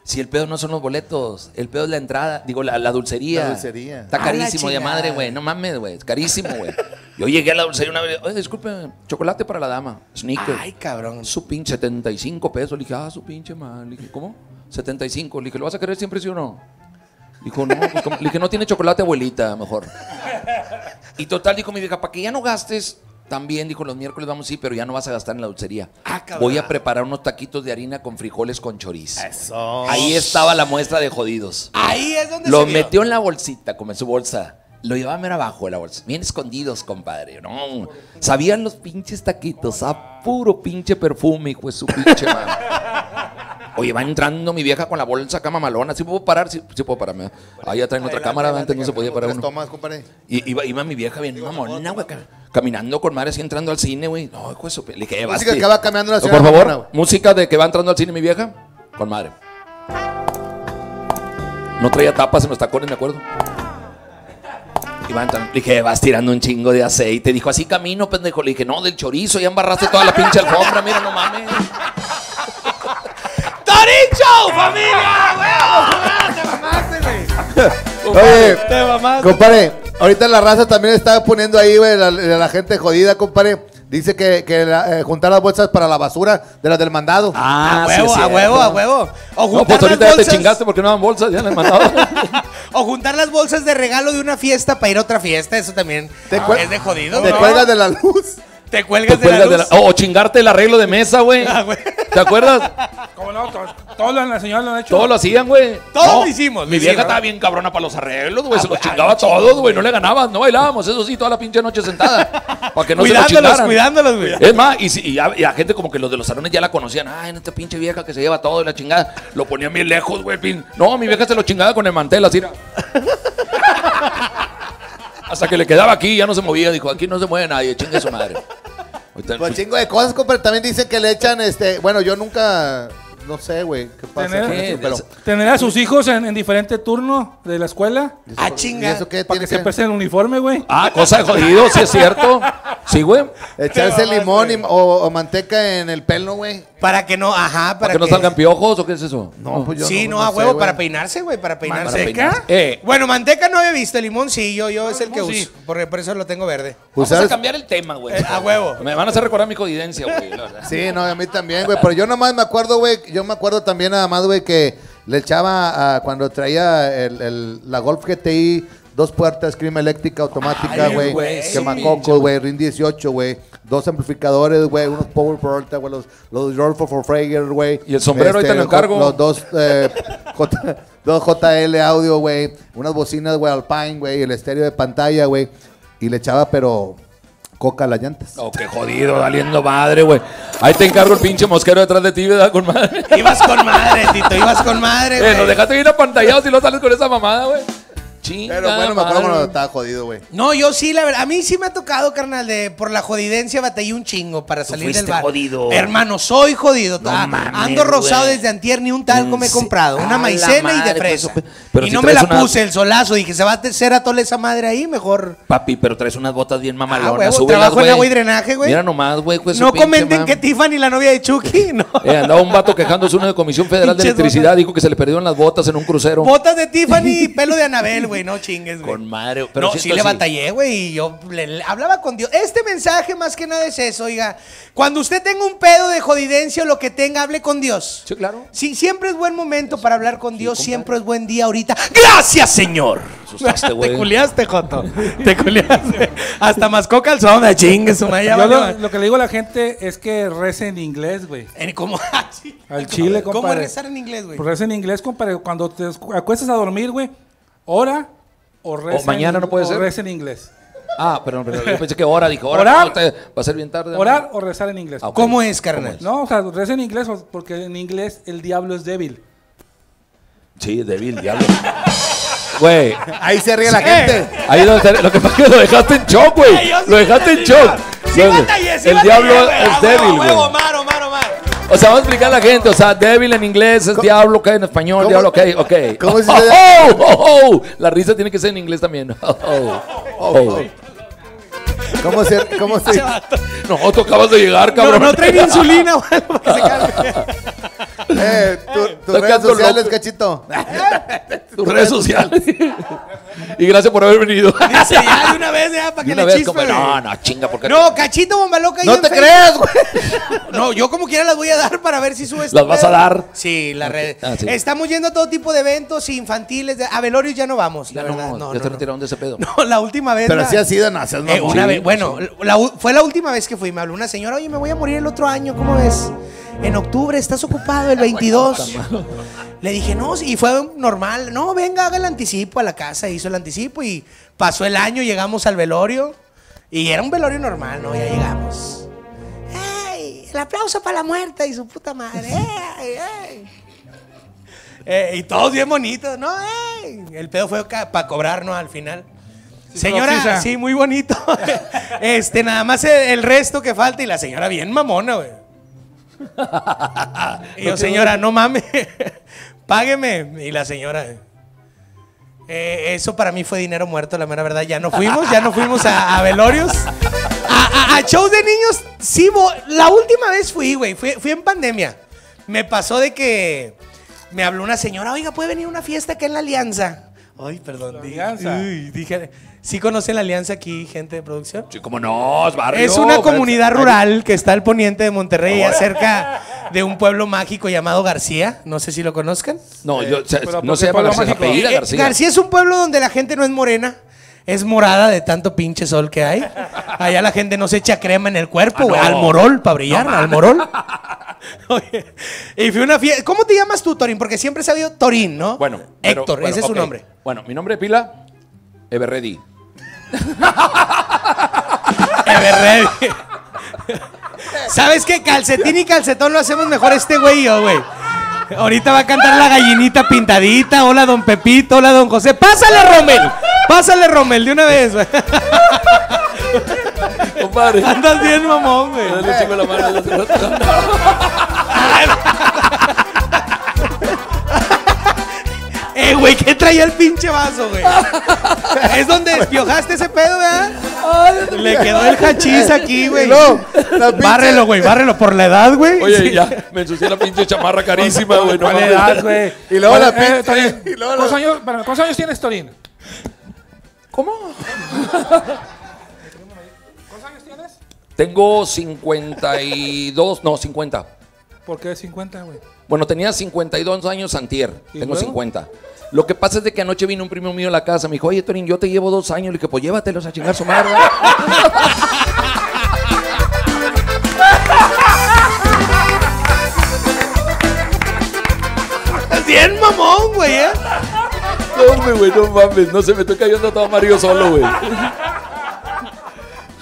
Si el pedo no son los boletos, el pedo es la entrada, digo, la, la dulcería. La dulcería. Está Ah, carísimo de chingada. madre, güey. No mames, güey. Es carísimo, güey. Yo llegué a la dulcería una vez, oye, disculpe, chocolate para la dama, sneaker. Ay, cabrón. Su pinche 75 pesos. Le dije, ah, su pinche mal. Le dije, ¿cómo? 75. Le dije, ¿lo vas a querer siempre sí o no? Dijo, no, pues, le dije, no tiene chocolate, abuelita, mejor. Y total, dijo mi vieja, para que ya no gastes, también, dijo, los miércoles vamos, sí, pero ya no vas a gastar en la dulcería. Ah. Voy a preparar unos taquitos de harina con frijoles con chorizo. Eso. Ahí estaba la muestra de jodidos. Ahí es donde Lo se vio. metió en la bolsita, como en su bolsa. Lo llevaba mero abajo de la bolsa. Bien escondidos, compadre. No. Sabían los pinches taquitos a puro pinche perfume, hijo de su pinche madre. (laughs) Oye, va entrando mi vieja con la bolsa acá mamalona. ¿Sí puedo parar? Sí, sí puedo pararme. Ahí ya traen otra cámara. Antes no se podía parar uno. tomas, compadre. Y iba, iba mi vieja bien mamona, güey. ca- Caminando con madre así entrando al cine, güey. No, hijo pe- Le dije, Música que va caminando la señora Por favor, música de que va entrando al cine mi vieja. Con madre. No traía tapas en los tacones, me acuerdo. Y va entrando. Le dije, vas tirando un chingo de aceite. Dijo, así camino, pendejo. Le dije, no, del chorizo. Ya embarraste toda la pinche alfombra. Mira, no mames. ¡Toricho, familia! Oye, Te mamaste. compadre, ahorita la raza también está poniendo ahí, güey, la, la gente jodida, compadre. Dice que, que la- eh, juntar las bolsas para la basura de las del mandado. Ah, a huevo, a huevo, a huevo. O No, juntar, pues ahorita las ya te bolsas, chingaste porque no dan bolsas. Ya he mandado. (laughs) o juntar las bolsas de regalo de una fiesta para ir a otra fiesta. Eso también Te es de jodido. Te ¿no? cuelgas de la luz. Te Te cuelgas de la de O chingarte el arreglo de mesa, güey. Ah. ¿Te acuerdas? ¿Cómo no? Todos, todos lo- la señora lo han hecho. Todos lo hacían, güey. Todos lo hicimos, Mi vieja estaba bien cabrona para los arreglos, güey. Ah, se los chingaba todos, güey. No le ganaban, no bailábamos. Eso sí, toda la pinche noche sentada. Para que no se lo cuidándolos, güey. Es más, y, si- y a, y a gente como que los de los salones ya la conocían. Ay, esta pinche vieja que se lleva todo y la chingada. Lo ponían bien lejos, güey. No, mi vieja se lo chingaba con el mantel, así. era. Hasta que le quedaba aquí, ya no se movía. Dijo, aquí no se mueve nadie, chingue su madre. Pues chingo de cosas, compadre. También dicen que le echan, este, bueno, yo nunca, no sé, güey, qué pasa. Tener- con ¿Qué? eso, pero- Tener a sus hijos en, en diferente turno de la escuela. Ah, ¿Y chinga. eso qué Para tiene que se que el uniforme, güey. Ah, cosa de jodido, sí es cierto. Sí, güey. Echarse limón y- o, o manteca en el pelo, güey. Para que no, ajá, para, ¿Para que no salgan piojos o qué es eso? No, pues yo Sí, no, no a sé, huevo, güey. para peinarse, güey, para peinarse. Para peinarse. Eh, Bueno, manteca no había visto, limón sí, yo, yo es el que limón uso, porque por eso lo tengo verde. Vamos Usar- a cambiar el tema, güey. Eh, a huevo. Me van a hacer recordar mi codidencia, güey. la verdad. Sí, no, a mí también, güey. Pero yo nomás me acuerdo, güey. Yo me acuerdo también nada más, güey, que le echaba a- cuando traía el, el- la Golf GTI, dos puertas, crema eléctrica automática, güey. Quemacocos, güey. RIN 18, güey. Dos amplificadores, güey. Unos Power Porta, güey. Los, los Rolfo for Frager, güey. Este, Y el sombrero ahorita lo encargo. Los dos, eh, (laughs) J- dos JL audio, güey. Unas bocinas, güey, Alpine, güey. El estéreo de pantalla, güey. Y le echaba, pero coca a las llantas. Oh, qué jodido, valiendo madre, güey. Ahí te encargo el pinche mosquero detrás de ti, ¿verdad? Con madre. Ibas con madre, Tito, ibas con madre, Eh, güey. nos dejaste bien apantallados y no sales con esa mamada, güey. Chinga, Pero bueno, me acuerdo madre. cuando estaba jodido, güey. No, yo sí, la verdad. A mí sí me ha tocado, carnal, de por la jodidencia batallé un chingo para salir fuiste del bar. jodido. Hermano, soy jodido. No Ah, mames, Ando rosado güey. desde antier, ni un talco me he comprado. A Una la maicena y madre, de pues, fresa. pero y si no me traes la una- puse el solazo. Dije, se va a hacer a toda esa madre ahí, mejor. Papi, pero traes unas botas bien Ah, mamalonas. huevo, súbelas, trabajo en güey. agua y drenaje, güey. Mira nomás, güey. pues, su no pinche comenten mam- que Tiffany, la novia de Chucky, (laughs) no. Eh, andaba un vato quejándose uno de Comisión Federal de Pinches Electricidad. botas. Dijo que se le perdieron las botas en un crucero. Botas de Tiffany y (laughs) pelo de Anabel, güey. No chingues, güey. Con madre. Pero no, sí le batallé, güey, y yo le, le hablaba con Dios. Este mensaje más que nada es eso, oiga. Cuando usted tenga un pedo de jodidencia o lo que tenga, hable con Dios. Sí, claro. Sí, siempre es buen momento para hablar con Dios, siempre es buen día ahorita. ¡Gracias, Señor! Asustaste, (laughs) güey. Te culiaste, Joto. Te culiaste. Hasta mascó calzón, de chingue su madre. ya Yo lo, que le digo a la gente es que rece en inglés, güey. En- ¿Cómo? (laughs) Sí. Al chile, ¿Cómo compadre. rezar en inglés, güey? Reza en inglés, compadre. Cuando te acuestas a dormir, güey, ora o reza. mañana en- no puede o ser. reza en inglés. Ah, perdón, perdón. Yo pensé que hora, dijo. Hora. Orar. no, te- va a ser bien tarde. Orar o rezar en inglés. Ah. ¿Cómo es, carnal? No, o sea, reza en inglés porque en inglés el diablo es débil. Sí, débil, diablo. Güey. Ahí se ríe la gente. Ahí lo, lo que pasa es que lo dejaste en shock, güey. Lo dejaste en shock. Sí No, batallé, sí el batallé, diablo güey. es débil, güey. O sea, vamos a explicar a la gente. O sea, débil en inglés es diablo, que en español, diablo, ok, ok. ¿Cómo se (laughs) oh, dice? oh, oh, oh. La risa tiene que ser en inglés también. (laughs) Oh. ¿Cómo se, cómo se, (laughs) No, tú acabas de llegar, No, cabrón. no traen insulina, para que se calme. Eh, tu- tus Está redes quedando sociales, loco. cachito. Tus redes (laughs) sociales. y gracias por haber venido. Dice, ya de una vez, ya, para Y que una le vez, chispe. compa, no, no, chinga, porque No, cachito bomba loca. ahí No en te Facebook. creas, güey. No, yo como quiera las voy a dar para ver si subes. ¿Las vas a dar? Sí, la red. Ah, sí. Estamos yendo a todo tipo de eventos infantiles. de- A velorios ya no vamos, la verdad. no, No, ya no, te no. retiraron de ese pedo. No, la última vez. Pero la- así ha sido, no seas Eh, mamón. una Sí. vez, bueno, la u- fue la última vez que fui. Me habló una señora, oye, me voy a morir el otro año, ¿cómo ves? En octubre, ¿estás ocupado el (laughs) 22? Le dije, no, y fue normal. No, venga, haga el anticipo a la casa. Hizo el anticipo y pasó el año, llegamos al velorio. Y era un velorio normal, ¿no? Ya llegamos. ¡Ey! El aplauso para la muerta y su puta madre. ¡Ey! ey! Eh, y todos bien bonitos, ¿no? ¡Ey! El pedo fue para cobrar, ¿no? Al final. Señora, sí, muy bonito. (laughs) este, nada más el, el resto que falta y la señora bien mamona, güey. (laughs) Y yo, señora, no mames, (laughs) págueme. Y la señora, eh, eso para mí fue dinero muerto, la mera verdad. Ya no fuimos, ya no fuimos a, a velorios. A, shows de niños, sí, la última vez fui, güey, fui, fui en pandemia. Me pasó de que me habló una señora, oiga, ¿puede venir una fiesta acá en la Alianza? Ay, perdón. Alianza. uy, dije, ¿sí conocen la Alianza aquí, gente de producción? Sí, como no, es barrio. Es una comunidad rural que está al poniente de Monterrey, cerca de un pueblo mágico llamado García. No sé si lo conozcan. No, yo, o sea, pero no ¿por se llama García, se apellida Eh, García. García es un pueblo donde la gente no es morena. Es morada de tanto pinche sol que hay. Allá la gente no se echa crema en el cuerpo, güey. Ah, no. Al morol, para brillar, al morol. (laughs) (laughs) Oye, y fui a una fiesta. ¿Cómo te llamas tú, Torín? Porque siempre he sabido Torín, ¿no? Bueno, pero- Héctor, bueno, ese es su ok. nombre. Bueno, mi nombre de pila, Everready. (laughs) Everready. ¿Sabes qué? Calcetín y calcetón lo hacemos mejor este güey y yo, güey. Ahorita va a cantar la gallinita pintadita. Hola, don Pepito. Hola, don José. Pásale, Rommel. Pásale, Rommel, de una vez. güey. (laughs) Compadre. Andas bien, mamón, güey. Dale chingo la mano. dale. (laughs) Eh, güey, ¿qué traía el pinche vaso, güey? Es donde despiojaste ese pedo, ¿verdad? Le quedó el hachís aquí, güey. No, la pinche- Bárrelo, güey, bárrelo por la edad, güey. Oye, Sí. ya, me ensucié la pinche chamarra carísima, güey. No ¿Cuál mames. edad, güey? Y luego ¿Cuál- la pinche- Torín, y luego la- ¿cuántos, años, ¿Cuántos años tienes, Torín? ¿Cómo? Tengo 52, no, 50. ¿Por qué 50, güey? Bueno, tenía 52 años antier. ¿Y Tengo luego? 50. Lo que pasa es de que anoche vino un primo mío a la casa. Me dijo, oye, Torín, yo te llevo dos años. Le dije, pues llévatelos a chingar su madre. Bien mamón, güey, ¿eh? No, hombre, güey, no mames. No se me estoy cayendo todo Mario solo, güey.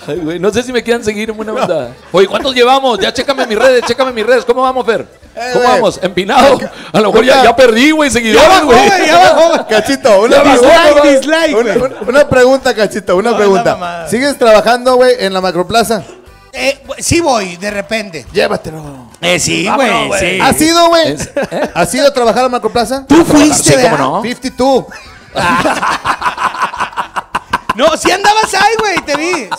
Ay, güey, no sé si me quieran seguir en buena (laughs) onda. Oye, ¿cuántos llevamos? Ya chécame mis redes, chécame mis redes. ¿Cómo vamos, Fer? ¿Cómo güey. vamos? ¿Empinado? A lo mejor ya, ya perdí, güey, seguidores, güey. ya bajó. Cachito, una, pregunta, Dislike, dislike, una, una- una pregunta, Cachito, una No, pregunta. ¿Sigues trabajando, güey, en la macroplaza? Eh, sí voy, de repente. Llévatelo. Eh, sí, güey, sí. ¿Has ido, güey? ¿eh? ¿Has ido a trabajar a la macroplaza? Tú fuiste, Sí, cómo no. 52. (laughs) No, sí andabas ahí, güey, te vi.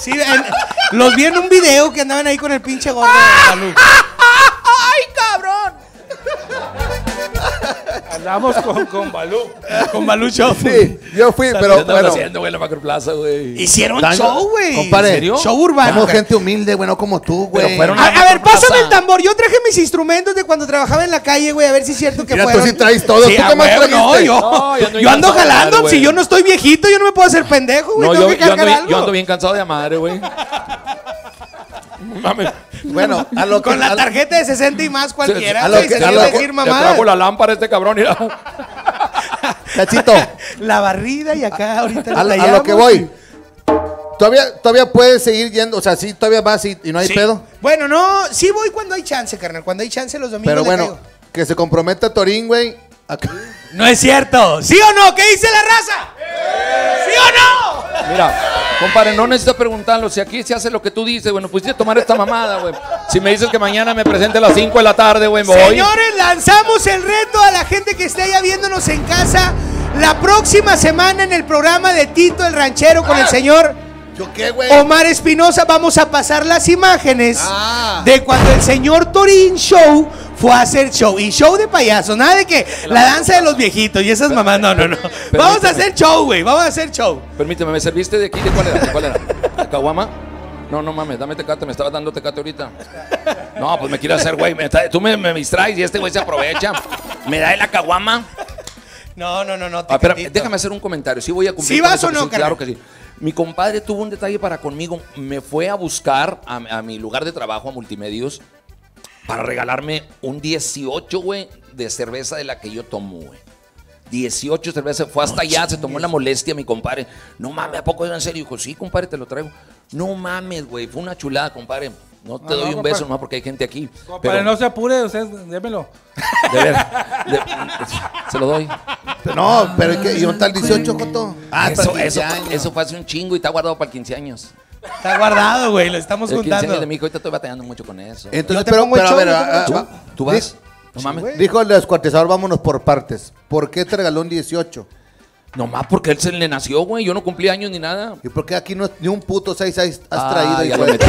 Los vi en un video que andaban ahí con el pinche gordo de Balú. (laughs) ¡Ay, cabrón! Andamos con, con Balú. Con Balú Show. Sí, yo fui, ¿Qué pero bueno. haciendo, güey, la macroplaza, güey? Hicieron Tango- show, güey. Compadre, ¿En serio? Show urbano. Somos gente humilde, güey, no como tú, güey. Pero fueron A, a ver, pásame el tambor. Yo traje mis instrumentos de cuando trabajaba en la calle, güey, a ver si es cierto que Mira, tú fueron. sí traes todo. Sí, ¿Tú a qué más huevo, no, yo, No, yo ando yo ando cansado de jalando. si güey. yo no estoy viejito, yo no me puedo hacer pendejo, güey. No, tengo yo, que yo ando cargar bien, algo. yo ando bien cansado de madre, güey. Mames. Bueno, a lo que. Con la a- tarjeta de 60 y más cualquiera. a lo que- se a quiere lo decir Ya mamá. trajo la lámpara este cabrón, mira. Cachito, La barrida y acá ahorita a, la a lo que voy. ¿Todavía, todavía puedes seguir yendo, o sea, sí, todavía vas y, y no hay Sí. pedo. Bueno, no, sí voy cuando hay chance, carnal. Cuando hay chance los domingos Pero le bueno, caigo. que se comprometa Torín, güey. Acá- No es cierto. ¿Sí o no? ¿Qué dice la raza? ¿Sí o no? Mira, compadre, no necesitas preguntarlo. Si aquí se hace lo que tú dices, bueno, pusiste tomar esta mamada, güey. Si me dices que mañana me presente a las 5 de la tarde, güey, voy. Señores, lanzamos el reto a la gente que esté allá viéndonos en casa. La próxima semana en el programa de Tito el Ranchero con el señor ¿Yo qué, güey? Omar Espinosa vamos a pasar las imágenes Ah. de cuando el señor Torín Show fue a hacer show. Y show de payaso, nada de que la danza de los viejitos y esas mamás. No, no, no. Vamos a hacer show, güey. Vamos a hacer show. Permíteme, ¿me serviste de aquí? ¿De cuál era? ¿De cuál era? ¿De caguama? No, no mames, dame tecate, me estabas dando tecate ahorita. No, pues me quiero hacer, güey. Tú me, me distraes y este güey se aprovecha. ¿Me da la caguama? No, no, no, no. Ah, déjame hacer un comentario. Sí voy a cumplir ¿Sí vas o no, Claro que sí. Mi compadre tuvo un detalle para conmigo. Me fue a buscar a, a mi lugar de trabajo, a Multimedios, para regalarme un 18, güey, de cerveza de la que yo tomo, güey. 18 cervezas. Fue hasta allá, se tomó la molestia mi compadre. No mames, ¿a poco era en serio? Dijo, sí, compadre, te lo traigo. No mames, güey. Fue una chulada, compadre. No te doy no, un beso nomás porque hay gente aquí. Compadre, Pero, no se apure, usted, démelo. (laughs) de ver, de- se lo doy. No, pero ¿y dónde está el 18, Joto? Ah, eso, para eso, 15 años. eso fue hace un chingo y está guardado para el 15 años. Está guardado, güey. Lo estamos El 15 años juntando. de mi hijo, ahorita estoy batallando mucho con eso. Entonces, pero, pero a ver, ah, ah, va- ¿Tú vas? No mames. Dijo el descuartizador, vámonos por partes. ¿Por qué te regaló un 18? Nomás porque él se le nació, güey. Yo no cumplí años ni nada. ¿Y por qué aquí no, ni un puto 6 has Ah, traído? ya, lo metí,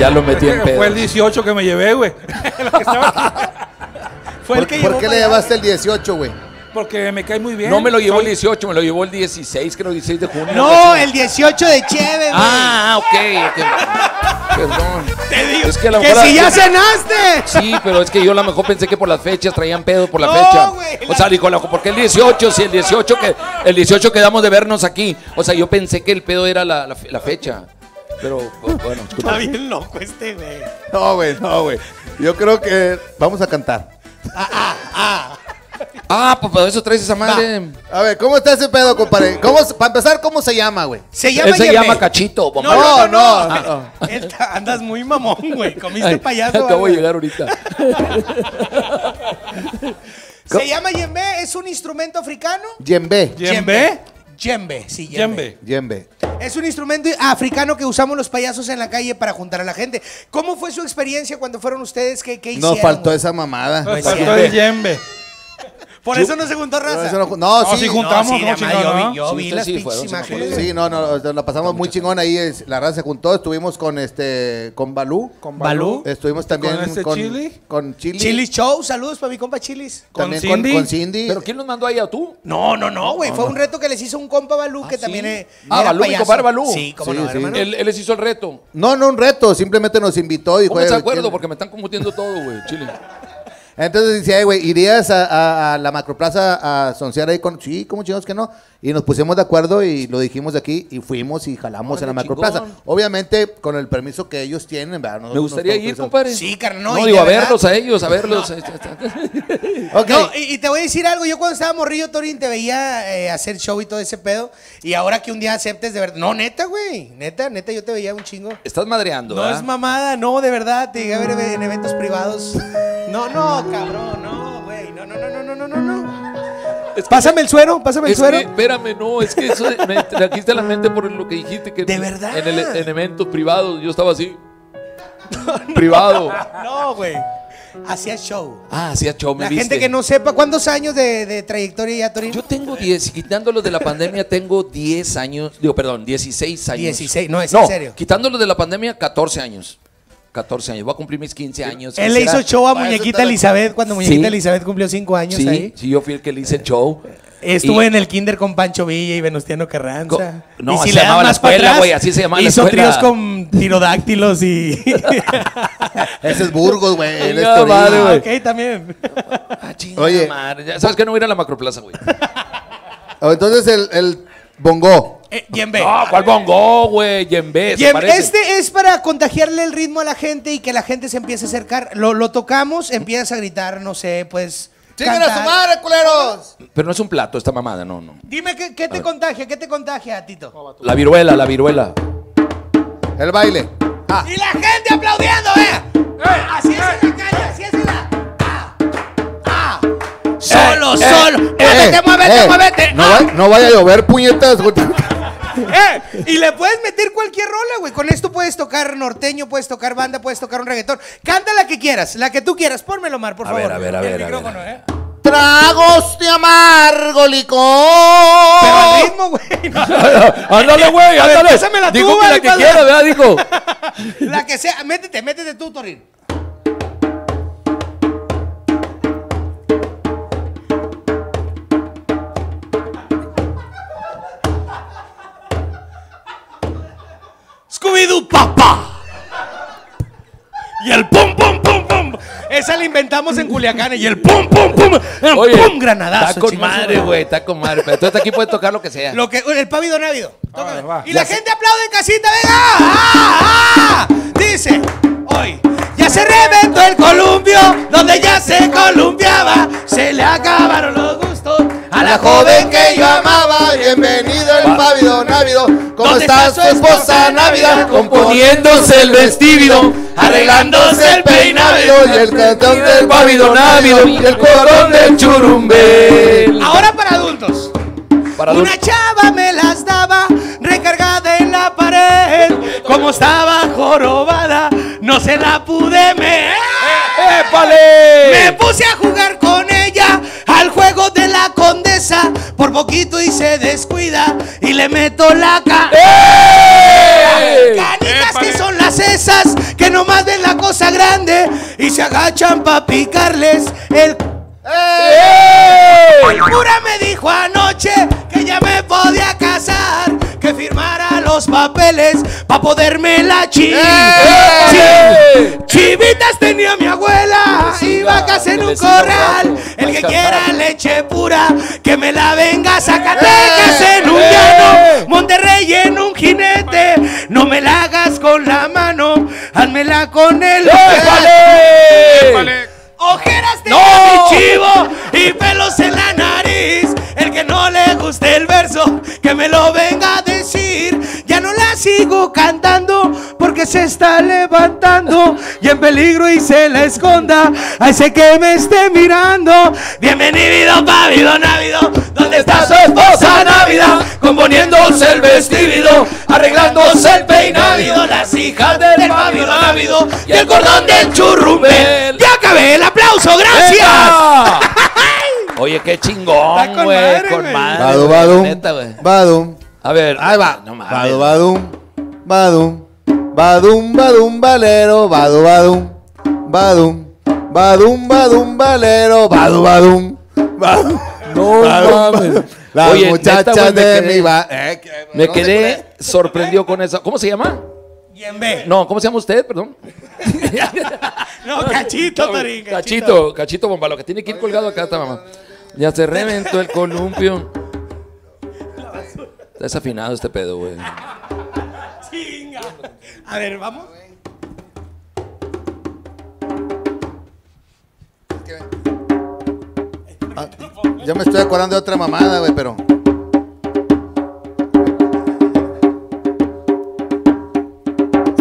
ya lo metí en pedo. Fue el 18 que me llevé, güey. (laughs) (laughs) Fue el ¿Por, que por qué le llevaste el 18, güey? Porque me cae muy bien. No me lo llevó el Soy- 18, me lo llevó el 16, creo, 16 de junio. No, el 18 de Cheve, güey. Ah, ok, ok. Perdón. Te digo, Es que a lo que mejor- si ya cenaste. Sí, pero es que yo a lo mejor pensé que por las fechas traían pedo por la No, fecha. güey, O la- sea, dijo, ¿por qué el 18? Si el 18 que el 18 quedamos de vernos aquí. O sea, yo pensé que el pedo era la, la, la fecha. Pero pues, bueno, (laughs) disculpa. Está bien loco este, güey. No, güey, no, güey. Yo creo que vamos a cantar. Ah, pues para eso traes esa madre. A ver, ¿cómo está ese pedo, compadre? ¿Cómo, para empezar, ¿cómo se llama, güey? Se llama Él se llama Cachito. No, mamá. no, no. No, no. no, Él ta- andas muy mamón, güey. Comiste Ay, payaso. Acabo güey. de llegar ahorita. (laughs) Se llama yembe, es un instrumento africano. Yembe. ¿Yembe? Yembe, sí, yembe. Yembe. Es un instrumento africano que usamos los payasos en la calle para juntar a la gente. ¿Cómo fue su experiencia cuando fueron ustedes? ¿Qué, qué hicieron? Nos faltó güey? esa mamada. No Nos faltó el yembe. Por eso no se juntó No, raza. eso no, no, No, sí. sí no, juntamos, sí, no, chingón, yo vi, ¿no? yo Sí, vi las sí fueron, me imágenes. acuerdo. Sí, no, no, no, la pasamos muy chingón ahí, es- la raza se juntó, estuvimos con este, con Balú, Con Balú. estuvimos también ¿Con este con Chili? con Chili, Show, saludos para mi compa Chilis. ¿Con también Cindy? con, con Cindy. ¿Pero quién nos mandó ahí a tú? No, no, no, güey. Fue un reto que les hizo un compa Balú que ¿sí? también eh, Ah, Balú, mi compadre Balú. Sí, cómo Sí, no, sí. hermano. Él, él les hizo el reto. No, no un reto, simplemente nos invitó y ¿Cómo fue. se acuerdo? ¿quién? Porque me están confundiendo todo, güey. Chile. Entonces dice, "Ay, güey, ¿irías a, a- a la macroplaza a soncear ahí con...? Sí, ¿cómo chingados que no? Y nos pusimos de acuerdo y lo dijimos de aquí y fuimos y jalamos en la macroplaza. Obviamente con el permiso que ellos tienen, ¿verdad? Me Nosotros gustaría nos- ir, compadre. Sí, carnal. No, y digo, de a verdad- verlos a ellos, a verlos. (laughs) Ok. No, y, y te voy a decir algo. Yo cuando estaba morrillo, Torín, te veía eh, hacer show y todo ese pedo. Y ahora que un día aceptes de verdad. No, neta, güey. Neta, neta, yo te veía un chingo. Estás madreando, No ¿verdad? es mamada, no, de verdad. Te llegué a ver en eventos privados. No, no, cabrón, no, güey. No, no, no, no, no, no, no. Es que- Pásame el suero, pásame el Es suero. que, espérame, no, es que eso me trajiste a la mente por lo que dijiste que ¿De verdad? en, el, en eventos privados yo estaba así. (laughs) Privado. No, güey. Hacía show. Ah, hacía show, me La viste. gente que no sepa, ¿cuántos años de, de trayectoria ya, Torín? Yo tengo 10, quitándolo de la pandemia, tengo 10 años, digo, perdón, 16 años. 16, no, es en serio. quitándolo de la pandemia, 14 años. 14 años, voy a cumplir mis 15 años. Él le hizo show a Muñequita Elizabeth cuando Muñequita Sí. Elizabeth cumplió 5 años Sí, ahí. sí, yo fui el que le hice el show. Estuvo Y- en el kinder con Pancho Villa y Venustiano Carranza. Co- no, y si se le dan llamaba la escuela, güey, así se llamaba la Hizo tríos con tirodáctilos y... (laughs) Ese es Burgos, güey. él es madre, Ah, güey. ok, también. Ah, chingada Oye. madre, ¿Sabes que no voy a ir a la macroplaza, güey? Oh, Entonces el, el bongo. Eh, Yembe. No, ¿cuál bongo, güey? Yembe, Yem- este es para contagiarle el ritmo a la gente y que la gente se empiece a acercar. Lo, lo tocamos, empiezas a gritar, no sé, pues... ¡Chinguen a cantar. su madre, culeros! Pero no es un plato esta mamada, no, no. Dime qué, qué te contagia, qué te contagia, Tito. La viruela, la viruela. El baile. Ah, Y la gente aplaudiendo, ¿eh? Así es en la calle, así es en la. Solo, eh, solo. eh, muévete, muévete, eh, muévete. No, va- no vaya a llover, puñetas. (laughs) Eh, y le puedes meter cualquier rola, güey. Con esto puedes tocar norteño, puedes tocar banda, puedes tocar un reggaetón. Canta la que quieras, la que tú quieras. Pónmelo, Mar, por A favor. ver, a ver, a ver, a ver. ¿eh? Tragos de amargo licor. Pero al ritmo, güey. (laughs) no. ándale, güey, ándale. pásamela tú, Digo que la que quiera, (laughs) ¿verdad? Dijo. La que sea. Métete, métete tú, Torín. Papá. Y el pum, pum, pum, pum. Esa la inventamos en Culiacán. Y el pum, pum, pum. El Oye, pum, granadazo. Está con madre, güey, está con madre. Pero tú aquí puedes tocar lo que sea. Lo que, el pavido návido. Va. Y la gente aplaude en casita, venga. ¡Ah, ah! Dice, hoy ya se reventó el columpio, donde ya se columpiaba, se le acabaron los gustos a la joven que yo amaba. Bienvenido el pávido návido. ¿Cómo ¿Dónde está su esposa Návida? Componiéndose el vestido, arreglándose el peinado. Y el cantón del pávido návido y el cordón del churumbel. Ahora para adultos. Para Una adultos. chava me las daba recargada en la pared. Como estaba jorobada, no se la pude me. Me puse a jugar con ella al juego de la condesa. Por poquito y se descuida y le meto la ca. Canicas que son las esas que nomás ven la cosa grande y se agachan pa' picarles el el cura me dijo anoche que ya me podía casar, que firmara los papeles pa' poderme la chi. Chi- Chivitas tenía mi abuela y vacas en un corral. El que quiera leche pura, que me la venga a Zacatecas en un llano, Monterrey en un jinete. No me la hagas con la mano, házmela con el. Ojeras de ¡No! mi chivo y pelos en la nariz. El que no le guste el verso, que me lo venga a sigo cantando porque se está levantando y en peligro y se la esconda a ese que me esté mirando. Bienvenido, Pavido Návido, ¿dónde está su esposa Návida? Componiéndose el vestido, arreglándose el peinado. Las hijas del Pavido Návido y el cordón del churrumbel. Ya acabé, el aplauso, gracias. (laughs) Oye, qué chingón, güey. Con madre. Badum, güey, badum, neta, güey. Badum. A ver. Ahí va. No mames. Badu, badum, badum, badum, badum, valero, badu, badum, badum, badum, badum, valero, badu, badum, badum. No mames. Las Oye, neta, muchachas me de quedé- mi ba... eh, que- Me no quedé sorprendido con eso. ¿Cómo se llama? Y en B. No, ¿cómo se llama usted? Perdón. (laughs) No, cachito, Torín, Cachito, cachito bomba, lo que tiene que ir colgado acá está mamá. Ya se reventó el columpio. Está desafinado este pedo, güey. (laughs) Chinga. A ver, vamos. Ah, Yo me estoy acordando de otra mamada, güey, pero.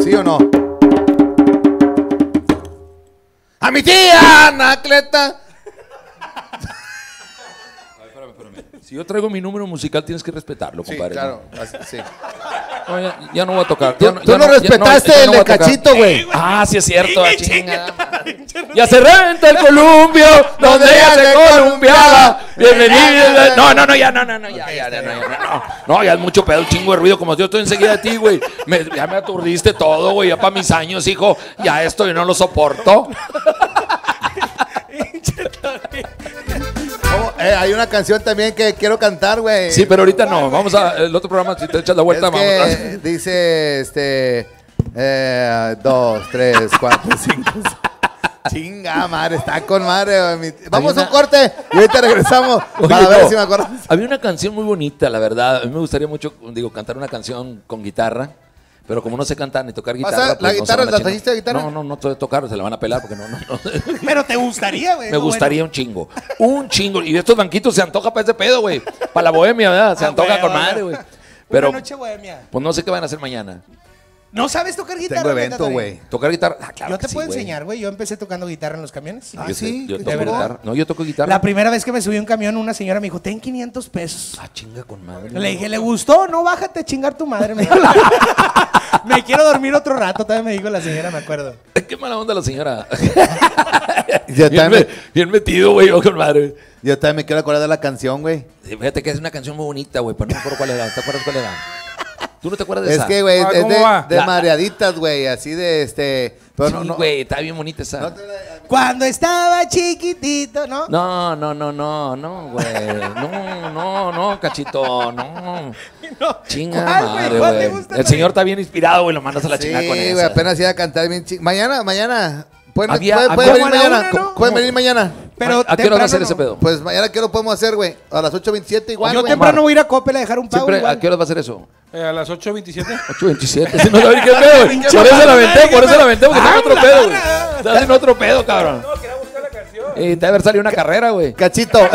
¿Sí o no? ¡A mi tía, Anacleta! Si yo traigo mi número musical, tienes que respetarlo, Sí, compadre. claro. así- sí. No, ya, ya no voy a tocar. Tú, Ya no- tú ya no no- ya respetaste ya el no de a cachito, güey. Ah, sí es cierto. Chinga, chinga. chinga. Ya se reventa el columpio, donde ya se columpiaba. Bienvenido. No, no, no, ya, no, no, no, ya, ya, ya, no, ya, no. No, ya es mucho pedo, un chingo de ruido. Como yo estoy enseguida de ti, güey. Me- ya me aturdiste todo, güey. Ya para mis años, hijo. Ya esto yo no lo soporto. Eh, hay una canción también que quiero cantar, güey. Sí, pero ahorita no. Vamos a el otro programa. Si te echas la vuelta, Es vamos. que (laughs) dice, este, eh, dos, tres, cuatro, (laughs) cinco. seis. Chinga, madre, está con madre. güey. Mi- Vamos a una- un corte y ahorita regresamos (laughs) Oye, para ver no. si me acuerdo. Había una canción muy bonita, la verdad. A mí me gustaría mucho, digo, cantar una canción con guitarra. Pero como no sé cantar ni tocar ¿Vas a- guitarra. la pues no se guitarra, a la chingar. trajiste de guitarra? No, no, no te voy a tocar, se la van a pelar porque no, no, no. (laughs) Pero te gustaría, güey. Me no, gustaría un chingo. Un chingo. Y de estos banquitos se antoja para ese pedo, güey. Para la bohemia, ¿verdad? Se Ah, antoja güey, con güey. madre, güey. Bueno. Pero, Una noche bohemia. pues no sé qué van a hacer mañana. ¿No sabes tocar guitarra? Tengo evento, güey. ¿Tocar guitarra? Ah, claro Yo te que puedo enseñar, güey. Yo empecé tocando guitarra en los camiones. Ah, Yo, sí, sé- yo ¿de toco guitarra. No, yo toco guitarra. La primera vez que me subí a un camión, una señora me dijo, ten 500 pesos. Ah, chinga con madre. Le dije, ¿le gustó? No, bájate a chingar tu madre. Me, dijo. (laughs) me quiero dormir otro rato, también me dijo la señora, me acuerdo. (laughs) Qué mala onda la señora. (laughs) Yo bien, me- bien metido, güey, yo con madre. yo también me quiero acordar de la canción, güey. Sí, Fíjate que es una canción muy bonita, güey, pero no me acuerdo cuál era. ¿Te acuerdas cuál era? ¿Tú no te acuerdas de Es esa? que, güey, Ah, es ¿cómo de, va? de La- mareaditas, güey, así de este. Pero Sí, no, no. güey, está bien bonita esa. no te la- Cuando estaba chiquitito, ¿no? No, no, no, no, no, güey. No, no, no, cachito, no. No. Chinga ¿Cuál, güey? madre, ¿Cuál te güey. El güey? señor está bien inspirado, güey. Lo mandas a la Sí, chingada con güey, eso. apenas iba a cantar bien ching- Mañana, mañana. ¿Pueden, Había- pueden- había- pueden venir mañana? una, ¿no? ¿Pueden venir mañana? Pero ¿A qué hora va a ser temprano ese pedo? Pues mañana, ¿qué lo podemos hacer, güey? A las 8.27 igual, Yo güey. temprano voy a ir a Coppel a dejar un pago. Siempre, igual. ¿a qué hora va a ser eso? Eh, a las 8.27. 8.27. Si no sabía qué pedo, (laughs) güey. Por eso la aventé, por eso la aventé, porque está en otro pedo, güey. Estás en otro pedo, cabrón. No, quería buscar la canción. Y te debe haber salido una carrera, güey. Cachito, (laughs)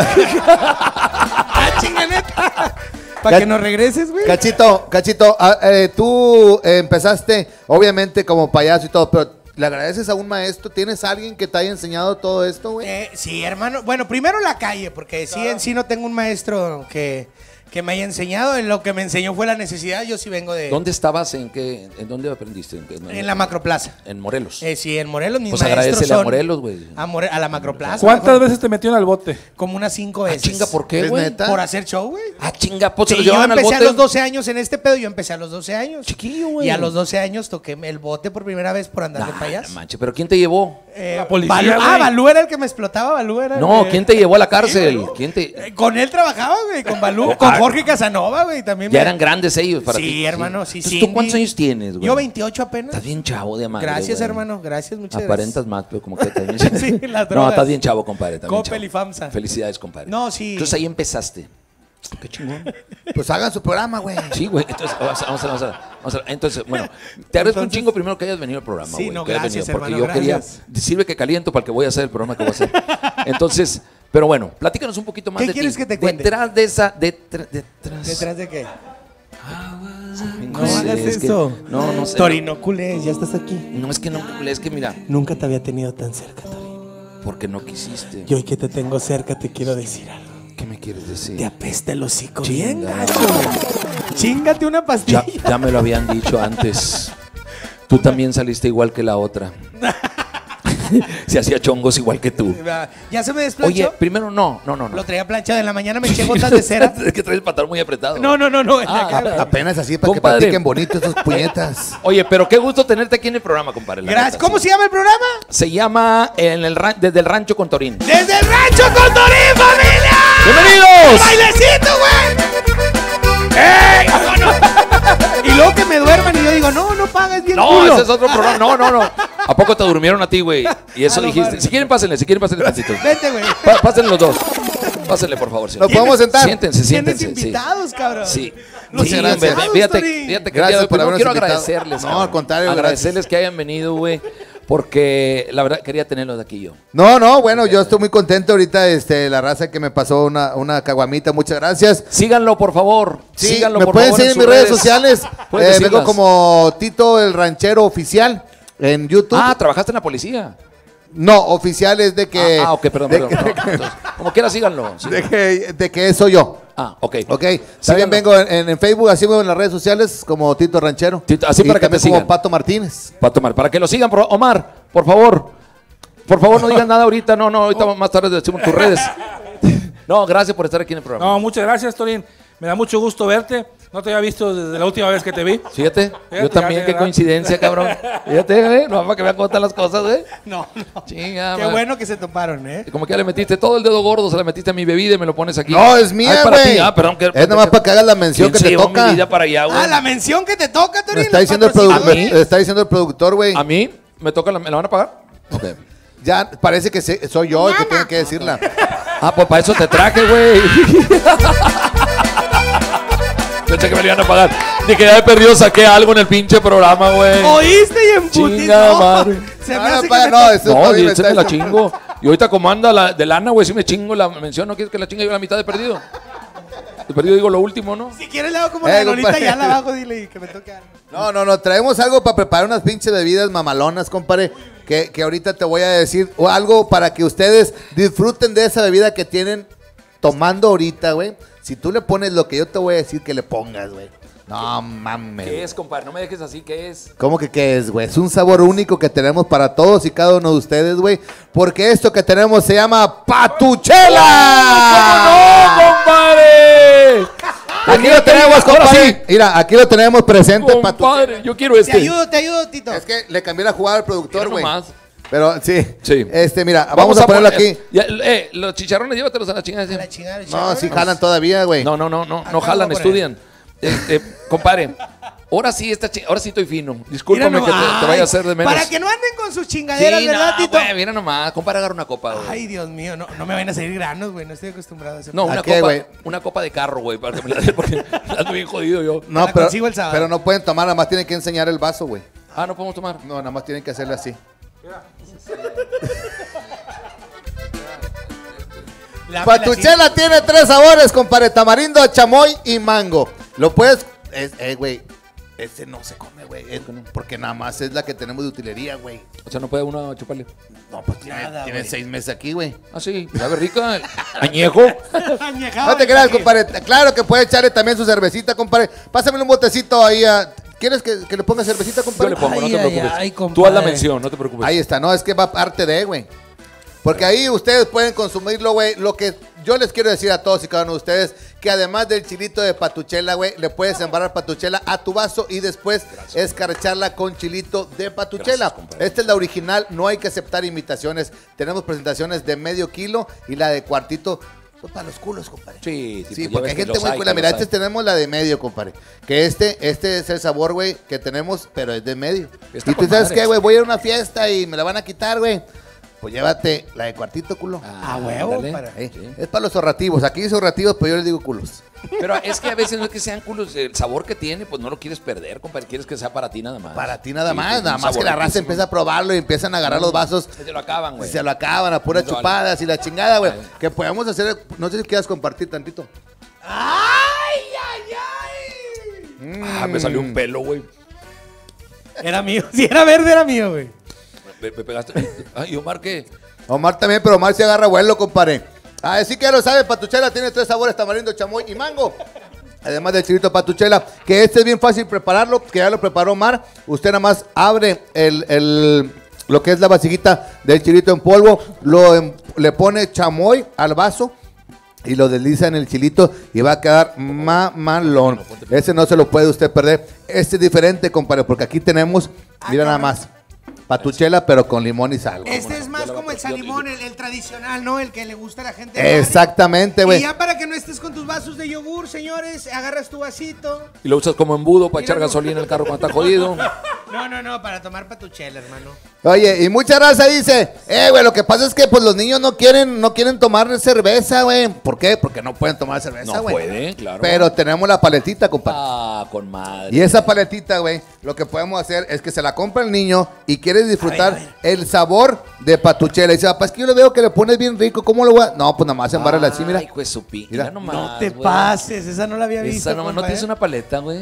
Ah, chinga, neta. Para que nos regreses, güey. Cachito, Cachito, ah, eh, tú eh, empezaste, obviamente, como payaso y todo, pero ¿le agradeces a un maestro? ¿Tienes alguien que te haya enseñado todo esto, güey? Eh, sí, hermano. Bueno, primero la calle, porque sí en sí no tengo un maestro que, que me haya enseñado. En lo que me enseñó fue la necesidad. Yo sí vengo de. ¿Dónde estabas? ¿En qué? ¿En dónde aprendiste? ¿En, qué- En la macroplaza. En Morelos. Eh, sí, en Morelos. Mis Pues agradecele a Morelos, güey. A, More- a la macroplaza. ¿Cuántas mejor. veces te metieron al bote? Como unas cinco Ah, veces. chinga, ¿por qué, ¿Es güey? neta? Por hacer show, güey. Ah, chinga, pues se Sí, yo llevaban al empecé bote. a los 12 años en este pedo, yo empecé a los 12 años. Chiquillo, güey. Y a los 12 años toqué el bote por primera vez por andar de Nah, payaso. no manches, pero ¿quién te llevó? Eh, La policía, Balú- ah. Balú era el que me explotaba, Balú era No, ¿quién te llevó a la cárcel? ¿Quién te...? Eh, Con él trabajaba, güey, con Balú, con Jorge Casanova, güey, también. Ya me- eran grandes ellos para ti. Sí, hermano, sí, sí. ¿Tú cuántos años tienes, güey? Yo 28 apenas. Estás bien chavo de madre, Gracias, güey. hermano, gracias, muchas Aparentas más, pero como que también. (laughs) Sí, las No, drogas. estás bien chavo, compadre. también chavo. y FAMSA. Felicidades, compadre. No, sí. Entonces ahí empezaste. Qué chingón. Pues hagan su programa, güey. Sí, güey. Entonces, vamos a, vamos a- vamos a- vamos a- entonces, bueno, te agradezco un chingo primero que hayas venido al programa, Sí, güey. no, que hayas gracias, venido, porque hermano, yo quería, gracias. sirve que caliento para el que voy a hacer el programa que voy a hacer. Entonces, (laughs) pero bueno, platícanos un poquito más ¿Qué de quieres ti. que te cuente? Detrás de esa, detrás, detrás. ¿Detrás de qué? No, No sé, hagas es que- eso. no, no sé. Torino culés, ya estás aquí. No, es que no, es que mira, Nunca te había tenido tan cerca, Torino. porque no quisiste. Y hoy que te tengo cerca te quiero decir algo. ¿Qué me quieres decir? Te apesta el hocico bien gacho. Chingate una pastilla. Ya, ya me lo habían dicho antes. Tú también saliste igual que la otra. (laughs) (laughs) Se hacía chongos igual que tú. Ya se me desplanchó. Oye, primero no, no, no, no. Lo traía planchado en la mañana, me eché gotas de cera. (laughs) es que traes el pantalón muy apretado. No, no, no, no. Ah. Apenas así para que platiquen bonito estos (laughs) puñetas. Oye, pero qué gusto tenerte aquí en el programa, compadre. Gracias. ¿Cómo sí. se llama el programa? Se llama en el Desde el Rancho con Torín. Desde el rancho con Torín, familia. ¡Bienvenidos! ¡Bailecito, güey! ¡Ey! vámonos! Y luego que me duerman y yo digo, no, no pagas bien No, culo. ese es otro programa. No, no, no. ¿A poco te durmieron a ti, güey? Y eso Ah, no, dijiste. padre. Si quieren, pásenle, si quieren, pásenle tantito. Vente, güey. Pa- pásenle los dos. Pásenle, por favor. señor. ¿Nos podemos sentar? Siéntense, Tienes siéntense. sí. invitados, cabrón. Sí. Los Sí, invitados, fíjate, fíjate que Gracias por primero habernos quiero invitado. agradecerles. No, cabrón. al contrario, Agradecerles que hayan venido, güey. Porque la verdad quería tenerlos de aquí yo. No, no, bueno, yo estoy muy contento ahorita, este, la raza que me pasó una, una caguamita, muchas gracias. Síganlo, por favor. Sí, Síganlo, me por pueden favor, seguir en mis redes sociales. (laughs) Puedes Eh, vengo como Tito el Ranchero Oficial en YouTube. Ah, trabajaste en la policía. no, oficial es de que. ah, ah, ok, perdón, perdón. que- no, entonces, (laughs) como quiera, síganlo. sí. de que, de que soy yo. Ah, ok. Ok, también vengo en, en Facebook, así vengo en las redes sociales como Tito Ranchero. Tito, así Y para que también te como sigan. Pato Martínez. Para tomar, para que lo sigan, por- Omar, por favor. Por favor, no digan nada ahorita. No, no, ahorita más tarde decimos tus redes. (laughs) No, gracias por estar aquí en el programa. No, muchas gracias, Torín. Me da mucho gusto verte. No te había visto desde la última vez que te vi. Fíjate, yo también, qué coincidencia, cabrón. Fíjate, güey, no para que vean cómo están las cosas, güey. No, no. Chinga, Qué man. bueno que se toparon, ¿eh? Como que ya le metiste todo el dedo gordo, se le metiste a mi bebida y me lo pones aquí. No, es mía, Ay, para güey. ti. Ah, perdón. Que, Es nomás para que hagas la mención ¿Quién que te llevó toca. mi vida para allá, güey? Ah, la mención que te toca, Torín. Me está diciendo el, productor, me está diciendo el productor, güey. ¿A mí? ¿Me toca la, ¿Me la van a pagar? Ok. Ya parece que se- soy yo el que tiene que decirla. Ah, pues para eso te traje, güey. (laughs) Pensé que me lo iban a pagar. Dije, ya he perdido, saqué algo en el pinche programa, güey. ¿Oíste y en? Chinga No. madre. (laughs) Se me No, hace no, que no, me eso No, mí, y me la chingo. Y ahorita como anda la, de lana, güey, si me chingo la mención, ¿no quieres que la chingue yo la mitad de perdido? De perdido digo lo último, ¿no? Si quieres le hago como Eh, la Lolita compadre. ya la abajo, dile que me toque algo. (laughs) No, no, no, traemos algo para preparar unas pinches bebidas mamalonas, compadre. Que, que ahorita te voy a decir o algo para que ustedes disfruten de esa bebida que tienen tomando ahorita, güey. Si tú le pones lo que yo te voy a decir que le pongas, güey. No mames. ¿Qué es, compadre? No me dejes así, ¿qué es? ¿Cómo que qué es, güey? Es un sabor único que tenemos para todos y cada uno de ustedes, güey. Porque esto que tenemos se llama Patuchela. ¡No, compadre! Aquí lo tenemos, compadre. sí. Mira, aquí lo tenemos presente, Patuchela. Compadre, yo quiero Te este. ayudo, te ayudo, Tito. Es que le cambié la jugada al productor, güey. Pero sí. Sí. Este, mira, vamos, a, ponerlo poner- aquí. Ya, eh, los chicharrones, llévatelos a la chingada. A la chingada, No, chingada. sí jalan todavía, güey. No, no, no, no, Acá no jalan, voy a poner. estudian. Este, compadre, ahora sí, esta chi- ahora sí estoy fino. Discúlpame Mira que te, nomás. te vaya a hacer de menos. Para que no anden con sus chingaderas, sí, ¿verdad, no, Tito? güey, mira nomás, compadre, agarra una copa, güey. Ay, Dios mío, no, no me vayan a salir granos, güey. No estoy acostumbrado a eso. No, ¿A una qué, copa, güey? una copa de carro, güey, para que me la dé, porque (laughs) ando bien jodido yo. No, la pero, consigo el sábado. pero no pueden tomar, nada más tienen que enseñar el vaso, güey. Ah, no podemos tomar. No, nada más tienen que hacerle así. La- Patuchela tiene tres sabores, compadre. Tamarindo, chamoy y mango. Lo puedes... Es, eh, güey. Ese no se come, güey. es- Porque nada más es la que tenemos de utilería, güey. O sea, no puede uno chuparle. No, pues tiene, Nada, tiene güey. seis meses aquí, güey. Ah, sí, sabe rica. (laughs) Añejo. No te creas, compadre. Claro que puede echarle también su cervecita, compadre. Pásame un botecito ahí a... ¿Quieres que, que le ponga cervecita, Yo compadre? le pongo, no te preocupes. ay, Tú haz la mención, no te preocupes. Ahí está, no, es que va parte de, güey. Porque ahí ustedes pueden consumirlo, güey. Lo que yo les quiero decir a todos y cada uno de ustedes, que además del chilito de patuchela, güey, le puedes embarrar patuchela a tu vaso y después escarcharla con chilito de patuchela. Gracias. Esta es la original, no hay que aceptar imitaciones. Tenemos presentaciones de medio kilo y la de cuartito. Pues para los culos, compadre. Sí, Sí, ya porque hay gente muy hay, cool. Mira, este tenemos la de medio, compadre. Que este, este es el sabor, güey, que tenemos, pero es de medio. Está y tú sabes qué, güey, voy a ir a una fiesta y me la van a quitar, güey. Pues llévate la de cuartito, culo. A huevo, ándale. para- Eh, Sí. Es para los ahorrativos. Aquí dice ahorrativos, pero yo les digo culos. Pero es que a veces no es que sean culos, el sabor que tiene, pues no lo quieres perder, compadre. Quieres que sea para ti nada más. Para ti nada Sí, más. Nada más que la raza empieza a probarlo y empiezan a agarrar los vasos. Se lo acaban, güey. se lo acaban a puras chupadas y la chingada, güey. Vale. Que podemos hacer. No sé si quieras compartir tantito. ¡Ay, ay, ay! Ah, me salió un pelo, güey. Era mío. (laughs) Si era verde, era mío, güey. Me, me pegaste. Ay, Omar, ¿qué? Omar también, pero Omar se agarra vuelo, compadre. Ah, sí que ya lo sabe, patuchela tiene tres sabores, tamarindo, chamoy y mango. Además del chilito patuchela, que este es bien fácil prepararlo, que ya lo preparó Omar. Usted nada más abre el, el- lo que es la vasijita del chilito en polvo, lo em- le pone chamoy al vaso y lo desliza en el chilito y va a quedar mamalón. Ese no se lo puede usted perder. Este es diferente, compadre, porque aquí tenemos, mira nada más, patuchela pero con limón y sal. güey. Este es más como el salimón, el, el tradicional, ¿no? El que le gusta a la gente. Exactamente, barrio. Y güey. ya para que no estés con tus vasos de yogur, señores, agarras tu vasito. Y lo usas como embudo para echar no. gasolina en el carro cuando está jodido. (laughs) No, no, no, para tomar patuchela, hermano. Oye, y mucha raza dice, eh, güey, lo que pasa es que pues los niños no quieren, no quieren tomar cerveza, güey. ¿Por qué? Porque no pueden tomar cerveza, No güey. pueden, claro. Pero tenemos la paletita, compadre. Ah, con madre. Y esa paletita, güey, lo que podemos hacer es que se la compra el niño y quiere disfrutar A ver, el sabor de patuchela. Y dice, papá, es que yo le veo que le pones bien rico, ¿cómo lo voy a...? No, pues nada más embarrala así, mira. Ay, hijo de su pi- Mira. Mira nomás, No te pases, esa no la había visto. Esa nomás, ¿no tienes ¿eh? una paleta, güey?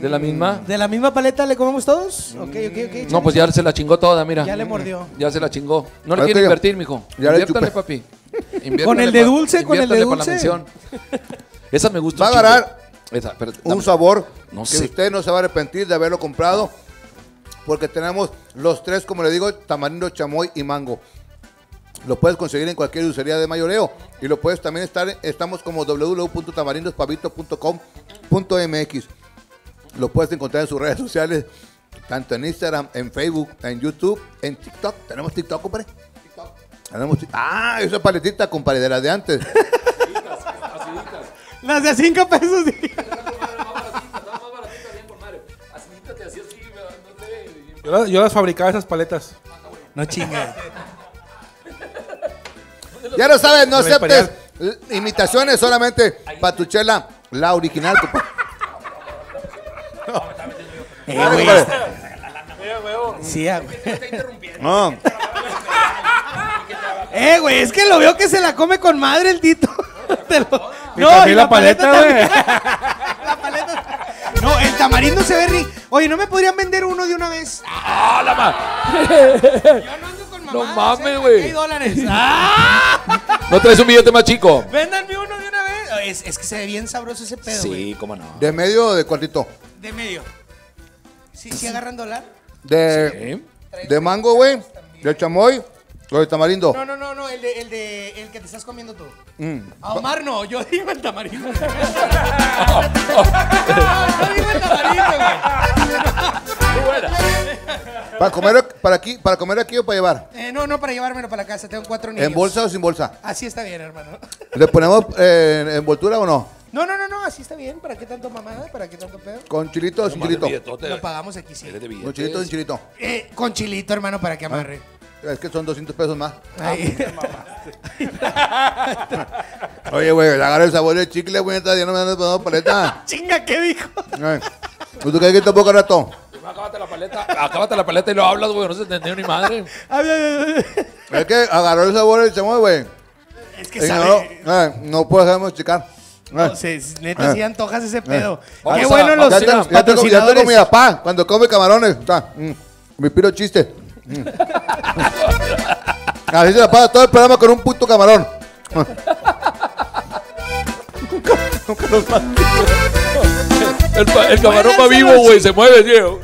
¿De la misma? ¿De la misma paleta le comemos todos? Ok, ok, ok. No, pues ya se la chingó toda, mira. Ya le mordió. Ya se la chingó. No le quiere invertir, mijo. ya le Inviértale, papi. (laughs) Inviértale Con el de dulce, con el de dulce. mención. Esa me gusta Va a agarrar un sabor No que sé. usted no se va a arrepentir de haberlo comprado. Porque tenemos los tres, como le digo, tamarindo, chamoy y mango. Lo puedes conseguir en cualquier dulcería de mayoreo. Y lo puedes también estar, estamos como www.tamarindospavito.com.mx. Lo puedes encontrar en sus redes sociales, tanto en Instagram, en Facebook, en YouTube, en TikTok. ¿Tenemos TikTok, compadre? Tenemos tic- Ah, esa paletita, compadre, de (laughs) las de antes. Las de 5 pesos. Yo, las- yo las fabricaba esas paletas. No chingue. (laughs) Ya lo sabes, no aceptes l- imitaciones, solamente Patuchela, la original. compa. (laughs) Eh, güey. Sí, ah, güey. No. (laughs) Eh, güey, es que lo veo que se la come con madre el Tito. Te lo- Y también la paleta, también. No, el tamarindo se ve rico. Oye, ¿no me podrían vender uno de una vez? ¡Ah, la ma- (laughs) Yo no ando con No mamadas, mames, ¿eh? güey. Dólares. (laughs) ¡Ah! ¿No traes un billete más chico? Véndanme uno de una vez. Es, es que se ve bien sabroso ese pedo, güey. Sí, cómo no. ¿De medio o de cuartito? De medio. ¿Sí, sí agarran dólar? De, Sí. de mango, güey. De chamoy o de tamarindo. No, no, no, no, el, de, el, de, el que te estás comiendo tú. Mm. A Omar no, yo (laughs) digo el tamarindo. no, (laughs) yo digo el tamarindo, güey. ¿Para comer, para, aquí, ¿Para comer aquí o para llevar? Eh, no, no, para llevármelo para la casa. Tengo cuatro niños. ¿En bolsa o sin bolsa? Así está bien, hermano. ¿Le ponemos eh, en envoltura o no? No, no, no, no, así está bien. ¿Para qué tanto mamada? ¿Para qué tanto pedo? ¿Con chilito o sin chilito? Lo pagamos aquí, sí. ¿Con chilito o sin chilito? Eh, con chilito, hermano, para que amarre. Es que son 200 pesos más. Ahí. Oye, güey, le agarra el sabor del chicle, güey, esta día no me andas poniendo paleta. (laughs) Chinga, ¿qué dijo? Ay. ¿Tú crees que está poco rato? Acábate la paleta. Acábate la paleta y lo hablas, güey. No se entendió ni madre. Ay, ay, ay, ay. Es que agarró el sabor del chamoy, güey. Es que Y sabe. no, ay, no chicar. Ay. No sé, neta, sí antojas ese pedo. Qué a- bueno los, Ya, Mira, los te- ya tengo, ya tengo patrocinadores. mi papá cuando come camarones. Está, mm, mi piro chiste. Mm. (laughs) Así se la pasa todo el programa con un puto camarón. El, pa- el camarón va vivo, güey. Se mueve, Diego.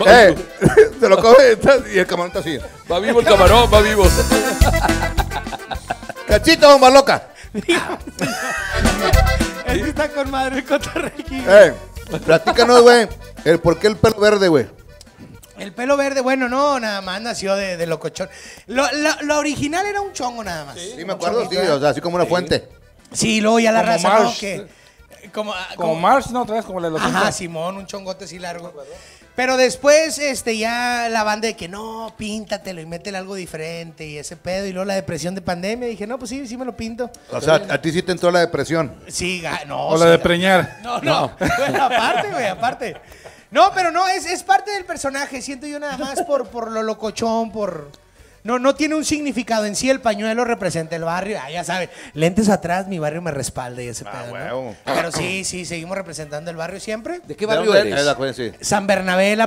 Va, (laughs) Eh, se lo está- y el camarón está así. va vivo el camarón, va vivo. Cachito, bomba loca. Es que está con madre el cotorrequín. Eh, platícanos, güey, el por qué el pelo verde, güey. El pelo verde, bueno, no, nada más nació de, de locochón. Lo, lo- lo original era un chongo nada más. Sí, me acuerdo, sí, o sea, así como una fuente. Sí, luego ya la Como raza, ¿no? Marsh. Que, como, ah, Como Mars, ¿no? Otra vez como la de los Ajá. Simón, un chongote así largo. Pero después, este, ya la banda de que no, píntatelo y métele algo diferente y ese pedo. Y luego la depresión de pandemia. Dije, no, pues sí, sí me lo pinto. O sea, a ti sí te entró la depresión. Sí, no. O la de preñar. No, no. (laughs) Bueno, aparte, güey, aparte. No, pero no, es, es parte del personaje. Siento yo nada más por, por lo locochón, por. No, no tiene un significado en sí. El pañuelo representa el barrio. Ah, ya sabe. Lentes atrás, mi barrio me respalda y ese pedo. ¿no? huevo. Pero sí, sí, seguimos representando el barrio siempre. ¿De qué ¿De barrio dónde eres? La. San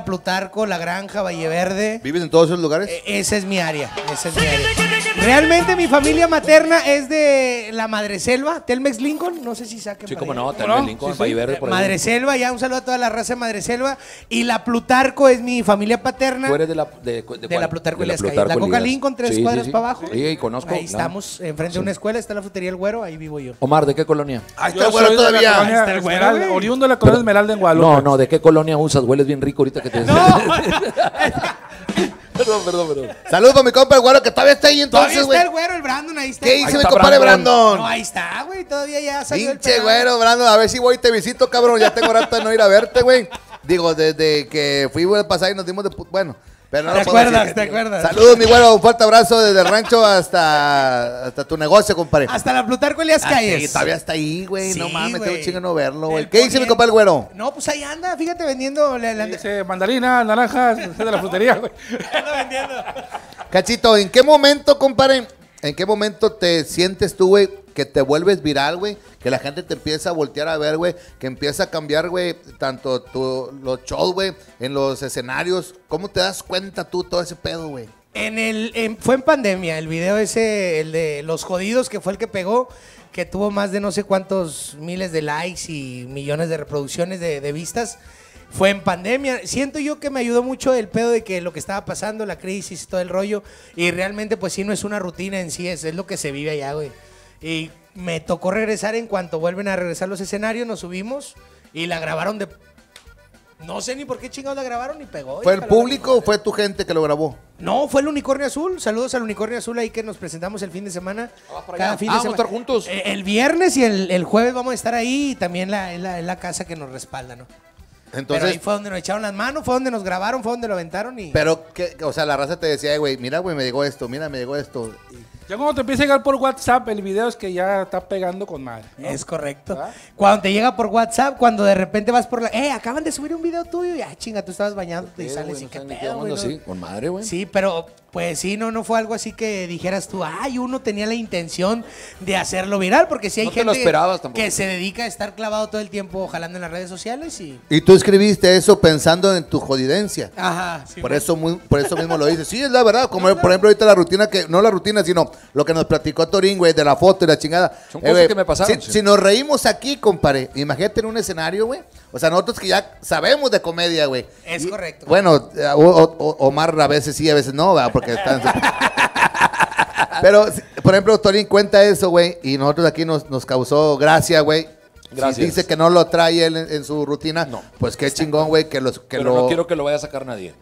Plutarco, La Granja, Valle Verde. ¿Vives en todos esos lugares? E- Esa es mi área, esa es mi área. Realmente mi familia materna es de la Madreselva, Telmex Lincoln, no sé si saquen Sí, para como allá. no, ¿Cómo Telmex no? Lincoln, Sí, Valle. Verde, por ahí. Madreselva, ya un saludo a toda la raza de Madreselva. Y la Plutarco es mi familia paterna. Tú eres de la... De, de, de cuál? la Plutarco De Elías Calles. La Plutarco Coca. Lincoln, tres Sí, cuadras sí. para abajo. Sí, conozco. Ahí claro. estamos, enfrente de una escuela, está la frutería El Güero, ahí vivo yo. Omar, ¿de qué colonia? Ahí Yo está el güero todavía. colonia está el güero, Esmeralda, güey. oriundo de la colonia Esmeralda en Guadalupe. No, no, ¿de qué colonia usas? Hueles bien rico ahorita que te... (laughs) (laughs) perdón, perdón, perdón. Saludos para mi compa el güero que todavía está ahí entonces, está güey. el Güero, el Brandon, ahí está. ¿Qué dice Ahí mi está compadre Brandon. Brandon? No, ahí está, güey, todavía ya salió el Pinche güero, Brandon, a ver si voy y te visito, cabrón. Ya tengo rato de no ir a verte, güey. Digo, desde que fui el pasado y nos dimos de pu- Bueno, pero no ¿Te acuerdas? decir. ¿Te acuerdas? Saludos, mi güero. Un fuerte abrazo desde el rancho hasta, hasta tu negocio, compadre. Hasta la Plutarco Elías Ah, Calles. sí, todavía está ahí, güey. no mames, güey. tengo chingo no verlo, güey. El ¿Qué dice mi compadre el güero? No, pues ahí anda, fíjate, vendiendo. Le anda- Dice mandarina, naranjas, es de la frutería, güey. (laughs) anda vendiendo. Cachito, ¿en qué momento, compadre? ¿En qué momento te sientes tú, güey, que te vuelves viral, güey? Que la gente te empieza a voltear a ver, güey. Que empieza a cambiar, güey, tanto tu, los shows, güey, en los escenarios. ¿Cómo te das cuenta tú todo ese pedo, güey? En el, en- fue en pandemia, el video ese, el de Los Jodidos, que fue el que pegó, que tuvo más de no sé cuántos miles de likes y millones de reproducciones de, de vistas. Fue en pandemia. Siento yo que me ayudó mucho el pedo de que lo que estaba pasando, la crisis, todo el rollo. Y realmente, pues sí, no es una rutina en sí, es, es lo que se vive allá, güey. Y me tocó regresar en cuanto vuelven a regresar los escenarios, nos subimos y la grabaron de... No sé ni por qué chingados la grabaron ni pegó. ¿Fue el público o fue tu gente que lo grabó? no, fue el Unicornio Azul. Saludos al Unicornio Azul ahí que nos presentamos el fin de semana. para Cada fin Ah, de vamos a estar juntos. Eh, El viernes y el, el jueves vamos a estar ahí y también la, en, la, la casa que nos respalda, ¿no? Pero Entonces, ahí fue donde nos echaron las manos, fue donde nos grabaron, fue donde lo aventaron y... pero, ¿qué? o sea, la raza te decía, "Eh, güey, mira, güey, me llegó esto, mira, me llegó esto. Ya cuando te empieza a llegar por WhatsApp el video es que ya está pegando con madre. ¿no? Es correcto. Cuando te llega por WhatsApp, cuando de repente vas por la... Eh, acaban de subir un video tuyo y ah, chinga, tú estabas bañándote y sales y no qué pedo, sí, con madre, güey. Sí, pero pues sí, no, no fue algo así que dijeras tú, ay, uno tenía la intención de hacerlo viral, porque sí hay No te gente lo esperabas tampoco. que se dedica a estar clavado todo el tiempo jalando en las redes sociales y... Y tú escribiste eso pensando en tu jodidencia. Ajá, sí, Por eso, muy- por eso mismo lo dices. Sí, es la verdad. Como por ejemplo ahorita la rutina que, no la rutina, sino lo que nos platicó Torín, güey, de la foto y la chingada. Eh, Son cosas güey, que me pasaron, Si, sí. si nos reímos aquí, compadre, imagínate en un escenario, güey. O sea, nosotros que ya sabemos de comedia, güey. Es Y- correcto. Bueno, eh, o- o- o- Omar a veces sí, a veces no, ¿verdad? Porque están... (laughs) Pero, por ejemplo, Torín cuenta eso, güey, y nosotros aquí nos, nos causó gracia, güey. Gracias. Si dice que no lo trae él en, en su rutina, No. pues qué chingón, güey, que, los, que Pero lo... no quiero que lo vaya a sacar nadie.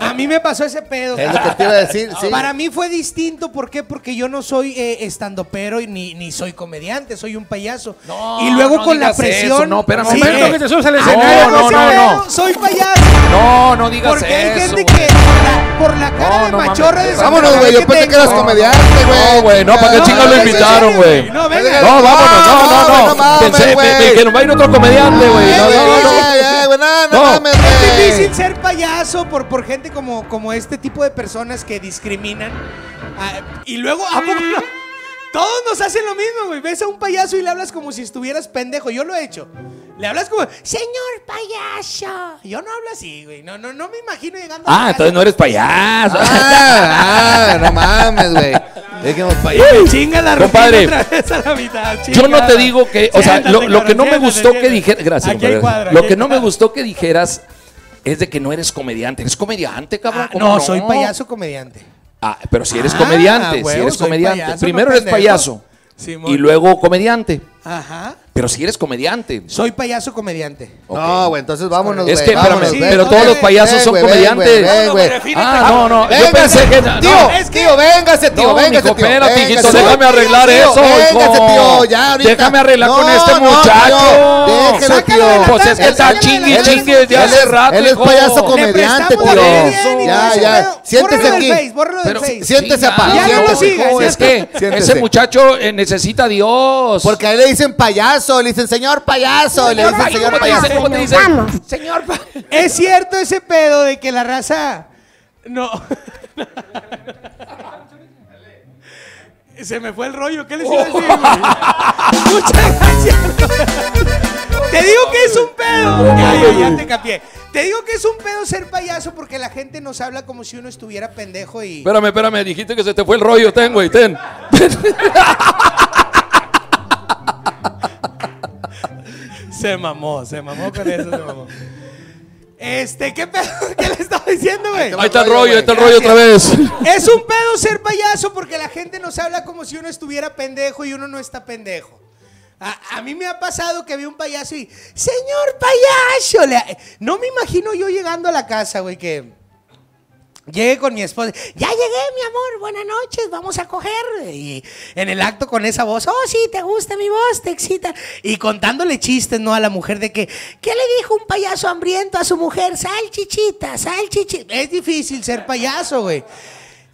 A mí me pasó ese pedo. Es lo que te iba a decir, (laughs) sí. Para mí fue distinto, ¿por qué? Porque yo no soy eh, estandopero y ni, ni soy comediante, soy un payaso. No, y luego no con la digas presión. eso, no, espérame, Sí, espérame. eh, que te subes al No, escenario. no, ese no, pedo, no. Soy payaso. No, no digas Porque hay eso. gente que por la, por la cara No, de no mames. machorra de Vámonos, güey, yo pensé que eras comediante, güey. No, güey, no, ¿para qué No, chingados lo no, invitaron, güey? No, venga. No, vámonos, no, no, no. No Pensé que- que nos va a ir otro comediante, güey. No, no, no, no. Güey, no, no No. mames, Es güey. difícil ser payaso por, por gente como, como este tipo de personas que discriminan. Ah, y luego, ¿a poco no? Todos nos hacen lo mismo, güey. Ves a un payaso y le hablas como si estuvieras pendejo. Yo lo he hecho. Le hablas como, señor payaso. Yo no hablo así, güey. No, no, no me imagino llegando Ah, entonces no eres payaso. Ah, ah, no (laughs) mames, güey. Dijimos pa' allá. Chinga la Compadre, otra vez a la mitad, Yo no te digo que, o sea, lo, Siéntate, lo que no me gustó que dijeras, gracias, compadre. cuadra, lo que no me gustó que dijeras es de que no eres comediante, eres comediante, cabrón. Ah, ¿cómo no, soy payaso comediante. Ah, pero si eres Ah, comediante, si eres comediante. payaso, Primero no eres payaso y luego comediante. Ajá. Pero si eres comediante. Soy payaso comediante. Ok. No, güey, entonces vámonos, Es que, vámonos, espérame, ven. pero todos los payasos son güey, ven, comediantes. güey, ven, güey. Ah, no, no, yo Véngase, pensé que no. Tío, es que- tío, véngase, tío, No, véngase, mijo, tío. espérate, véngase. hijito, déjame arreglar Tío, eso, hijo. Véngase, tío, ya ahorita. Déjame arreglar con No, este no, muchacho. tío, Déjelo, Sácalo de la tío. Pues es que está chingue, chingue desde Él hace es- rato, Él es hijo. payaso Le comediante, prestamos tío. y Ya, ya. Siéntese Bórralo aquí. del Face, bórralo del Pero Face. Siéntese, Chingado. pa. Ya no lo siéntese. sigas, Hijo, ya es que Siéntese. ese muchacho eh, necesita a Dios. Porque ahí le dicen payaso, le dicen señor payaso, le dicen señor ¿cómo te payaso. dicen? ¿Cómo te dicen? Señor pa- Es cierto ese pedo de que la raza. No. Se me fue el rollo. ¿Qué les iba a decir? güey? Muchas gracias. Te digo que es un pedo. Ya, ya, ya te capié. Te digo que es un pedo ser payaso porque la gente nos habla como si uno estuviera pendejo y. Espérame, espérame, dijiste que se te fue el rollo. Ten, güey, ten. Se mamó, se mamó con eso, se mamó. Este, ¿qué pedo? (laughs) ¿Qué le estaba diciendo, güey? Ahí está el rollo, ahí está el rollo otra vez. (laughs) Es un pedo ser payaso porque la gente nos habla como si uno estuviera pendejo y uno no está pendejo. A, a mí me ha pasado que vi un payaso y, señor payaso, le- no me imagino yo llegando a la casa, güey, que llegue con mi esposa. Ya llegué, mi amor, buenas noches, vamos a coger. Y en el acto con esa voz, oh, sí, te gusta mi voz, te excita. Y contándole chistes, ¿no? A la mujer de que, ¿qué le dijo un payaso hambriento a su mujer? Sal, chichita, sal, chichita. Es difícil ser payaso, güey.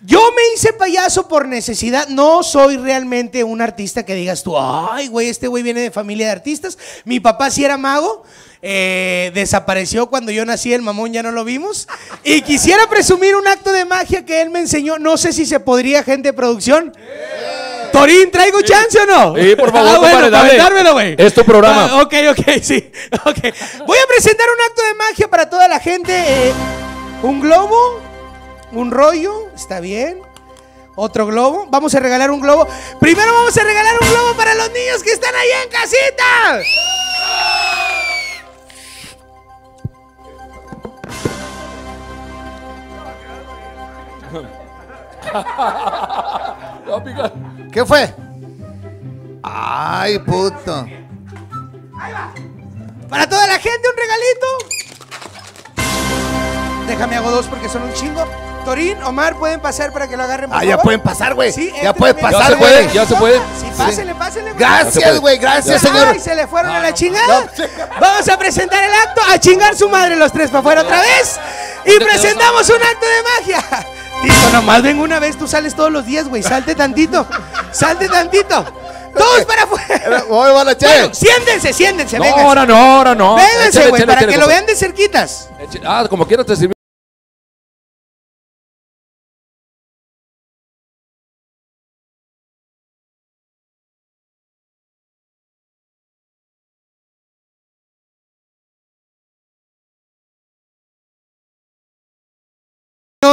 Yo me hice payaso por necesidad. No soy realmente un artista que digas tú, ay, güey, este güey viene de familia de artistas. Mi papá sí era mago. Eh, desapareció cuando yo nací, el mamón ya no lo vimos. Y quisiera presumir un acto de magia que él me enseñó. No sé si se podría, gente de producción. Torín, ¿traigo chance o no? Sí, por favor, ah, bueno, aventármelo, güey. Es tu programa. Ah, ok, ok, sí. (laughs) ok. Voy a presentar un acto de magia para toda la gente. eh, un globo, un rollo, está bien. Otro globo. Vamos a regalar un globo. Primero vamos a regalar un globo para los niños que están ahí en casita. (laughs) ¿Qué fue? Ay, puto. Para toda la gente, un regalito. Déjame hago dos porque son un chingo. Torín, Omar, pueden pasar para que lo agarren. por Ah, ya favor? pueden pasar, güey. Sí, ya puede también. Ya pasar, güey. ya se puede. Sí, pásenle, pásenle. güey. Gracias, güey, gracias, señor. Ay, se le fueron a la chingada. Vamos a presentar el acto, a chingar su madre los tres para afuera otra vez. Y presentamos un acto de magia. Tito, nomás ven una vez, tú sales todos los días, güey. Salte tantito. Salte tantito. Todos para afuera. Voy, van a echar. Bueno, siéntense, siéntense, No, ahora no, ahora no. Vénganse, güey, para que lo vean de cerquitas. Ah, como quieras te sirvió.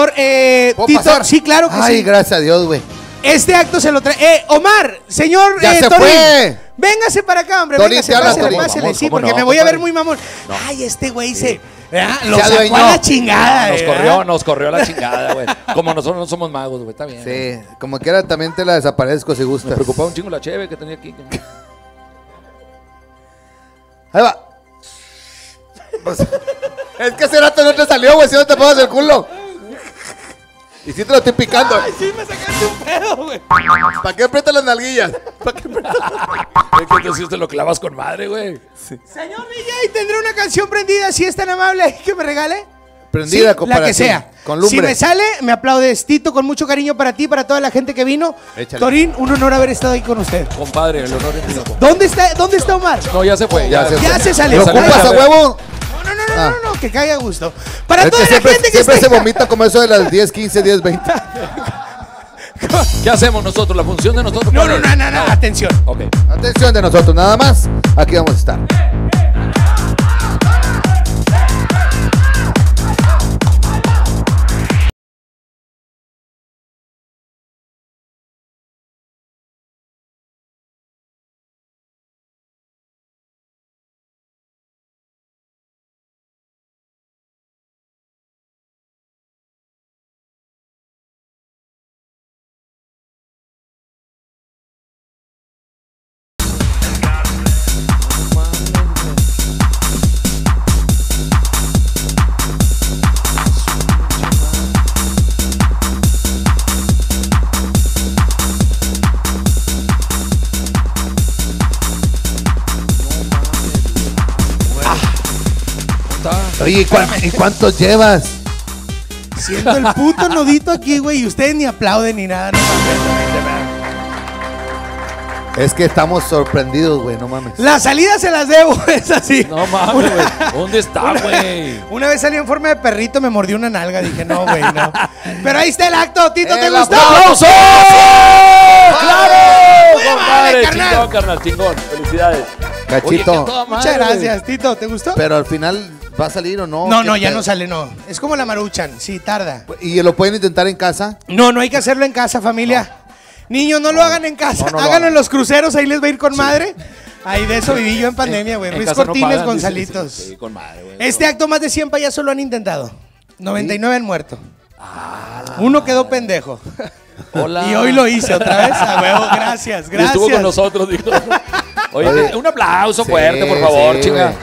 Señor, eh, ¿Puedo Tito, pasar? sí, claro que Ay, sí. gracias a Dios, güey. Este acto se lo trae. Eh, Omar, señor Ya eh, se Torín, fue. Véngase para acá, hombre. Torín, véngase, pásele, Vamos, sí, ¿cómo porque no, me voy a ver muy mamón. Ay, este güey se. ¿verdad? Lo Se sacó a la chingada. Nos ¿verdad? corrió, nos corrió la chingada, güey. Como nosotros no somos magos, güey, está bien. Sí, como quiera también te la desaparezco si Me gustas. preocupaba un chingo la cheve que tenía aquí. Ahí va. (laughs) Es que ese rato no te salió, güey, si no te pones el culo. Y si te lo estoy picando. Ay, sí me sacaste un pedo, güey. ¿Para qué aprietas las nalguillas? ¿Para qué aprietas? Es que entonces te lo clavas con madre, güey. Señor DJ, tendré una canción prendida, si es tan amable (laughs) que me regale. Prendida, Sí, compadre, la que sea. con Si me sale, me aplaudes. Tito, con mucho cariño para ti, para toda la gente que vino. Échale. Torín, un honor haber estado ahí con usted. Compadre, el honor es mío. ¿Dónde está, ¿Dónde está Omar? No, ya se fue. Ya se Ya fue. se salió. ¿Lo ocupas a huevo? No, no, no, no, Ah. no, no, que caiga a gusto. Para Es toda que la siempre, gente que siempre está se vomita como eso de las 10, 15, 10, 20. ¿Qué hacemos nosotros? ¿La función de nosotros? No, no, no, no, no, atención. Ok. Atención de nosotros, nada más. Aquí vamos a estar. Oye, ¿y, cuán- y cuántos llevas? Siento el puto nodito aquí, güey, y ustedes ni aplauden ni nada. No mames. Es que estamos sorprendidos, güey, no mames. La salida se las debo, (laughs) es así. No mames, güey. ¿Dónde está, güey? (laughs) Una vez salí en forma de perrito, me mordió una nalga. Dije, no, güey, no. Pero ahí está el acto, Tito, ¿te ¡El gustó? aplauso! ¡Claro! Muy Compadre, carnal. chingón, carnal, chingón. Felicidades. Cachito. Oye, Muchas gracias, Tito, ¿te gustó? Pero al final, ¿va a salir o no? No, ¿Qué no, ya pedo? no sale, no. Es como la maruchan, sí, tarda. ¿Y lo pueden intentar en casa? No, no hay que hacerlo en casa, familia. Niños, no lo hagan en casa, No, háganlo en los cruceros, ahí les va a ir con madre. Ahí de eso viví yo en pandemia, güey. No Cortines, pagan, Gonzalitos. Sí, sí, con madre, güey. Este acto más de 100 payasos lo han intentado. 99 han muerto. Uno quedó pendejo. (laughs) Hola. Y hoy lo hice otra vez. A huevo, gracias, Y gracias. estuvo con nosotros, dijo. Oye, un aplauso fuerte, por favor, chinga. güey.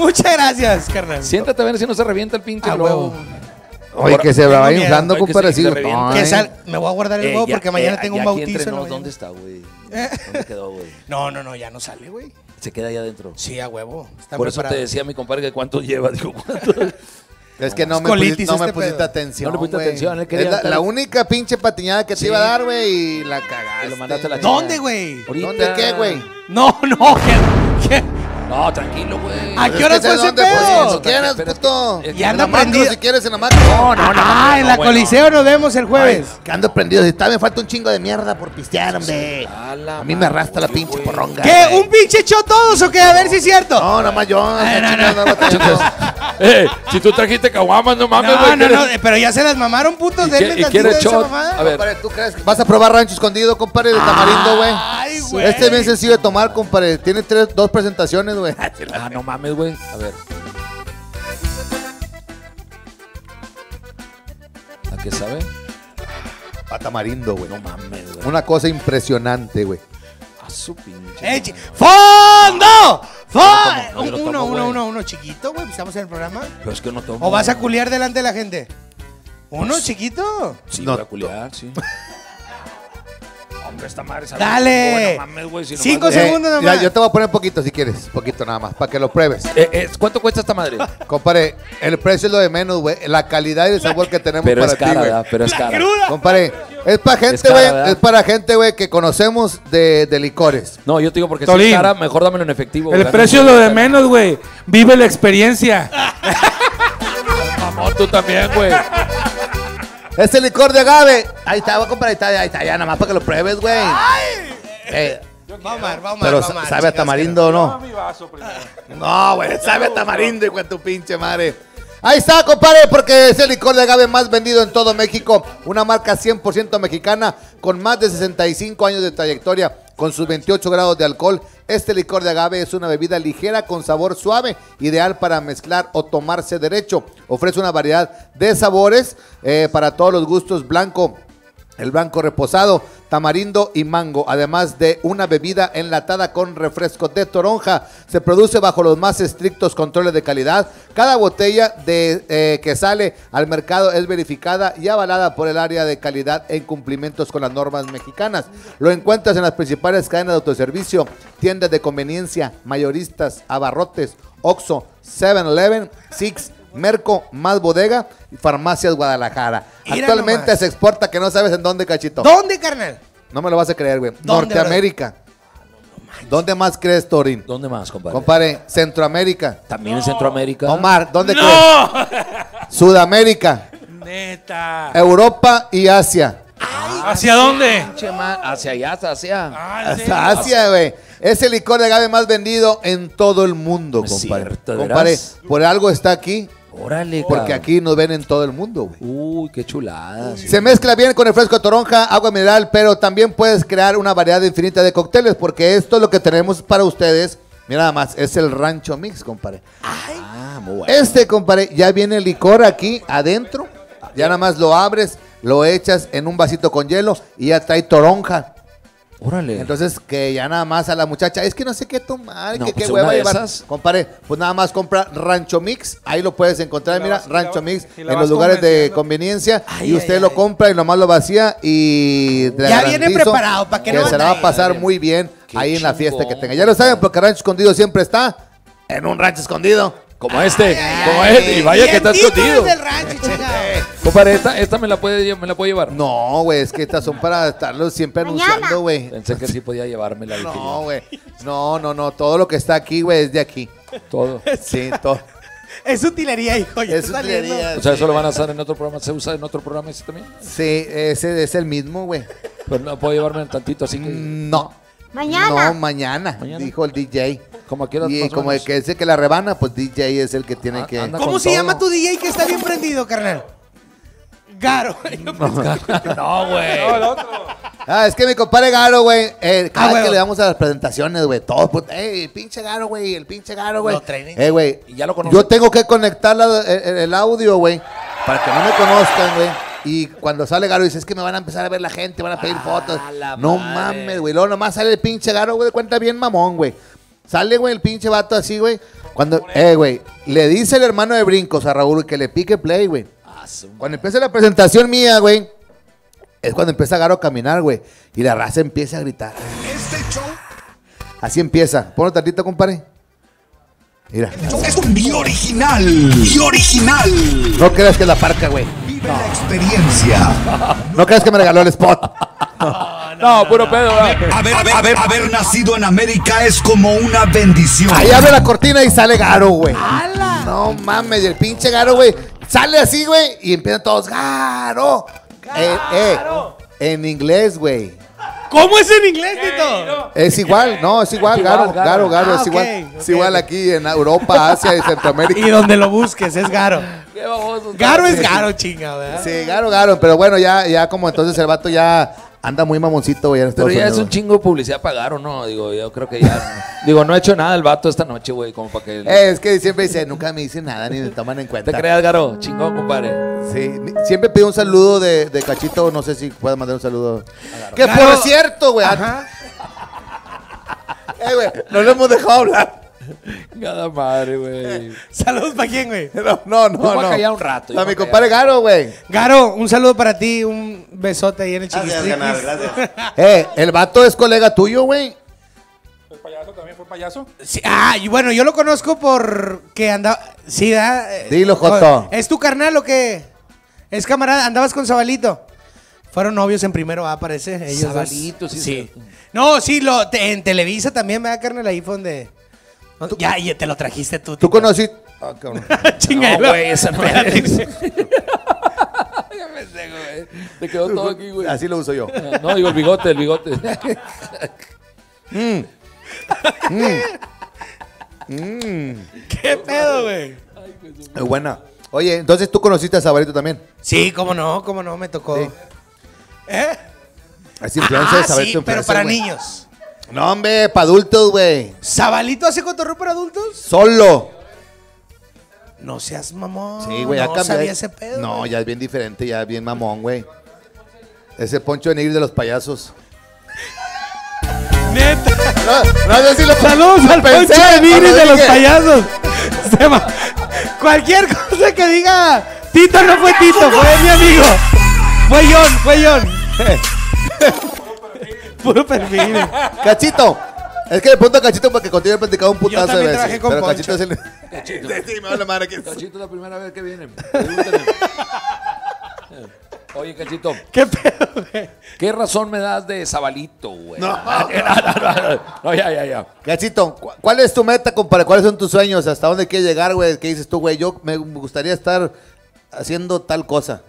Muchas gracias, carnal. Siéntate a ver si no se revienta el pinche A globo. huevo. Oye, que se va inflando, que compadre. sí. Que me voy a guardar el Eh, huevo ya- porque mañana eh, tengo un bautizo. ¿Dónde está, güey? ¿Dónde quedó, güey? (laughs) No, no, no, ya no sale, güey. Se queda ahí adentro. Sí, a huevo. Está Por eso te preparado. decía mi compadre que cuánto lleva. Digo, ¿cuánto? (laughs) Es que no me, pusiste, no me este pusiste atención. No le pusiste atención, él quería Es la, única pinche patiñada que te iba a dar, güey, y la cagaste. Y lo mandaste a la ¿Dónde, güey? ¿Dónde qué, güey? No, no, (laughs) ¿qué? qué? No, tranquilo, güey. ¿A qué que fue ese pues, pedo? Si quieres, puto. Y anda prendido. si quieres, en la macro. No, no, no. Ah, en la. Coliseo nos vemos el jueves. Que ando prendido. Si está, me falta un chingo de mierda por pistear, hombre. A mí me arrastra la pinche porronga. ¿Qué? ¿Un pinche echó todos o qué? A ver si es cierto. No, nada más yo. No, no. no, tengo. Eh, si tú trajiste caguamas, no mames, No, güey. no, ¿qué no, eres? pero ya se las mamaron, putos. ¿Y Denle qué- y tantito quiere shot? A ver. Compadre, ¿tú crees que vas a probar rancho escondido, compadre, de tamarindo, güey? Ay, güey. Este es bien sencillo de tomar, compadre. Tiene tres, dos presentaciones, güey. (laughs) Ah, no mames, güey. A ver. ¿A qué sabe? A tamarindo, güey. No mames, güey. Una cosa impresionante, güey. A su pinche. Eh, chi- ¡Fondo! ¡Fondo! No, yo lo uno, tomo, uno, güey. uno, uno chiquito, güey. pues Estamos en el programa. Pero es que no tomo. ¿O vas a culiar delante de la gente? ¿Uno chiquito? Sí, No voy a culiar, sí. (laughs) Hombre, esta madre sabe. Dale. No mames, güey. Si nomás- Cinco Eh, segundos ya, nomás. yo te voy a poner poquito si quieres. Poquito nada más, para que lo pruebes. eh, eh, ¿Cuánto cuesta esta madre? (laughs) Compadre, el precio es lo de menos, güey. La calidad y el sabor que tenemos Pero para es ti, cara, güey. ¿verdad? Pero es cara. Compadre, es para gente, cara, güey. Es para gente, güey, que conocemos de, de licores. No, yo te digo porque si Tolín. es cara, mejor dámelo en efectivo. El precio es lo de menos, güey. Vive la experiencia. (laughs) Mamón, tú también, güey. Este licor de agave. Ahí está, voy a comprar, ahí está, ahí está, ya nada más para que lo pruebes, güey. Eh, Vamos, Omar, vamos, pero vamos, sabe a tamarindo o no. No, güey, sabe a tamarindo, hijo de tu pinche madre. Ahí está, compadre, porque es el licor de agave más vendido en todo México. Una marca 100% mexicana con más de 65 años de trayectoria, con sus 28 grados de alcohol. Este licor de agave es una bebida ligera con sabor suave, ideal para mezclar o tomarse derecho. Ofrece una variedad de sabores eh, para todos los gustos, blanco, el blanco reposado, tamarindo y mango, además de una bebida enlatada con refresco de toronja. Se produce bajo los más estrictos controles de calidad. Cada botella de, eh, que sale al mercado es verificada y avalada por el área de calidad en cumplimientos con las normas mexicanas. Lo encuentras en las principales cadenas de autoservicio, tiendas de conveniencia, mayoristas, abarrotes, Oxxo, 7-Eleven, Six, Merco, Más Bodega y Farmacias Guadalajara. Mira Actualmente nomás. se exporta que no sabes en dónde, cachito. ¿Dónde, carnal? No me lo vas a creer, güey. ¿Dónde, Norteamérica. ¿Dónde más crees, Torín? ¿Dónde más, compadre? Compadre, Centroamérica. También en Centroamérica. Omar, ¿dónde ¡No! crees? (laughs) Sudamérica, Neta. Europa y Asia. ¿Hacia dónde? Hacia allá, hasta hacia. Ah, ¿en Hasta Asia, güey. Es el licor de agave más vendido en todo el mundo, Es compadre. cierto, ¿de compadre, por algo está aquí, Órale, porque cabrón. aquí nos ven en todo el mundo, güey. Uy, qué chulada. sí. Se mezcla bien con el fresco de toronja, agua mineral, pero también puedes crear una variedad infinita de cócteles, porque esto es lo que tenemos para ustedes. Mira nada más, es el rancho mix, compadre. Ah, muy bueno. Este, compadre, ya viene el licor aquí adentro. Ya nada más lo abres, lo echas en un vasito con hielo y ya trae toronja. Órale. Entonces, que ya nada más a la muchacha, es que no sé qué tomar, No, que pues qué hueva llevar. esas. Compadre, pues nada más compra Rancho Mix, ahí lo puedes encontrar, mira, vas- y la Rancho Mix, en los lugares de conveniencia, Ay, y usted ay, lo ay. compra y nomás lo vacía y le Ya viene preparado, ¿para qué no se la va a pasar muy bien Qué ahí en la fiesta que tenga. Ya lo saben, porque Rancho Escondido siempre está en un rancho escondido. Como este. como ay, este. Y vaya que está escondido. (laughs) Compadre, esta, esta me, la puede, me la puedo llevar. No, güey, es que estas son para estarlo siempre Mañana. anunciando, güey. Pensé que sí podía llevármela. No, güey. No, no, no. Todo lo que está aquí, güey, es de aquí. Todo. Sí, todo. Es utilería, hijo. Ya Es está saliendo. utilería. O sea, eso lo van a hacer en otro programa. ¿Se usa en otro programa ese también? Sí, ese es el mismo, güey. Pero no puedo llevarme tantito, así que. No. Mañana. No, mañana, Mañana. dijo el DJ. Como aquí Y como el que el que la rebana, pues DJ es el que tiene Ah, que. anda ¿Cómo con se todo. llama tu DJ que está bien prendido, carnal? Garo. (laughs) no, (laughs) güey. No, el otro. Ah, es que mi compadre Garo, güey, eh, cada Ah, vez güey. que le damos a las presentaciones, güey, todos, pues, ey, pinche Garo, güey, el pinche Garo, güey. Lo traen en- Eh, güey, Y ya lo conocen. yo tengo que conectar la- el, el audio, güey, para que no me conozcan, güey. Y cuando sale Garo, dice, es que me van a empezar a ver la gente, van a pedir fotos. la No madre. mames, güey. Luego nomás sale el pinche Garo, güey, de cuenta bien mamón, güey. Sale, güey, el pinche vato así, güey. Cuando, eh, güey, le dice el hermano de brincos a Raúl que le pique play, güey. Ah, Cuando empieza la presentación mía, güey, es cuando empieza Garo a caminar, güey. Y la raza empieza a gritar. Así empieza. Ponlo tantito, compadre. Mira. Es un bi original. Bi original. No creas que es la parca, güey. Vive la experiencia. (laughs) No creas que me regaló el spot. (laughs) No, puro pedo. Haber, haber, haber, haber nacido en América es como una bendición. Ahí abre la cortina y sale Garo, güey. No mames, el pinche Garo, güey. Sale así, güey, y empiezan todos, Garo. Eh, eh, en inglés, güey. ¿Cómo es en inglés, Tito? Es igual, no, es igual, Igual, Garo, Garo. Garo, Garo, Ah, es igual. Es igual aquí en Europa, Asia y Centroamérica. (laughs) Y donde lo busques, es Garo. Qué baboso. Garo es Garo, chinga, ¿verdad? Sí, Garo, Garo, pero bueno, ya, ya como entonces el vato ya anda muy mamoncito, güey, en Pero Estados ya es un chingo de publicidad pagar o no. Digo, yo creo que ya. digo, no he hecho nada el vato esta noche, güey, como para que. Eh, es que siempre dice, nunca me dicen nada ni me toman en ¿Te cuenta. creas, Garo? Chingón, compadre. Sí, siempre pido un saludo de, de Cachito, no sé si puedes mandar un saludo. Que por cierto, güey. Ajá. Eh, güey, no lo hemos dejado hablar. Cada madre, güey. (laughs) Saludos para quién, güey. No, no, no. Yo me voy a callar un rato, yo A me mi compadre Garo, güey. Garo, un saludo para ti, un besote ahí en el chiquistriquis. (laughs) Eh, el vato es colega tuyo, güey. ¿El payaso también fue payaso? Sí, ah, y bueno, yo lo conozco porque andaba. Sí, ¿verdad? Eh, Dilo, Joto. ¿Es tu carnal o qué? Es camarada, andabas con Zabalito. Fueron novios en primero A, parece. Ellos dos. Zabalito, sí, sí. sí. No, sí, lo, te- en Televisa también, ¿verdad, carnal? Ahí fue donde. Ya, ya te lo trajiste tú. ¿Tú conociste? Ah, (laughs) cabrón. Chinga, No, güey, esa no (laughs) Espérate. es. (laughs) Ya me sé, güey. Te quedó todo aquí, güey. Así lo uso yo. Ah, No, digo el bigote, el bigote. ¿Qué pedo, güey? Es buena. Oye, entonces tú conociste a Sabarito también. Sí, cómo no, cómo no, me tocó. Sí. ¿Eh? Es influencer, Ah, Sabarito sí, pero influencer, para güey. niños. No, hombre, para adultos, güey. ¿Zabalito hace cotorreo para adultos? Solo. No seas mamón. Sí, güey, ya no cambió. sabía ese pedo. No, güey. ya es bien diferente, ya es bien mamón, güey. Ese Poncho de Nigris de los payasos. (laughs) Neta. No, no sé si lo (laughs) Saludos lo al pensé Poncho de cuando de los payasos. (laughs) Cualquier cosa que diga Tito no fue Tito, fue mi amigo. Fue John, fue John. (laughs) Puro perfil. Cachito. Es que le pregunto a Cachito para que continúe platicando un putazo de también veces. trabajé con Pero Poncho. Cachito es el. (laughs) Cachito. (laughs) Sí, me vale madre que- Cachito es la primera vez que viene. Pregúntale. Oye, Cachito, ¿Qué pedo, güey? ¿qué razón me das de Zabalito, güey? No. no, no, no, no, ya, ya, ya. Cachito, ¿cu- ¿cuál es tu meta, compadre? ¿Cuáles son tus sueños? ¿Hasta dónde quieres llegar, güey? ¿Qué dices tú, güey? Yo me gustaría estar haciendo tal cosa.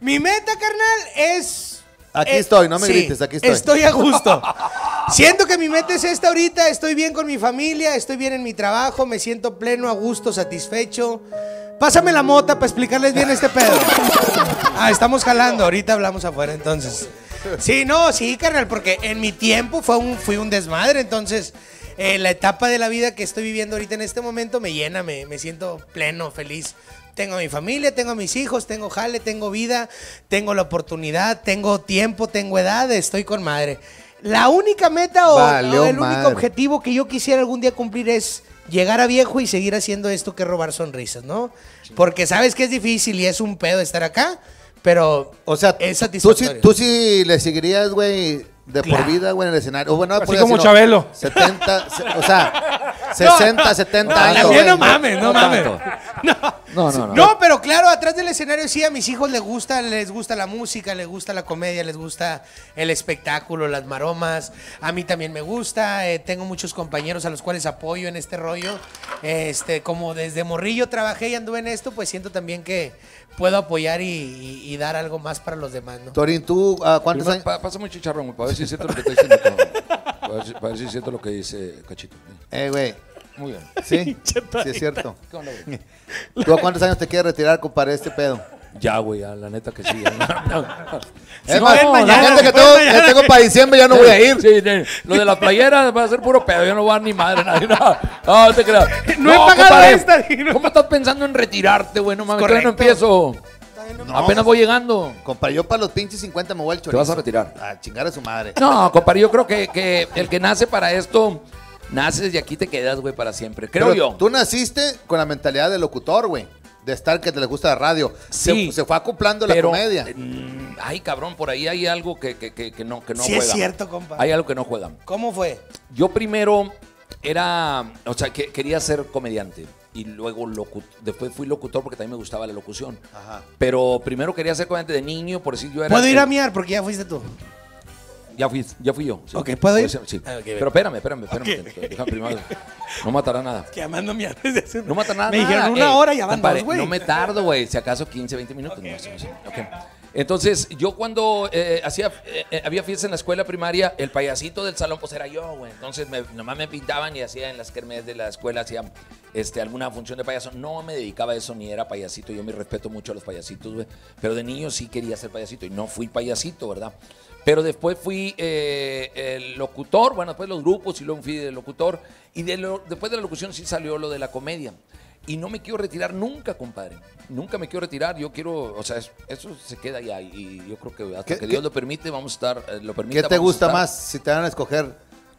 Mi meta, carnal, es. Aquí eh, estoy, no me grites, aquí estoy. Estoy a gusto. (laughs) Siento que mi meta es esta ahorita. Estoy bien con mi familia, estoy bien en mi trabajo, me siento pleno, a gusto, satisfecho. Pásame la mota para explicarles bien este pedo. (laughs) Ah, estamos jalando, ahorita hablamos afuera entonces. Sí, no, sí, carnal, porque en mi tiempo fue un, fui un desmadre, entonces eh, la etapa de la vida que estoy viviendo ahorita en este momento me llena, me, me siento pleno, feliz. Tengo a mi familia, tengo a mis hijos, tengo jale, tengo vida, tengo la oportunidad, tengo tiempo, tengo edad, estoy con madre. La única meta o, Valió o el madre. único objetivo que yo quisiera algún día cumplir es llegar a viejo y seguir haciendo esto que es robar sonrisas, ¿no? Porque sabes que es difícil y es un pedo estar acá, pero O sea, es tú satisfactorio. sí, tú sí le seguiría, güey, de Claro. por vida, güey, en el escenario. O bueno, Así como decirlo, Chabelo. 70, se- o sea, (laughs) 60, 70 años. También no mames, no, mames. (laughs) No, no, no. No, pero claro, atrás del escenario sí, a mis hijos les gusta, les gusta la música, les gusta la comedia, les gusta el espectáculo, las maromas. A mí también me gusta, eh, tengo muchos compañeros a los cuales apoyo en este rollo. Este, como desde morrillo trabajé y anduve en esto, pues siento también que puedo apoyar y, y- y dar algo más para los demás, ¿no? Torín, ¿tú ah, cuántos Primero, años? pa- Pásame un chicharrón, güey, para ver si es cierto lo que está diciendo. Para ver si, para ver si es cierto lo que dice Cachito. Eh, güey, Muy bien. sí, (laughs) sí es cierto. ¿Tú a cuántos años te quieres retirar, compadre, este pedo? Ya, güey, ya, la neta que sí. ya. No, (laughs) no. Es No, más, no, la gente que tengo, mañana. que tengo para diciembre ya no voy a ir. Sí, lo de la playera va a ser puro pedo. Yo no voy a dar ni madre, nadie. No, no, no te creas. No he pagado esta, digo. ¿Cómo estás pensando en retirarte, güey? No mames, todavía no empiezo. Apenas voy llegando. Compadre, yo para los pinches 50 me voy al chorizo. Te vas a retirar. A chingar a su madre. No, compadre, yo creo que, que el que nace para esto, naces y aquí te quedas, güey, para siempre. Creo Pero yo. Tú naciste con la mentalidad de locutor, güey. De estar que te le gusta la radio. Se- Sí. Se, fue acoplando la comedia. mm, ay, cabrón, por ahí hay algo que, que, que, que no, que no Sí juega. es cierto, compa. Hay algo que no juega. ¿Cómo fue? Yo primero era, o sea, que quería ser comediante y luego locu- después fui locutor porque también me gustaba la locución. Ajá. Pero primero quería ser comediante de niño, por decir yo era... ¿Puedo ir a miar? Porque ya fuiste tú. Ya fui, ya fui yo. sí. Ok, ¿puedo ir? Sí. Ah. Pero espérame, espérame, espérame. Primero. No matará nada. (laughs) Que desde hace No mata nada. Me dijeron una Ey, hora y van güey. No me tardo, güey. Si acaso 15, 20 minutos. no, sí, sí. Ok. Entonces, yo cuando eh, hacía, eh, eh, había fiesta en la escuela primaria, el payasito del salón, pues era yo, güey. Entonces, me, nomás me pintaban y hacía en las kermés de la escuela, hacía este, alguna función de payaso. No me dedicaba a eso ni era payasito. Yo me respeto mucho a los payasitos, güey. Pero de niño sí quería ser payasito y no fui payasito, ¿verdad? Pero después fui eh, el locutor, bueno, después los grupos y luego fui el locutor. Y de lo- después de la locución sí salió lo de la comedia. Y no me quiero retirar nunca, compadre. Nunca me quiero retirar. Yo quiero, o sea, es- eso se queda ya. Y yo creo que hasta ¿Qué- que Dios lo permite, vamos a estar, eh, lo permita. ¿Qué te gusta más si te van a escoger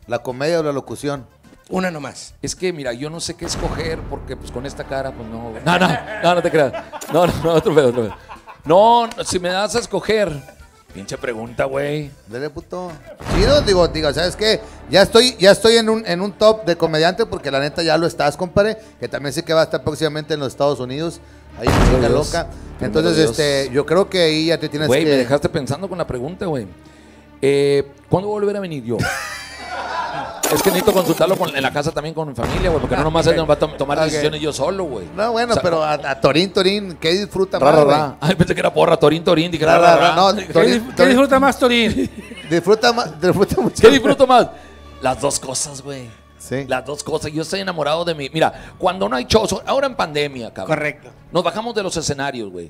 la comedia o la locución? Una nomás. Es que, mira, yo no sé qué escoger porque, pues, con esta cara, pues, no. No, no, no, no te creas. No, no, no, otro pedo, otro pedo. No, no, si me das a escoger. Pinche pregunta, güey. Dele, puto. Chido, digo, digo, ¿sabes qué? Ya estoy, ya estoy en un, en un top de comediante porque la neta ya lo estás, compadre. Que también sé que va a estar próximamente en los Estados Unidos. Ahí en Chica. Loca. Entonces, Dios. este, yo creo que ahí ya te tienes Güey, que. me dejaste pensando con la pregunta, güey. Eh, ¿Cuándo voy a volver a venir yo? (laughs) es que necesito consultarlo con- en la casa también con mi familia, güey, porque no nomás él va a to- tomar decisiones yo solo, güey. No, bueno, O sea, pero a, a Torín, Torín, ¿qué disfruta Ra, más, ra, ra. Ay, pensé que era porra, Torín, Torín. Dije, Ra, ra, ra, ra, ra. ra. No, ¿Qué, Torín, qué disfruta más, Torín? (laughs) disfruta, más, disfruta mucho. ¿Qué disfruto más? Las dos cosas, güey. Sí. Las dos cosas. Yo estoy enamorado de mí. Mira, cuando no hay shows, ahora en pandemia, cabrón. Correcto. Nos bajamos de los escenarios, güey.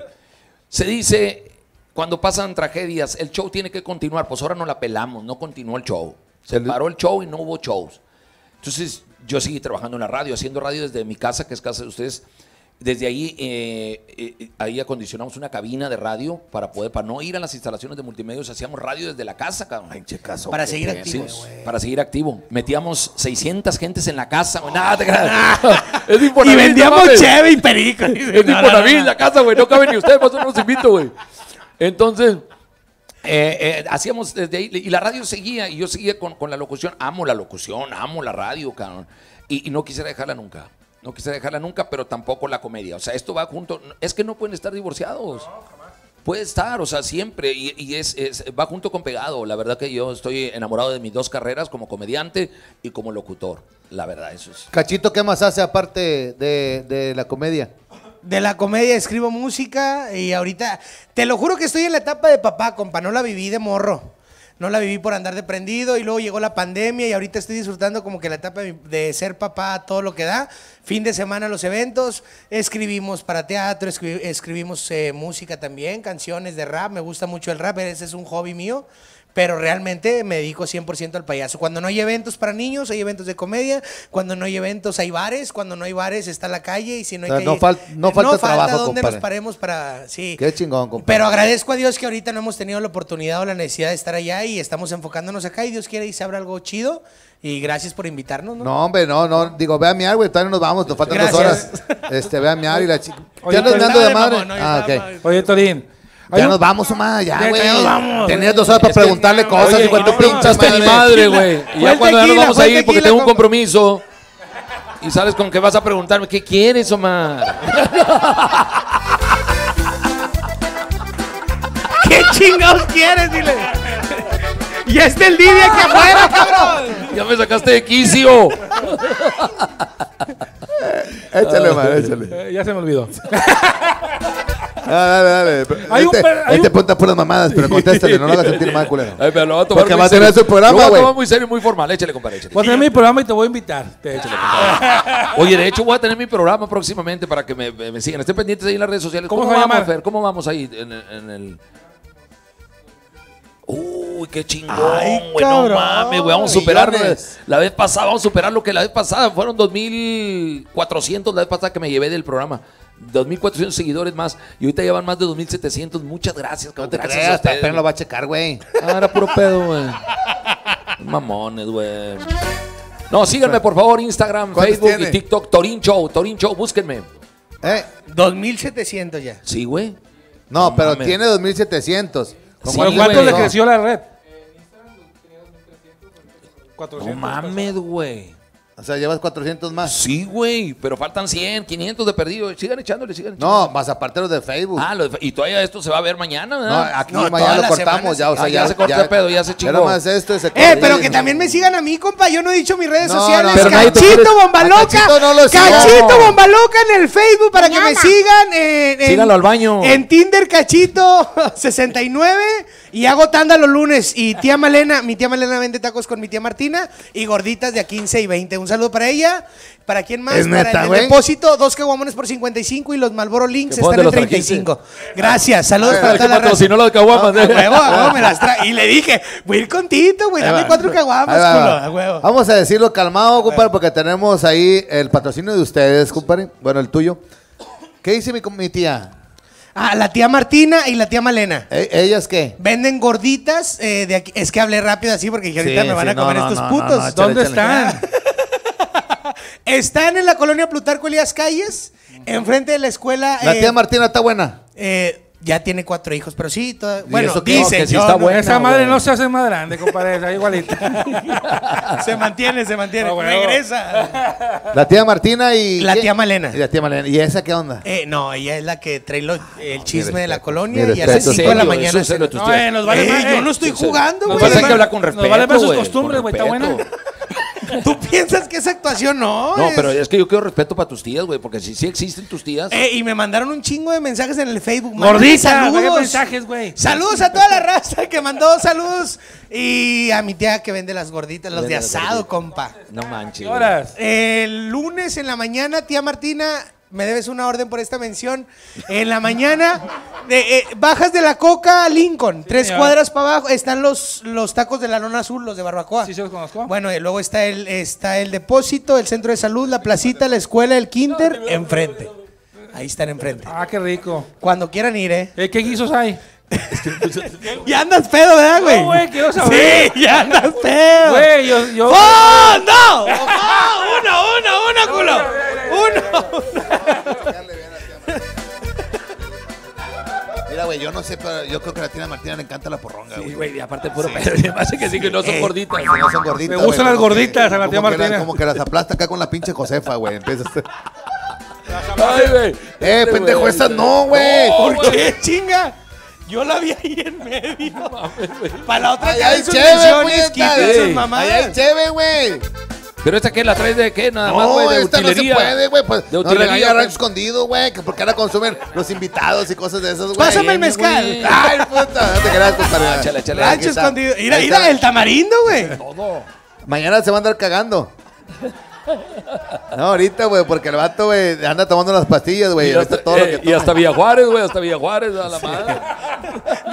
Se dice, cuando pasan tragedias, el show tiene que continuar. Pues ahora no la pelamos, no continuó el show. Se paró el show y no hubo shows. Entonces, yo seguí trabajando en la radio, haciendo radio desde mi casa, que es casa de ustedes. Desde ahí, eh, eh, ahí acondicionamos una cabina de radio para poder, para no ir a las instalaciones de multimedios, hacíamos radio desde la casa, cabrón. Para seguir Sí, activo, güey. para seguir activo. Metíamos 600 gentes en la casa, güey. Nada, te (laughs) es Y no vendíamos mames. cheve y perico. Es de Infonavit la casa, güey. No cabe ni ustedes, por eso no los invito, güey. Entonces, eh, eh, hacíamos desde ahí. Y la radio seguía. Y yo seguía con, con la locución. Amo la locución, amo la radio, cabrón. Y, y no quisiera dejarla nunca. No quisiera dejarla nunca, pero tampoco la comedia. O sea, esto va junto. Es que no pueden estar divorciados. Puede estar, o sea, siempre. Y, y es, es- va junto con pegado. La verdad que yo estoy enamorado de mis dos carreras como comediante y como locutor. La verdad, eso es. Cachito, ¿qué más hace aparte de, de la comedia? De la comedia escribo música y ahorita, te lo juro que estoy en la etapa de papá, compa, no la viví de morro. No la viví por andar de prendido y luego llegó la pandemia y ahorita estoy disfrutando como que la etapa de, ser papá, todo lo que da. Fin de semana los eventos, escribimos para teatro, escri- escribimos eh, música también, canciones de rap, me gusta mucho el rap, ese es un hobby mío. Pero realmente me dedico 100% al payaso. Cuando no hay eventos para niños, hay eventos de comedia. Cuando no hay eventos, hay bares. Cuando no hay bares, está la calle. Y si no hay O sea, calle, no fal- no falta trabajo, donde compadre. nos paremos para. Sí. Qué chingón, compadre. Pero agradezco a Dios que ahorita no hemos tenido la oportunidad o la necesidad de estar allá y estamos enfocándonos acá. Y Dios quiere y se abra algo chido. Y gracias por invitarnos, ¿no? No, hombre, no, no. Digo, ve a miar, güey. Todavía nos vamos, nos faltan dos horas. Gracias. Este, ve a miar y la chica. ¿Ya meando de madre? mamón, no, ah, estaba ok. Oye, Torín. Ya un- nos vamos, Omar, ya, Ya, güey. ya nos vamos. Tenías dos horas para Es que- preguntarle cosas, y pinche preguntaste ni madre, güey. Y ya cuando ya nos vamos a ir porque tengo un compromiso. Y sales con que vas a preguntarme, ¿qué quieres, Omar? (laughs) ¿Qué chingados quieres? Dile. Ya está el Lidia aquí afuera, cabrón. Ya me sacaste de quicio. Échale, Omar, échale. Ya se me olvidó. (laughs) Ah, dale, dale. Hay un Este, per- hay este un- puras mamadas, pero contéstale, no lo hagas sentir mal, culero. Ay, pero lo va a tomar Porque muy va a tener serio. su programa, Lo va a güey. tomar muy serio y muy formal. Échale, compadre, échale. Voy a tener mi programa y te voy a invitar. Te echo. (laughs) Oye, de hecho voy a tener mi programa próximamente para que me, me sigan. Estén pendientes ahí en las redes sociales. ¿Cómo ¿Cómo, se va a vamos, llamar? Fer? ¿Cómo vamos ahí en, el- en el... Uy, qué chingón, Ay, güey. No cabrón. mames, güey. Vamos a superar Millones. la vez pasada. Vamos a superar lo que la vez pasada. Fueron 2.400 la vez pasada que me llevé del programa. 2.400 seguidores más. Y ahorita llevan más de 2.700. Muchas gracias, No cabrón. te gracias a ustedes. pero lo va a checar, güey. Ah, era puro pedo, güey. (laughs) Mamones, güey. No, síganme por favor, Instagram, ¿Cuántos Facebook tiene? y TikTok, Torin Show, Torin Show, búsquenme. ¿Eh? 2700 ya. Sí, güey. No, No pero mames. tiene 2700. Sí, ¿Pero güey. cuánto le No. creció la red? No 400. mames, güey. O sea, llevas 400 más. Sí, güey, pero faltan 100, 500 de perdido. Sigan echándole, sigan echándole. No, más aparte los de Facebook. Ah, lo de- y todavía esto se va a ver mañana, No, aquí No, mañana lo cortamos ya, o sea, Ah, ya se cortó el pedo, ya se chingó. Era más esto Eh, pero que también me sigan a mí, compa. Yo no he dicho mis redes No, sociales. no, Cachito Bombaloca. Cachito no lo. Cachito. Bombaloca en el Facebook para que me sigan. en- Síganlo al baño. En Tinder Cachito (laughs) 69. Y hago tanda los lunes. Y tía Malena, mi tía Malena vende tacos con mi tía Martina. Y gorditas de a 15 y 20. Un saludo para ella. ¿Para quién más? Es para neta, el depósito, dos caguamones por 55 y los Malboro Links ¿Que por están en dónde los 35. Gracias, saludos para toda la raza. patrocinó las caguamas. No, a huevo, huevo, me las tra- Y le dije, voy a ir con Tito, güey, dame cuatro caguamas, culo, a huevo. Vamos a decirlo calmado, compadre, porque tenemos ahí el patrocinio de ustedes, compadre. Bueno, el tuyo. ¿Qué dice mi, mi tía? Ah, la tía Martina y la tía Malena. ¿E- ¿Ellas qué? Venden gorditas eh, de aquí. Es que hablé rápido así porque dije, ahorita Sí, me van sí, a no, comer no, estos no, putos. no, no, échale, ¿Dónde échale. están? (laughs) Están en la colonia Plutarco Elías Calles, enfrente de la escuela. La eh, tía Martina está buena. eh, ya tiene cuatro hijos, pero sí, toda- bueno, No, que sí yo está no- buena. Esa madre güey. no se hace más grande, compadre. Está igualita. (laughs) se mantiene, se mantiene. Ah, huevo. Regresa. La tía Martina y. La tía Malena. Y la tía Malena. ¿Y esa qué onda? Eh, no, ella es la que trae lo- el chisme de la colonia y respeto. 5 de la mañana. eso se- No, eh, nos vale Eh, más, yo eh. no estoy jugando, Nos güey. pasa que habla con Nos respeto, vale más sus güey, costumbres, güey, está buena. (laughs) ¿Tú piensas que esa actuación no? No, Es- pero es que yo quiero respeto para tus tías, güey, porque si sí existen tus tías. Eh, y me mandaron un chingo de mensajes en el Facebook. Gordita, saludos. ¿qué mensajes, güey? Saludos a toda la raza que mandó saludos. Y a mi tía que vende las gorditas, los de asado, gorditas. compa. No manches. ¿Qué horas? El lunes en la mañana, tía Martina, me debes una orden por esta mención. En la mañana, de, eh, bajas de la Coca a Lincoln, tres señor. cuadras para abajo, están los, los tacos de la lona azul, los de barbacoa. Sí, sí los conozco. Bueno, y luego está el, está el depósito, el centro de salud, la placita, la escuela, el kinder, enfrente. Ahí están enfrente. Ah, qué rico. Cuando quieran ir, ¿eh? Eh, ¿Qué guisos hay? (laughs) Ya andas pedo, ¿verdad, güey? No, güey, quiero saber. Sí, ya andas pedo. Güey, yo, yo. ¡Oh, no! Güey, yo no sé, pero yo creo que a la Tina Martina le encanta la porronga, Sí, güey. y aparte puro pedo. Y además que sí, que no son gorditas. Que no son gorditas. Me gustan las que- gorditas a la que Martina. Como que las aplasta acá con la pinche Josefa, güey. Empieza a- Ay, güey. Eh, Este, pendejo, esas este- no, güey. ¿Por qué, chinga? Yo la vi ahí en medio. Para la otra Ay, que ay, hagan sus chévere, menciones, quiten Sí. sus Ay, mamadas. ay, chévere, güey. Pero esta qué, la traes de qué, nada más, No, güey, de esta no se utilería. puede, güey. Pues, De no utilería, regaña rancho pues. escondido, güey. Que porque ahora consumen los invitados y cosas de esas, güey. Pásame el mezcal. güey. Ay, puta. No te creas, compadre. Ah, échale, échale. Aquí Rancho escondido. Mira, mira, el tamarindo, güey. Mañana se va a andar cagando. No, ahorita, güey, porque el vato, güey, anda tomando las pastillas, güey. Y hasta, todo lo eh, que y hasta. Villa Juárez, güey, hasta Villa Juárez, a la madre.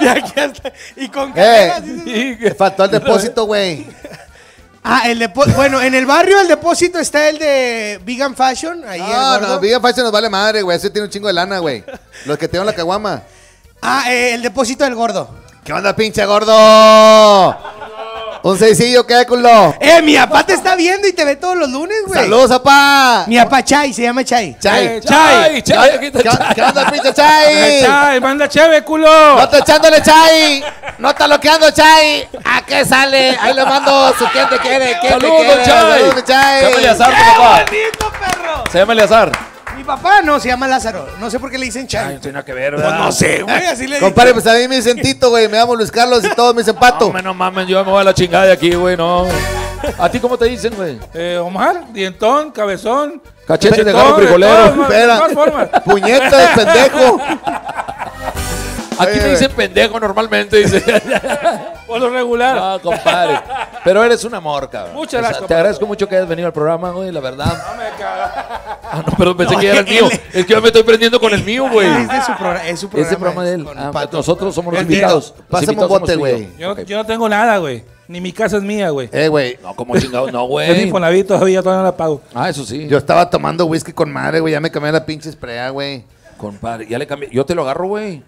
(laughs) De aquí hasta. Y con Eh, cadenas, Sí, faltó el depósito, güey. Ah, el depósito. Bueno, en el barrio del depósito está el de Vegan Fashion. Ahí No, el no, gordo. Vegan Fashion nos vale madre, güey. Ese tiene un chingo de lana, güey. Los que tienen la caguama. Ah, eh, el depósito del gordo. ¿Qué onda, pinche gordo? Un seisillo, ¿qué, culo? Eh, mi papá te está viendo y te ve todos los lunes, güey. ¡Saludos, papá! Mi papá Chay, se llama Chay. Chay. Eh, Chay, Chay, aquí está ¿Qué, Chay. qué onda, pinche Eh, Chay? Chay, manda cheve, culo. ¡No está echándole Chay! ¡No está loqueando Chay! ¿A qué sale? Ahí le mando su quien te quiere, Saludos. Chay. Saludos, mi Se llama Chay. Eleazar, tu ¡Qué papá. Se llama Eleazar. Mi papá no, se llama Lázaro. No sé por qué le dicen Ay, Chay. no tiene nada que ver, Pues ¿verdad? no sé, güey. Así le Compadre, pues a mí me dicen Tito, güey. Me llamo Luis Carlos y todos me dicen Pato. No, no mames, yo me voy a la chingada de aquí, güey, no. ¿A ti cómo te dicen, güey? Eh, Omar, dientón, cabezón. Cachete de de frijolero. de Espera. todas formas. Puñeta de pendejo. Aquí me dicen pendejo normalmente, dice. (laughs) Por lo regular. No, compadre. Pero eres un amor, cabrón. Muchas O sea, gracias, Te compadre. agradezco mucho que hayas venido al programa, güey, la verdad. No me caga. Ah, no, perdón, pensé No, que ya era el mío. Es que yo me estoy prendiendo con el mío, güey. Es de su programa. Es su programa. Ese programa de él. Ah, Pato. nosotros somos los invitados. Pásame un bote, yo. güey. Yo, yo no tengo nada, güey. Ni mi casa es mía, güey. Eh, güey. No, como chingado, no, (laughs) Es mi güey. Infonavit todavía, todavía no la pago. Ah, eso sí. Yo estaba tomando whisky con madre, güey. Ya me cambié la pinche sprea, güey. Compadre, ya le cambié. Yo te lo agarro, güey.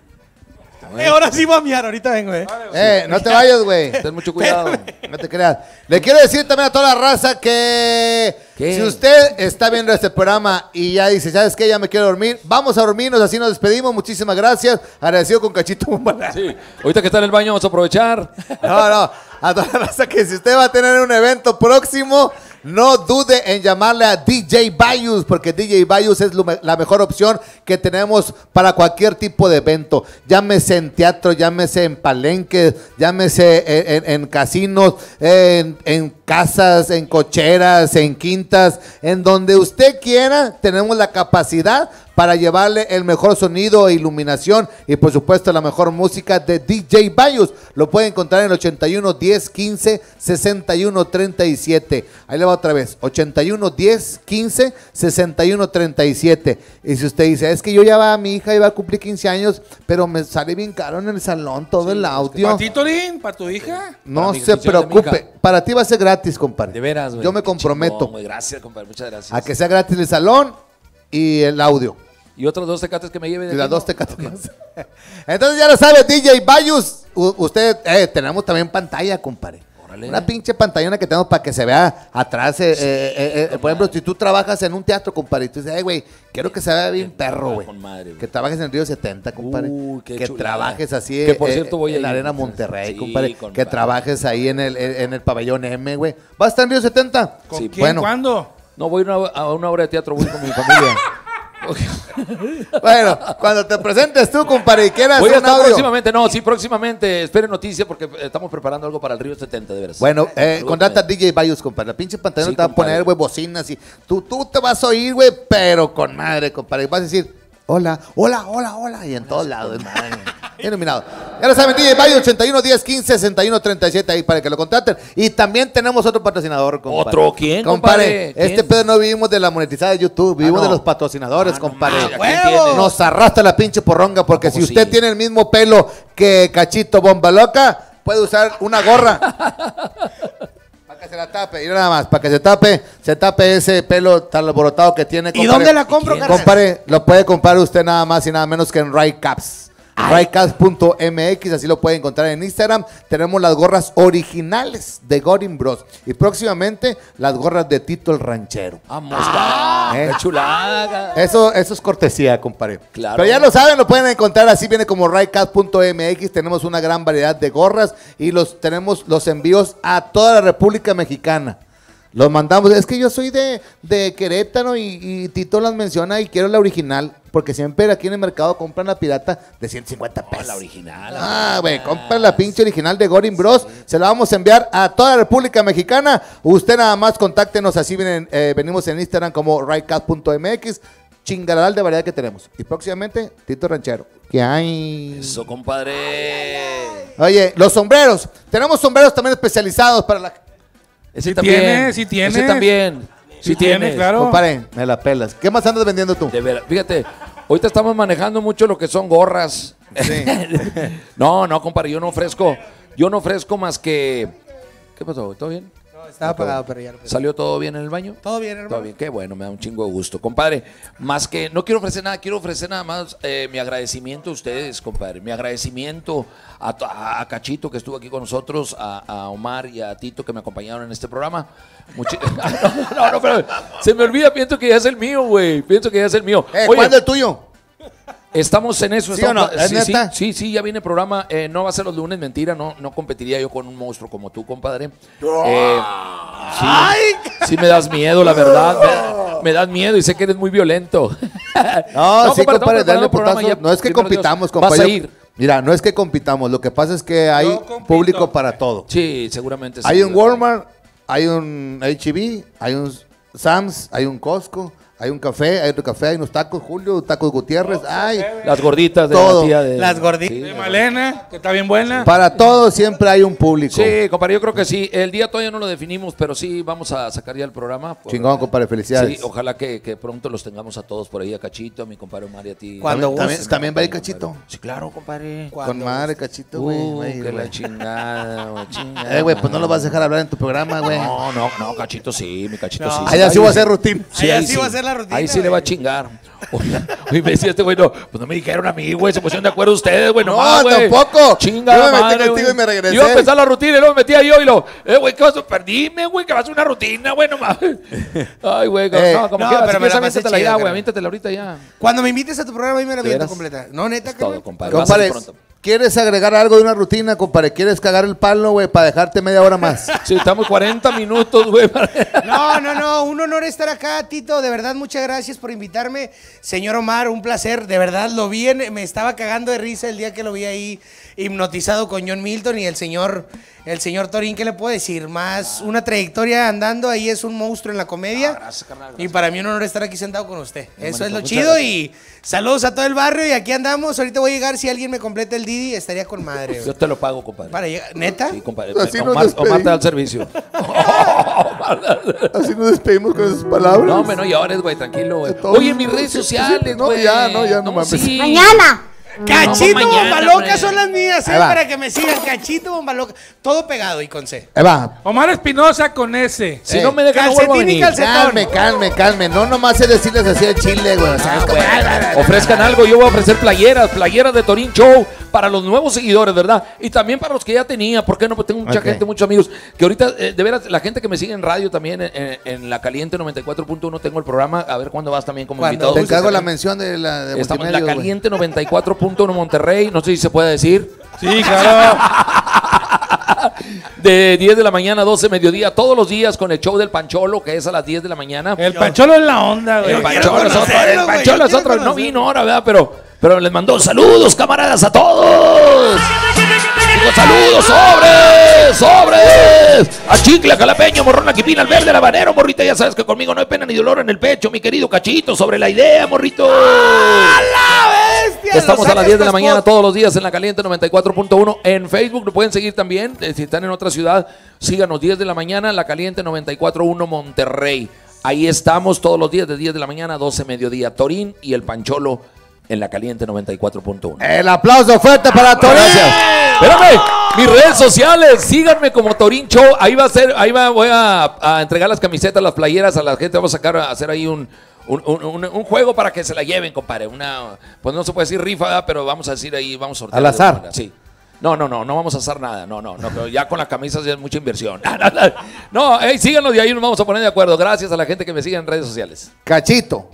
Eh, ahora sí voy a miar, ahorita vengo, eh. Eh, no te vayas, güey. (laughs) Ten mucho cuidado. No te creas. Le quiero decir también a toda la raza que ¿Qué? si usted está viendo este programa y ya dice, ¿sabes qué? Ya me quiero dormir. Vamos a dormirnos, así nos despedimos. Muchísimas gracias. Agradecido con Cachito Bombala. (laughs) Sí. Ahorita que está en el baño vamos a aprovechar. No, no. A toda la raza que si usted va a tener un evento próximo, no dude en llamarle a DJ Bayus, porque DJ Bayus es la mejor opción que tenemos para cualquier tipo de evento. Llámese en teatro, llámese en palenques, llámese en, en- en casinos, en, en casas, en cocheras, en quintas, en donde usted quiera, tenemos la capacidad para llevarle el mejor sonido e iluminación y por supuesto la mejor música de DJ Bayus. Lo puede encontrar en el 81 10 15 61 37. Ahí le va otra vez. 81 10 15 61 37. Y si usted dice, es que yo ya va, mi hija iba a cumplir 15 años, pero me sale bien caro en el salón todo el audio. ¿Para ti, Torín? ¿Para tu hija? No se 15 años de mi preocupe. Para ti va a ser gratis, compadre. De veras, güey. Yo me comprometo chingón. Gracias, compadre. Muchas gracias. a que sea gratis el salón y el audio. Y otros dos tecates que me lleve de Y las dos más. (laughs) Entonces ya lo sabe, DJ Bayus. Usted, eh, tenemos también pantalla, compadre. Órale. Una pinche pantallona que tenemos para que se vea atrás. eh, eh, eh, eh, por ejemplo, si tú trabajas en un teatro, compadre, y tú dices, "Ay, güey, quiero que se vea bien perro, güey. Que trabajes en Río 70, compadre. Uy, qué que chulada. trabajes así Que, por cierto, voy a en la. Arena Monterrey, Sí, compadre. con Que trabajes ahí en el, en en el pabellón M, güey. ¿Vas a estar en Río 70? ¿Con Sí, quién? bueno. ¿Cuándo? No, voy a una, a una obra de teatro, voy con mi familia. (laughs) Bueno, cuando te presentes tú, compadre, y quieras Voy a estar audio. próximamente, no, sí, próximamente. Esperen noticias porque eh, estamos preparando algo para el Río 70, de veras. Bueno, eh, contrata a eh. DJ Bayus, compadre. La pinche pantalla Sí, te va a poner, güey, bocinas y tú, tú te vas a oír, güey, pero con madre, compadre. Vas a decir, hola, hola, hola, hola, y en todos lados, madre. Iluminado. Ya lo saben, DJ Bayus, 81 10 15 61 37 ahí para que lo contraten. Y también tenemos otro patrocinador, compadre. ¿Otro quién, Compadre, este pedo no vivimos de la monetizada de YouTube, vivimos no. de los patrocinadores, Ah, no compadre. mames, ¿a quién ¡Huevo! tiene? Nos arrastra la pinche porronga porque ¿A si usted sí? tiene el mismo pelo que Cachito Bomba Loca, puede usar una gorra. (laughs) Se la tape, y nada más, para que se tape, se tape ese pelo tan alborotado que tiene. ¿Y dónde la compro, carnal? Compare, lo puede comprar usted nada más y nada menos que en Raycaps. Raycaps.mx, así lo puede encontrar en Instagram. Tenemos las gorras originales de Gorin Bros. Y próximamente las gorras de Tito el Ranchero. Vamos, ca- ¿Eh? qué chulada. Eso, eso es cortesía, compadre. Claro. Pero ya lo saben, lo pueden encontrar así, viene como Raycast.mx. Tenemos una gran variedad de gorras y los tenemos los envíos a toda la República Mexicana. Los mandamos. Es que yo soy de, de Querétaro y, y Tito las menciona y quiero la original. Porque siempre aquí en el mercado compran la pirata de 150 pesos. la original. Ah, güey, compra la pinche original de Gorin Bros. Se la vamos a enviar a toda la República Mexicana. Usted nada más contáctenos, así vienen, eh, venimos en Instagram como rightcast.mx. Chingaral de variedad que tenemos. Y próximamente, Tito Ranchero. ¿Qué hay? Eso, compadre. Oye, los sombreros. Tenemos sombreros también especializados para la... Ese Sí también. tiene, sí tiene. Ese también. Sí, Sí tiene, tiene, claro. Compadre, me la pelas. ¿Qué más andas vendiendo tú? De veras. Fíjate, ahorita estamos manejando mucho lo que son gorras. (laughs) no, no, compadre, yo no ofrezco, yo no ofrezco más que. ¿Qué pasó? ¿Todo bien? Estaba apagado, pero ya lo ¿Salió todo bien en el baño? Todo bien, hermano. Todo bien, qué bueno, me da un chingo de gusto. Compadre, más que no quiero ofrecer nada, quiero ofrecer nada más eh, mi agradecimiento a ustedes, compadre. Mi agradecimiento a, a- a Cachito que estuvo aquí con nosotros, a, a Omar y a Tito que me acompañaron en este programa. Muchi- (laughs) no, no, no, pero se me olvida, pienso que ya es el mío, güey. Pienso que ya es el mío. Eh, Oye, ¿Cuándo es tuyo? Estamos en eso. ¿Sí estamos- o no? ¿Es sí, sí, neta? sí, sí, ya viene el programa. Eh, no va a ser los lunes, mentira. No, no competiría yo con un monstruo como tú, compadre. Eh, sí, sí me das miedo, la verdad. Me, me das miedo y sé que eres muy violento. No, (laughs) sí, compadre, compadre, dale preparando el programa putazo. ya, No es que compitamos, Vas a compadre. ir. Mira, no es que compitamos. Lo que pasa es que hay público para todo. Sí, seguramente sí. Hay un Walmart, hay un HB, hay un Sam's, hay un Costco, hay un café, hay otro café, hay unos tacos, Julio, tacos Gutiérrez, hay. Las gorditas de Todo. la tía de... Las gorditas. Sí, De Malena, que está bien buena. Para todo siempre hay un público. Sí, compadre, yo creo que sí. El día todavía no lo definimos, pero sí vamos a sacar ya el programa. Por- Chingón, compadre, felicidades. Sí, ojalá que, que pronto los tengamos a todos por ahí, a Cachito, a mi compadre Omar y a ti. Cuando También, también, va a ir cachito. Sí, claro, compadre. Con madre, cachito, güey. Uh, ir, que la güey. chingada, güey, (laughs) chingada. Eh, güey, pues no lo vas a dejar hablar en tu programa, güey. No, no, no, Cachito sí, mi Cachito No. sí. Allá sí voy a hacer rutina. Allá sí va a ser la rutina, Ahí sí le va a chingar. (laughs) Oye, me decía este güey, no, pues no me dijeron a mí, güey, se pusieron de acuerdo ustedes, güey, No, nomás, güey. tampoco. Chinga, Yo me metí madre, contigo y me regresé. Iba a empezar la rutina y luego me metía yo y lo, eh, güey, ¿qué vas a perdime, güey, que vas a hacer una rutina, güey, nomás. (laughs) Ay, güey, Eh, no, como no, que, pero me la pasé chida, ya, güey, aviéntatela ahorita ya. Cuando me invites a tu programa, a mí me la ¿De viento veras? completa. No, neta, Es todo, compadre. Compadre. ¿Quieres agregar algo de una rutina, compadre? ¿Quieres cagar el palo, güey, para dejarte media hora más? (laughs) Sí, estamos 40 minutos, güey. No, no, no, un honor estar acá, Tito. De verdad, muchas gracias por invitarme. Señor Omar, un placer. De verdad, lo vi, en- me estaba cagando de risa el día que lo vi ahí hipnotizado con John Milton y el señor, el señor Torín, ¿qué le puedo decir? Más una trayectoria andando, ahí es un monstruo en la comedia. Y para mí un honor estar aquí sentado con usted. Eso es lo muchas chido gracias. y saludos a todo el barrio y aquí andamos. Ahorita voy a llegar, si alguien me completa el Didi, estaría con madre. Yo te lo pago, compadre. Para llegar, ¿neta? Sí, compadre. Así te da el servicio. (laughs) (laughs) Así nos despedimos con esas palabras. No, hombre, no llores, güey, tranquilo, güey. Oye, en mis redes sociales, no, ya, no, ya, no mames. sí. Mañana. Mm. Cachito, no, bomba pues. son las mías, ¿eh? para que me sigan. Cachito, bomba loca. Todo pegado y con C. Ahí. Omar Espinosa con S. Si no me dejan, calcetín no venir. Calme, calme, calme. No nomás es decirles así de chile, güey. Ah, Ofrezcan algo. Yo voy a ofrecer playeras, playeras de Torín Show para los nuevos seguidores, ¿verdad? Y también para los que ya tenía. ¿Por qué no? Pues tengo mucha gente, muchos amigos. Que ahorita, eh, de veras, la gente que me sigue en radio también, eh, eh, en, la caliente 94.1, tengo el programa. A ver cuándo vas también como invitado. Te encargo la mención de la de la caliente 94 punto en Monterrey, no sé si se puede decir. Sí, claro. (laughs) De 10 de la mañana a 12 mediodía, todos los días con el show del Pancholo, que es a las 10 de la mañana. El Pancholo es la onda, güey. El Pancholo es otro, el Pancholo es otro, no vino ahora, ¿verdad? Pero pero les mandó saludos, camaradas, a todos. Saludos, sobres, sobres. A Chicle, a Calapeño, Morrón, a Quipina, al Verde, al Habanero, morrita. Ya sabes que conmigo no hay pena ni dolor en el pecho, mi querido Cachito, sobre la idea, morrito. bestia! Estamos a las 10 de la mañana todos los días en la Caliente 94.1. En Facebook lo pueden seguir también. eh, Si están en otra ciudad, síganos 10 de la mañana, la Caliente 94.1 Monterrey. Ahí estamos todos los días de 10 de la mañana a 12 mediodía. Torín y el Pancholo en la Caliente 94.1. El aplauso fuerte para Torín. Gracias. Espérame, Mis redes sociales, síganme como Torín Show. Ahí va a ser, ahí va, voy a, a entregar las camisetas, las playeras a la gente. Vamos a sacar, a hacer ahí un, un, un- un- un juego para que se la lleven, compadre. Una, pues no se puede decir rifa, pero vamos a decir ahí, vamos a sortear. Al azar. Sí. No, no, no, no vamos a hacer nada. No, no, no, pero ya con las camisas ya es mucha inversión. (laughs) No, hey, síganos y ahí nos vamos a poner de acuerdo. Gracias a la gente que me sigue en redes sociales. Cachito.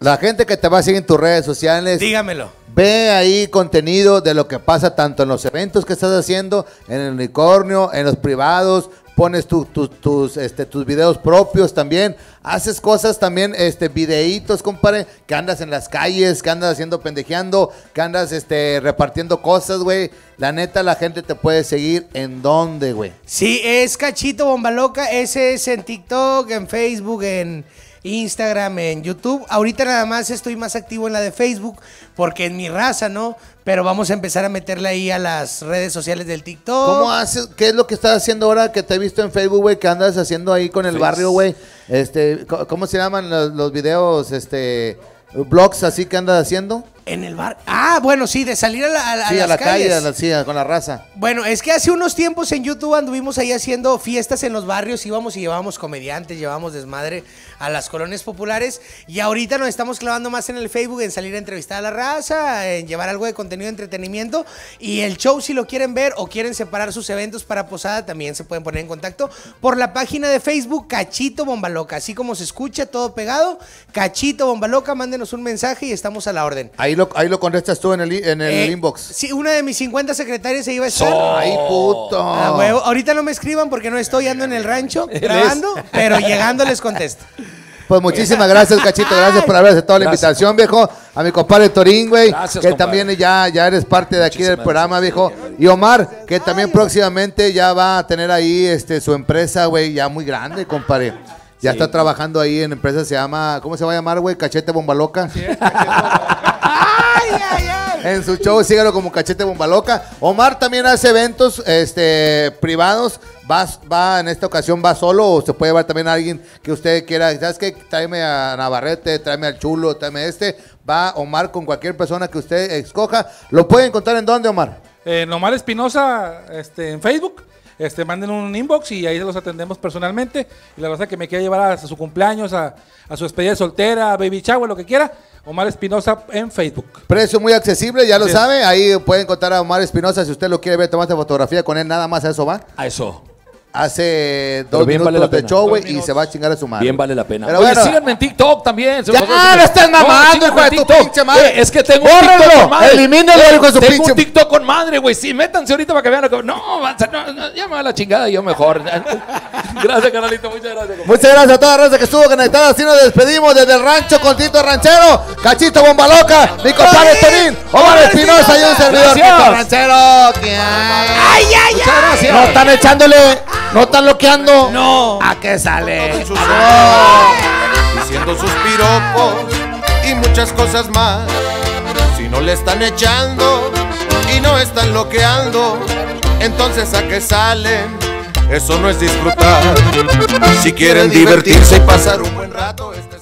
La gente que te va a seguir en tus redes sociales. Dígamelo. Ve ahí contenido de lo que pasa tanto en los eventos que estás haciendo, en el unicornio, en los privados, pones tu- tu- tus, este, tus videos propios también, haces cosas también, este, videitos, compadre, que andas en las calles, que andas haciendo pendejeando, que andas este, repartiendo cosas, güey. La neta, la gente te puede seguir en dónde, güey. Sí, es Cachito Bomba Loca. Ese es en TikTok, en Facebook, en Instagram, en YouTube. Ahorita nada más estoy más activo en la de Facebook porque es mi raza, ¿no? Pero vamos a empezar a meterle ahí a las redes sociales del TikTok. ¿Cómo haces? ¿Qué es lo que estás haciendo ahora que te he visto en Facebook, güey? Que andas haciendo ahí con el Face. barrio, güey. Este, ¿cómo se llaman los, los videos, este, blogs así que andas haciendo? En el bar. Ah, bueno, sí, de salir a la, a, sí, a la calle, calles. a la, sí, con la raza. Bueno, es que hace unos tiempos en YouTube anduvimos ahí haciendo fiestas en los barrios, íbamos y llevábamos comediantes, llevábamos desmadre a las colonias populares y ahorita nos estamos clavando más en el Facebook, en salir a entrevistar a la raza, en llevar algo de contenido de entretenimiento y el show si lo quieren ver o quieren separar sus eventos para posada también se pueden poner en contacto por la página de Facebook Cachito Bomba Loca, así como se escucha todo pegado, Cachito Bomba Loca, mándenos un mensaje y estamos a la orden. Ahí lo, ahí lo contestas tú en el, en el Eh, inbox. Sí, una de mis 50 secretarias se iba a estar. Ay, puto. Ah, huevo. Ahorita no me escriban porque no estoy ando en el rancho (laughs) grabando, pero llegando les contesto. Pues muchísimas gracias, Cachito. Gracias por haber aceptado la Gracias. invitación, viejo. A mi compadre Torín, güey. Gracias, Que compadre. también ya, ya eres parte de aquí del programa, viejo. Y Omar, que también próximamente ya va a tener ahí este, su empresa, güey, ya muy grande, compadre. Ya está trabajando ahí en empresa, se llama, ¿cómo se va a llamar, güey? Cachete Bomba Loca. En su show, sígalo como Cachete Bomba Loca. Omar también hace eventos este, privados. Va, va, en esta ocasión va solo o se puede llevar también a alguien que usted quiera. ¿Sabes qué? Tráeme a Navarrete, tráeme al Chulo, tráeme a este. Va Omar con cualquier persona que usted escoja. ¿Lo puede encontrar en dónde, Omar? Eh, Nomar Espinosa este, en Facebook. Este, manden un inbox y ahí los atendemos personalmente. Y la verdad que me quiera llevar a su cumpleaños, a, a su despedida de soltera, a baby shower, lo que quiera. Omar Espinosa en Facebook. Precio muy accesible, ya lo es. sabe. Ahí puede encontrar a Omar Espinosa si usted lo quiere ver, tomarse fotografía con él, nada más a eso va. A eso. Hace dos bien minutos vale la de pena. show, güey, y se va a chingar a su madre. Bien vale la pena. Pero Oye, bueno. síganme en TikTok también. Ya, no estés mamando, síganme hijo de en tu TikTok. pinche madre. Eh, es que tengo un Bórrenlo, TikTok con madre. elimínalo, Eh, hijo de su Tengo pinche- un TikTok con madre, güey. Sí, métanse ahorita para que vean. lo que- No, avanza, no, no, ya me va la chingada yo mejor. (laughs) gracias, canalito. Muchas gracias. compadre. Muchas gracias a toda la raza que estuvo conectada. Así nos despedimos desde el rancho con Tito Ranchero, Cachito Bomba Loca, mi compadre Torín, Omar Espinosa y un servidor Gracias. Tito Ranchero. ¿Qué hay? ¡Ay, ay, Muchas gracias. No están echándole, no están loqueando. No. ¿A qué sale? diciendo sus piropos y muchas cosas más. Si no le están echando y no están loqueando, entonces a qué salen. Eso no es disfrutar. Si quieren divertirse y pasar un buen rato, está